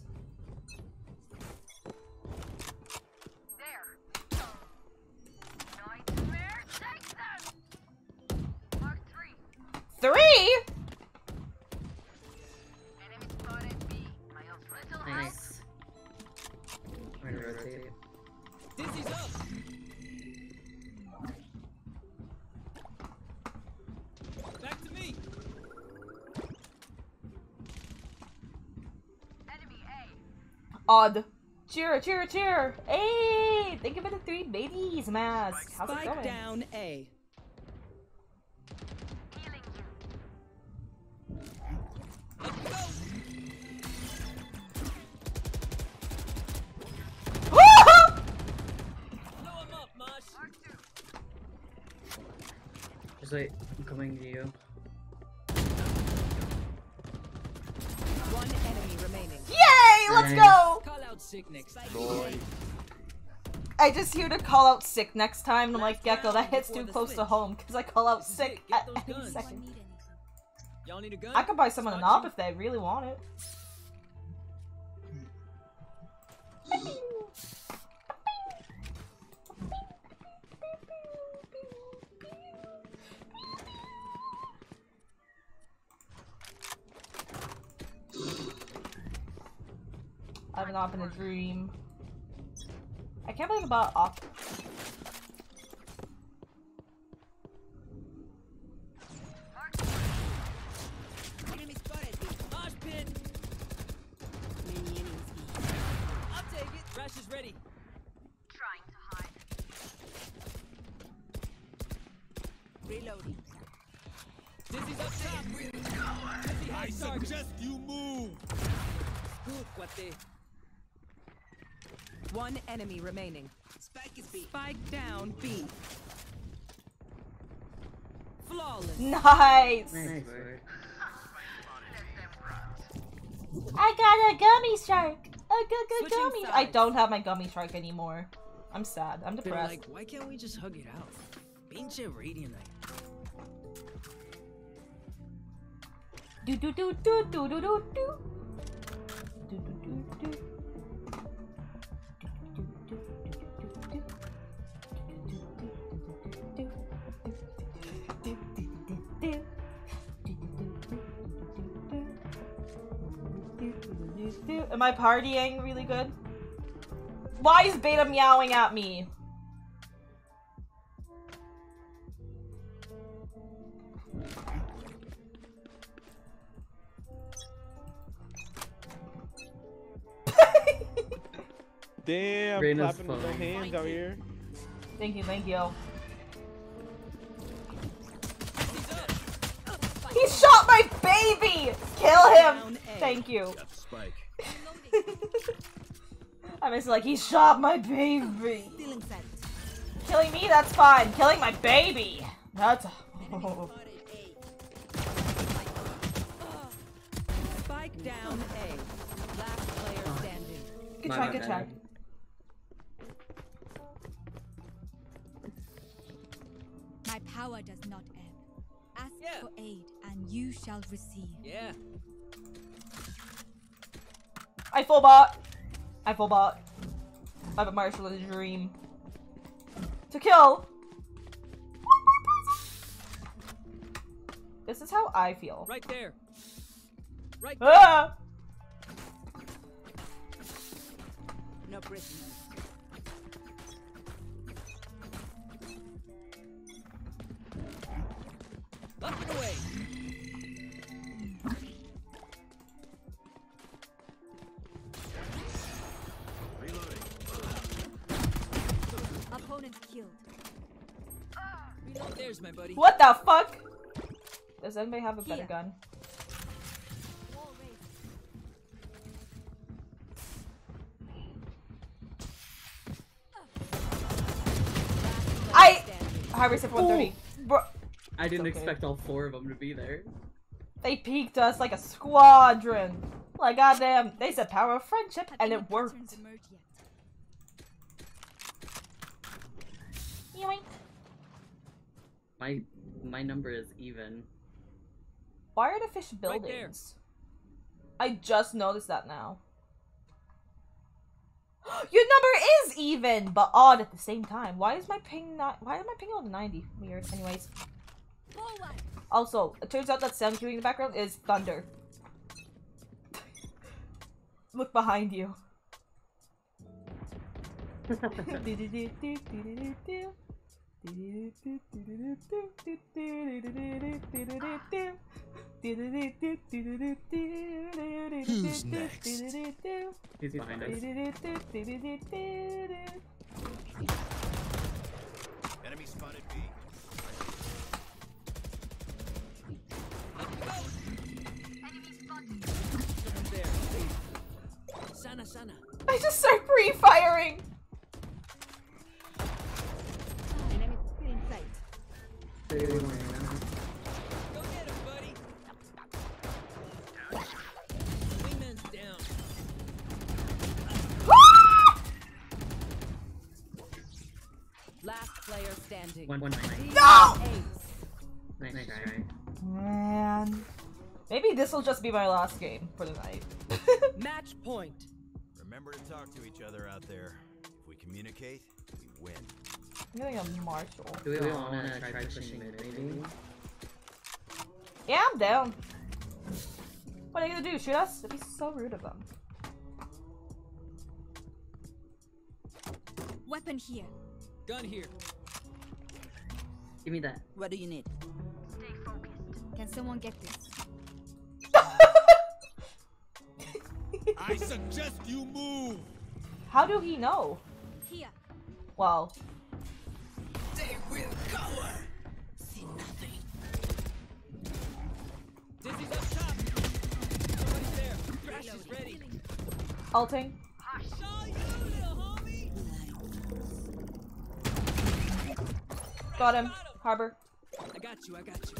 Three? Odd. Cheer, cheer, cheer! Hey! Think of it the three babies mask. How's it going? down A. Up we go. Blow him up, Mosh. Just wait, I'm coming to you. One enemy remaining. Yay! Let's go! Call out sick next time. Boy. I just hear to call out sick next time. and I'm like, Gekko, that hits too close to home because I call out sick. Get at those any guns. second. Need anything. Y'all need a gun? I could buy someone an Start op if they really want it. Hmm. I have not been a dream. I can't believe about op. Enemy spotted me. Mosh pit. Many enemies B. I'll take it. Thrash is ready. Reloading. Dizzy's up top. Dizzy has you move. Good, cuate. One enemy remaining. Spike is B. Spike down B. Flawless. Nice! Nice word. I got a gummy shark! A good, good Switching gummy! I don't have my gummy shark anymore. I'm sad. I'm They're depressed. like, why can't we just hug it out? Pinche Radianite. Do do do do do do do do. Do do do do. Am I partying really good? Why is Beta meowing at me? Damn, Reyna's clapping with the hands out here. Thank you, thank you. He shot my baby! Kill him! Thank you. Got the spike. I was like, he shot my baby. Killing me, that's fine. Killing my baby, that's. Spike down A. Last player standing. Good try, good try. My power does not ebb. Ask for aid, and you shall receive. Yeah. I full bot. I full bot. I have a Marshal in a dream. To kill. This is how I feel. Right there. Right there. Ah! No prisoners. The fuck? Does anybody have a better Here. gun? I Harbor Sip 130. Bro, I didn't okay. expect all four of them to be there. they peeked us like a squadron. Like goddamn, they said power of friendship, and it worked. Yoink. My my number is even. Why are the fish Right there. buildings? I just noticed that now. Your number is even, but odd at the same time. Why is my ping not? Why am I ping on 90? Weird. Anyways. Also, it turns out that sound cueing in the background is thunder. Look behind you. Who's next? He's behind us. Enemy spotted B. Someone there. Sana, sana. I just start pre-firing. Player standing. One one nine. No! Nice, nice try. Man. Maybe this will just be my last game for the night. Match point. Remember to talk to each other out there. If we communicate, we win. I'm getting a Marshal. Do we all wanna try pushing mid maybe? Yeah, I'm down. What are you gonna do? Shoot us? That'd be so rude of them. Weapon here. Gun here. Give me that. What do you need? Can someone get this? I suggest you move. How do he know? Here. Well, Dizzy's up top. Somebody's there. Thrash is ready. ulting. Saw you, little homie. Got him. Harbor. I got you. I got you.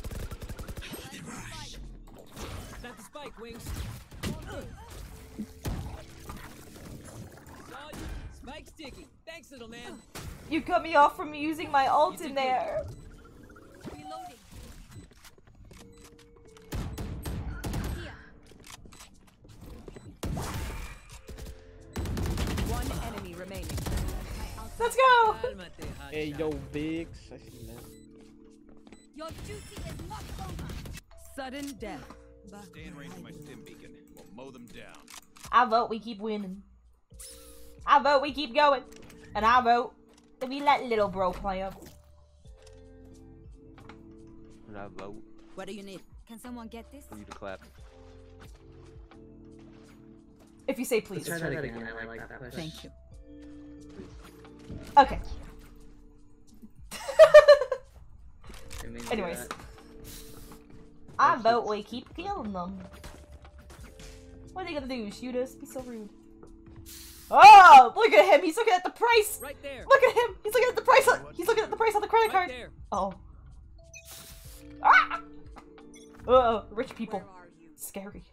Not the spike, wings. Saw you. Spike sticky. Thanks, little man. You cut me off from using my ult in there. Reloading. One enemy remaining. Let's go. Hey, yo, Biggs. I see that. Your duty is not over. Sudden death. Stay in range of my stim beacon. We'll mow them down. I vote we keep winning. I vote we keep going. And I vote that we let little bro play up. And I vote What do you need? Can someone get this? for you to clap. If you say please. Let's try that again. I like that push. Thank you. Okay. I mean, do Anyways. I vote we keep killing them. What are they gonna do? Shoot us? Be so rude. Oh, look at him. He's looking at the price. Right there. Look at him. He's looking at the price. On, he's looking at the price on the credit card. there. Oh. Ah! Oh, rich people. Scary.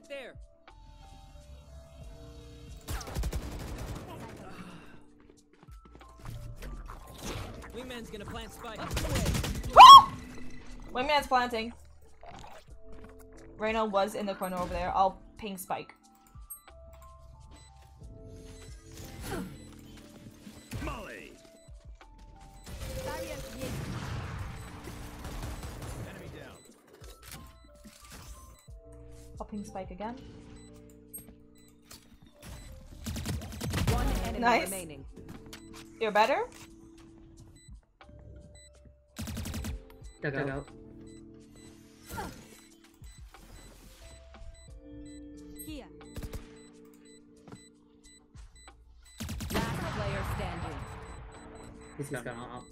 Right there. Ah. Wingman's gonna plant spike. Wingman's planting. Reyna was in the corner over there. I'll ping Spike. I'll ping Spike again. One enemy Nice. remaining. You're better? Duck out. out. Here. Last player standing. He's gone out.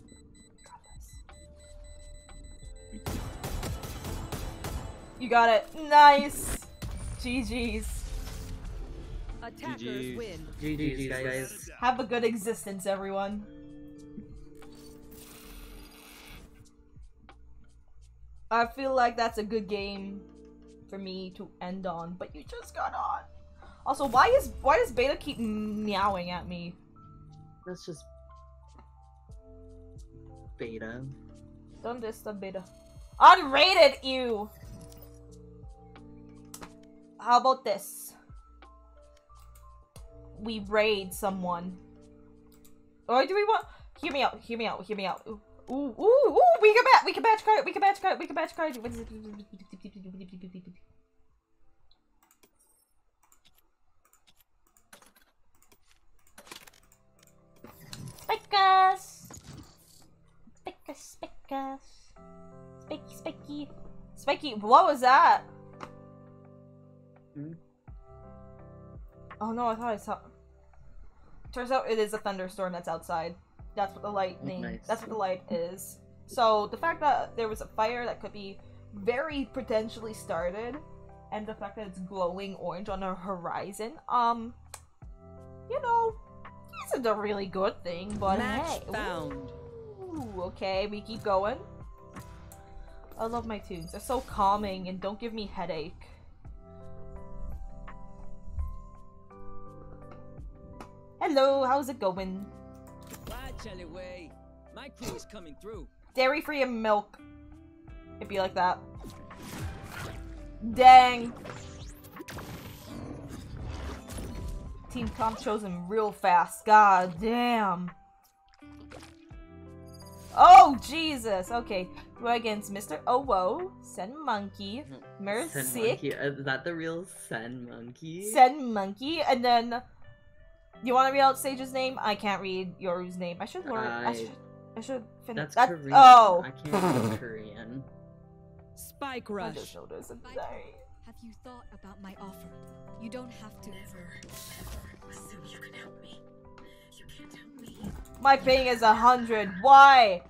You got it. Nice. GG's. Attackers GGs. win. GG's, guys. Have a good existence, everyone. I feel like that's a good game for me to end on, but you just got on. Also, why is why does Beta keep meowing at me? That's just beta. Don't disturb Beta. Unrated you. How about this? We raid someone. Or do we want? Hear me out. Hear me out. Hear me out. Ooh, ooh, ooh! We can bat. We can batch card. We can batch card. We can batch card. What is it? Spikas! Spikas, spikas. Spiky, spiky. Spiky, what was that? Hmm? Oh no, I thought I saw. Turns out it is a thunderstorm that's outside. That's what the lightning. nice. That's what the light is. So the fact that there was a fire that could be very potentially started, and the fact that it's glowing orange on the horizon, um, you know, isn't a really good thing. But Match hey, found. Ooh, okay, we keep going. I love my tunes. They're so calming and don't give me headache. Hello, how's it going? Way? My crew is coming through. Dairy free and milk. It'd be like that. Dang. Team comp chosen real fast. God damn. Oh, Jesus. Okay. We're against Mr. Owo, oh Sen Monkey, hmm. Sen Mercy, monkey. Uh, is that the real Sen monkey? Sen Monkey, and then. You want to read out Sage's name? I can't read Yoru's name. I should learn. I, I- should. I should finish. That's that. Korean. Oh. I can't read Korean. Spike I rush. just noticed. I'm sorry. Have you thought about my offer? You don't have to. Never, never assume you can help me. You can't help me. My ping is a hundred. Why?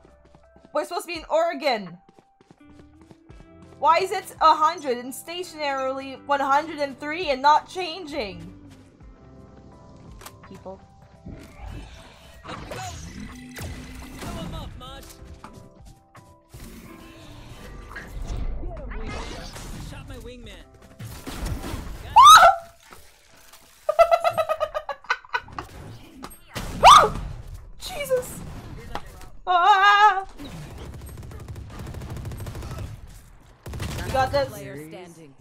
We're supposed to be in Oregon. Why is it a hundred and stationarily 103 and not changing? Wingman. Jesus! Ah! You got this. Player standing.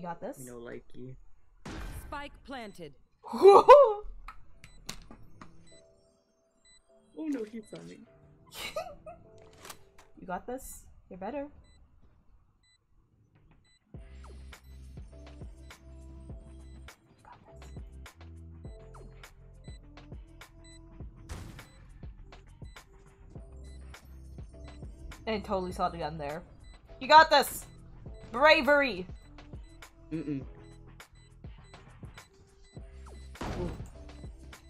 You got this. No likey. Spike planted. Oh no, he's on me. You got this. You're better. I totally saw the gun there. You got this! Bravery! Mm-mm.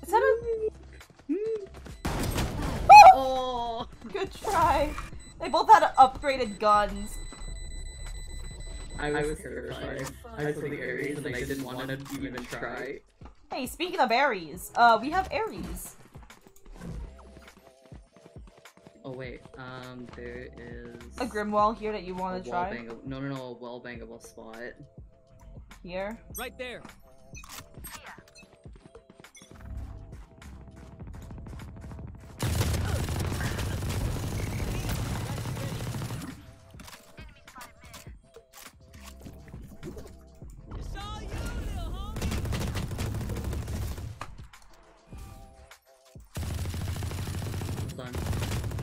Is that a... Mm. oh! Good try. They both had upgraded guns. I was, I was terrified. I the Ares and I didn't want to even try. Hey, speaking of Ares, uh, we have Ares. Oh wait, um, there is... A Grimwall here that you want to try? No, no, no, a well-bangable spot here. Right there.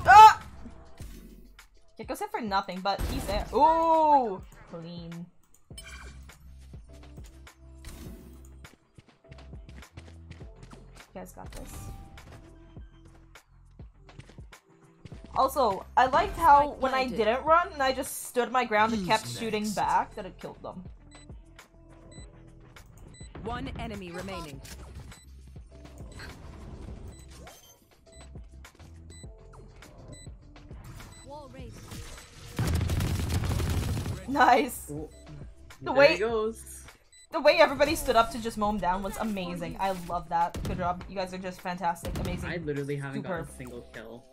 Ah! It goes in for nothing, but he's there. Ooh! Clean. Guys got this. Also, I liked how when I didn't run and I just stood my ground and kept Who's shooting back, that it killed them. One enemy remaining. Wall raised. Nice. Oh. The way he goes. The way everybody stood up to just mow him down was amazing. I love that. Good job. You guys are just fantastic. Amazing. I literally haven't got Superb. a single kill.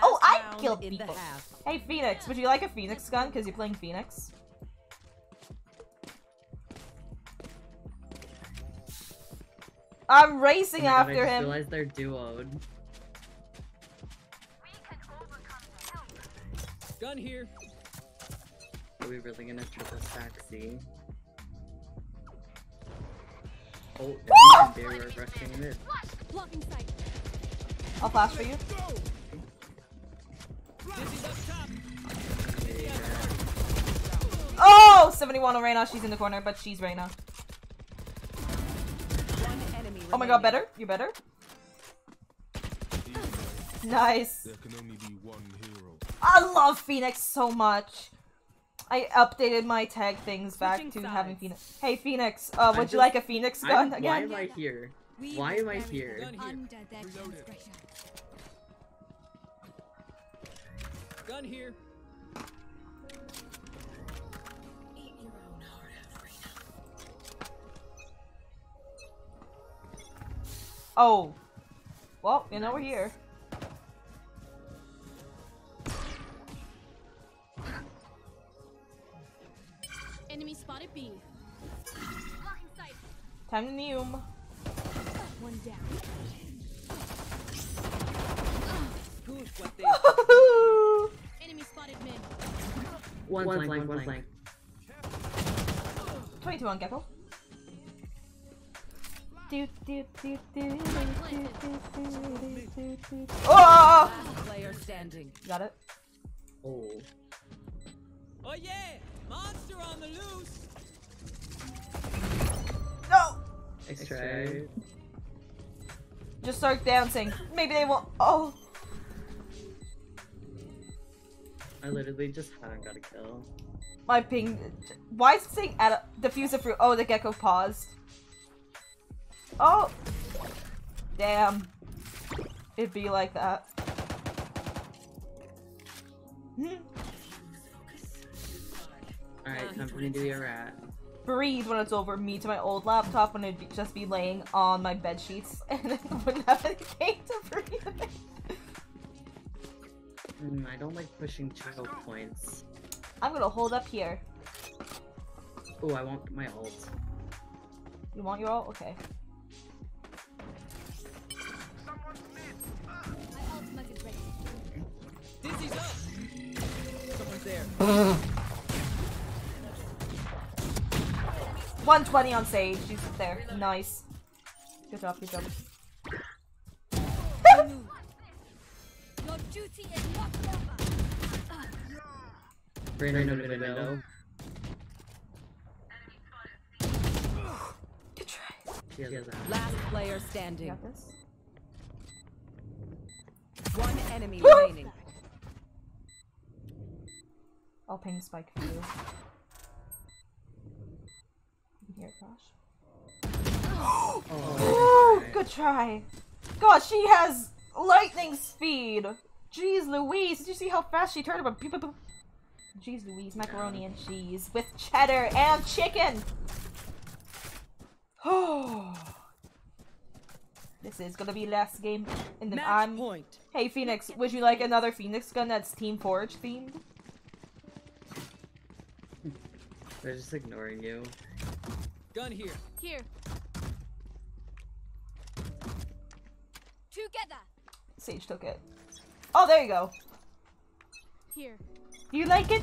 Oh, I killed in the people. half. Hey, Phoenix, would you like a Phoenix gun? Because you're playing Phoenix. I'm racing Oh my God, after I just him. realized they're duoed. Gun here. Are we really gonna triple stack C? Oh, never mind, they were rushing mid. I'll flash for you. Dizzy's up. Oh, 71 on Reyna. She's in the corner, but she's Reyna. One Oh my god, better? You better? Nice. There can only be one hero. I love Phoenix so much. I updated my tag things back Switching to having. Phoenix. Hey, Phoenix, uh, I would you like a Phoenix gun I'm- again? Why am I here? Why am I here? Under their transgression. Gun here. Oh. Well, you know we're here. It. Time to Neum. One down. Good what they Enemy spotted mid. One, one flank, one, flank. 22 on Gekko. Do, do, do, oh! Player standing. Got it. Oh. Oh yeah! Monster on the loose! No! Extra. Just start dancing. Maybe they won't. Oh! I literally just haven't got a kill. My ping. Why is it saying add a diffuse a fruit? Oh, the Gekko paused. Oh! Damn. It'd be like that. Alright, time for me to be a rat. Breathe when it's over. Me to my old laptop when it'd be- just be laying on my bed sheets and I wouldn't have anything to breathe. Mm, I don't like pushing child points. I'm gonna hold up here. Oh, I want my ult. You want your ult? Okay. My ultimate is ready. Dizzy's up! Someone's there. 120 on Sage. She's there. Nice. Good job, good job. Your duty is not over. Good try. She has that. Last player standing. Got this. One enemy remaining. I'll ping spike for you. You can hear. Oh, Ooh, good try. God, she has lightning speed. Jeez Louise, did you see how fast she turned about? Jeez Louise, macaroni and cheese with cheddar and chicken. Oh. this is gonna be last game in the Match I'm point. Hey Phoenix, would you like another Phoenix gun that's Team Forge themed? They're just ignoring you. Gun here. Here. Together. Sage took it. Oh, there you go. Here. You like it?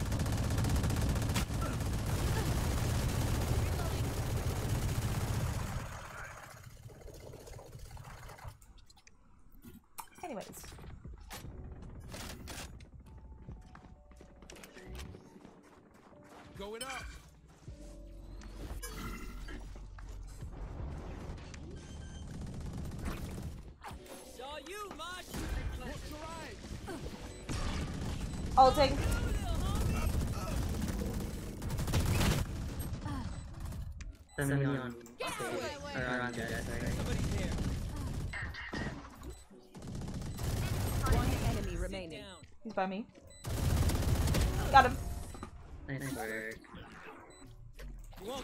Me on. Or on sorry. One enemy remaining. He's by me. Got him. Nice work. Run,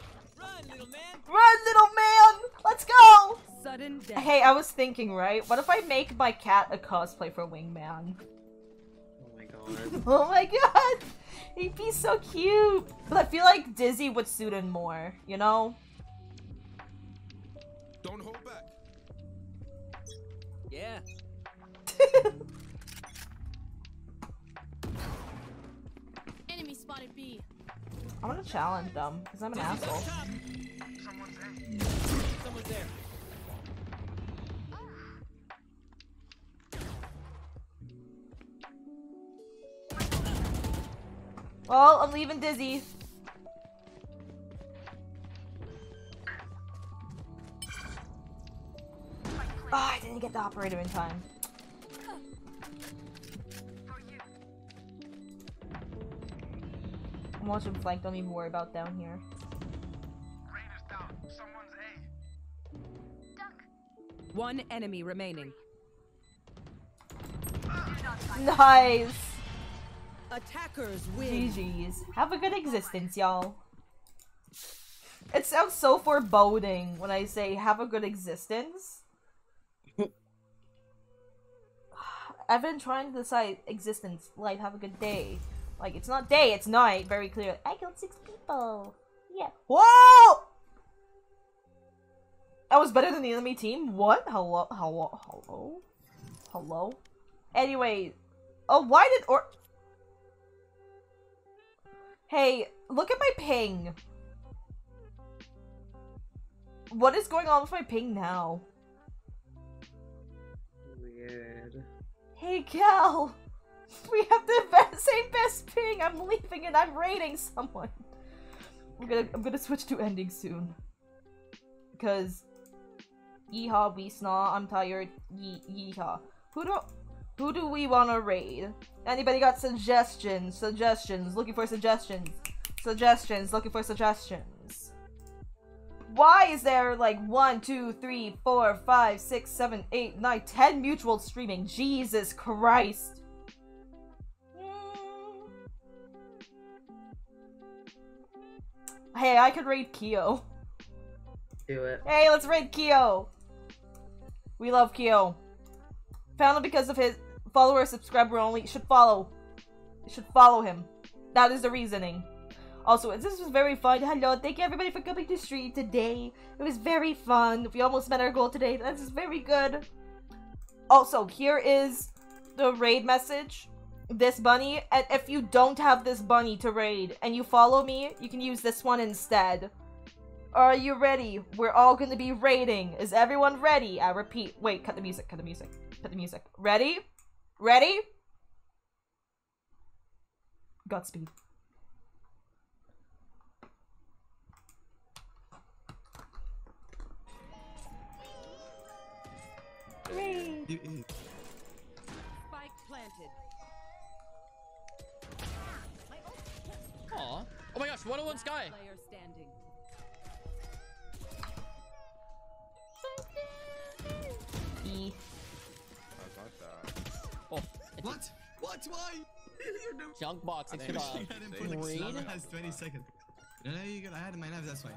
little man. Run, little man! Let's go! Sudden death. Hey, I was thinking, right? What if I make my cat a cosplay for Wingman? Oh my god. Oh my god! He'd be so cute! But I feel like Dizzy would suit him more, you know? Don't hold back. Yeah. Enemy spotted B. I want to challenge them, because I'm an asshole. Someone's there. Well, I'm leaving Dizzy. Oh, I didn't get the operator in time. I'm watching flank, don't even worry about down here. One enemy remaining. Nice! Attackers win. GG's. Have a good existence, y'all. It sounds so foreboding when I say have a good existence. I've been trying to decide existence, life, have a good day. Like, it's not day, it's night, very clear. I killed six people. Yeah. Whoa! I was better than the enemy team? What? Hello? Hello? Hello? Hello? Anyway. Oh, why did or- Hey, look at my ping. What is going on with my ping now? Weird. Hey, Cal! We have the best, same best ping! I'm leaving and I'm raiding someone! I'm gonna, I'm gonna switch to ending soon. Because... Yeehaw, we snaw, I'm tired, yee yeehaw. Who do- who do we wanna raid? Anybody got suggestions? Suggestions, looking for suggestions. Suggestions, looking for suggestions. Why is there like 1, 2, 3, 4, 5, 6, 7, 8, 9, 10 mutual streaming? Jesus Christ. Hey, I could raid Kyo. Do it. Hey, let's raid Kyo. We love Kyo. Found him because of his follower subscriber only. Should follow. Should follow him. That is the reasoning. Also, this was very fun. Hello, thank you everybody for coming to stream today. It was very fun. We almost met our goal today. This is very good. Also, here is the raid message. This bunny, and if you don't have this bunny to raid and you follow me, you can use this one instead. Are you ready? We're all gonna be raiding. Is everyone ready? I repeat. Wait, cut the music, cut the music, cut the music. Ready? Ready? Godspeed. Raid. Spike planted. Aw. Oh my gosh, 101 Skye! Player standing. E. How that? Oh, What? What? Why? Junk box. I It didn't I didn't put the read. has 20 seconds. No, no, you got. I had in my nose. That's why.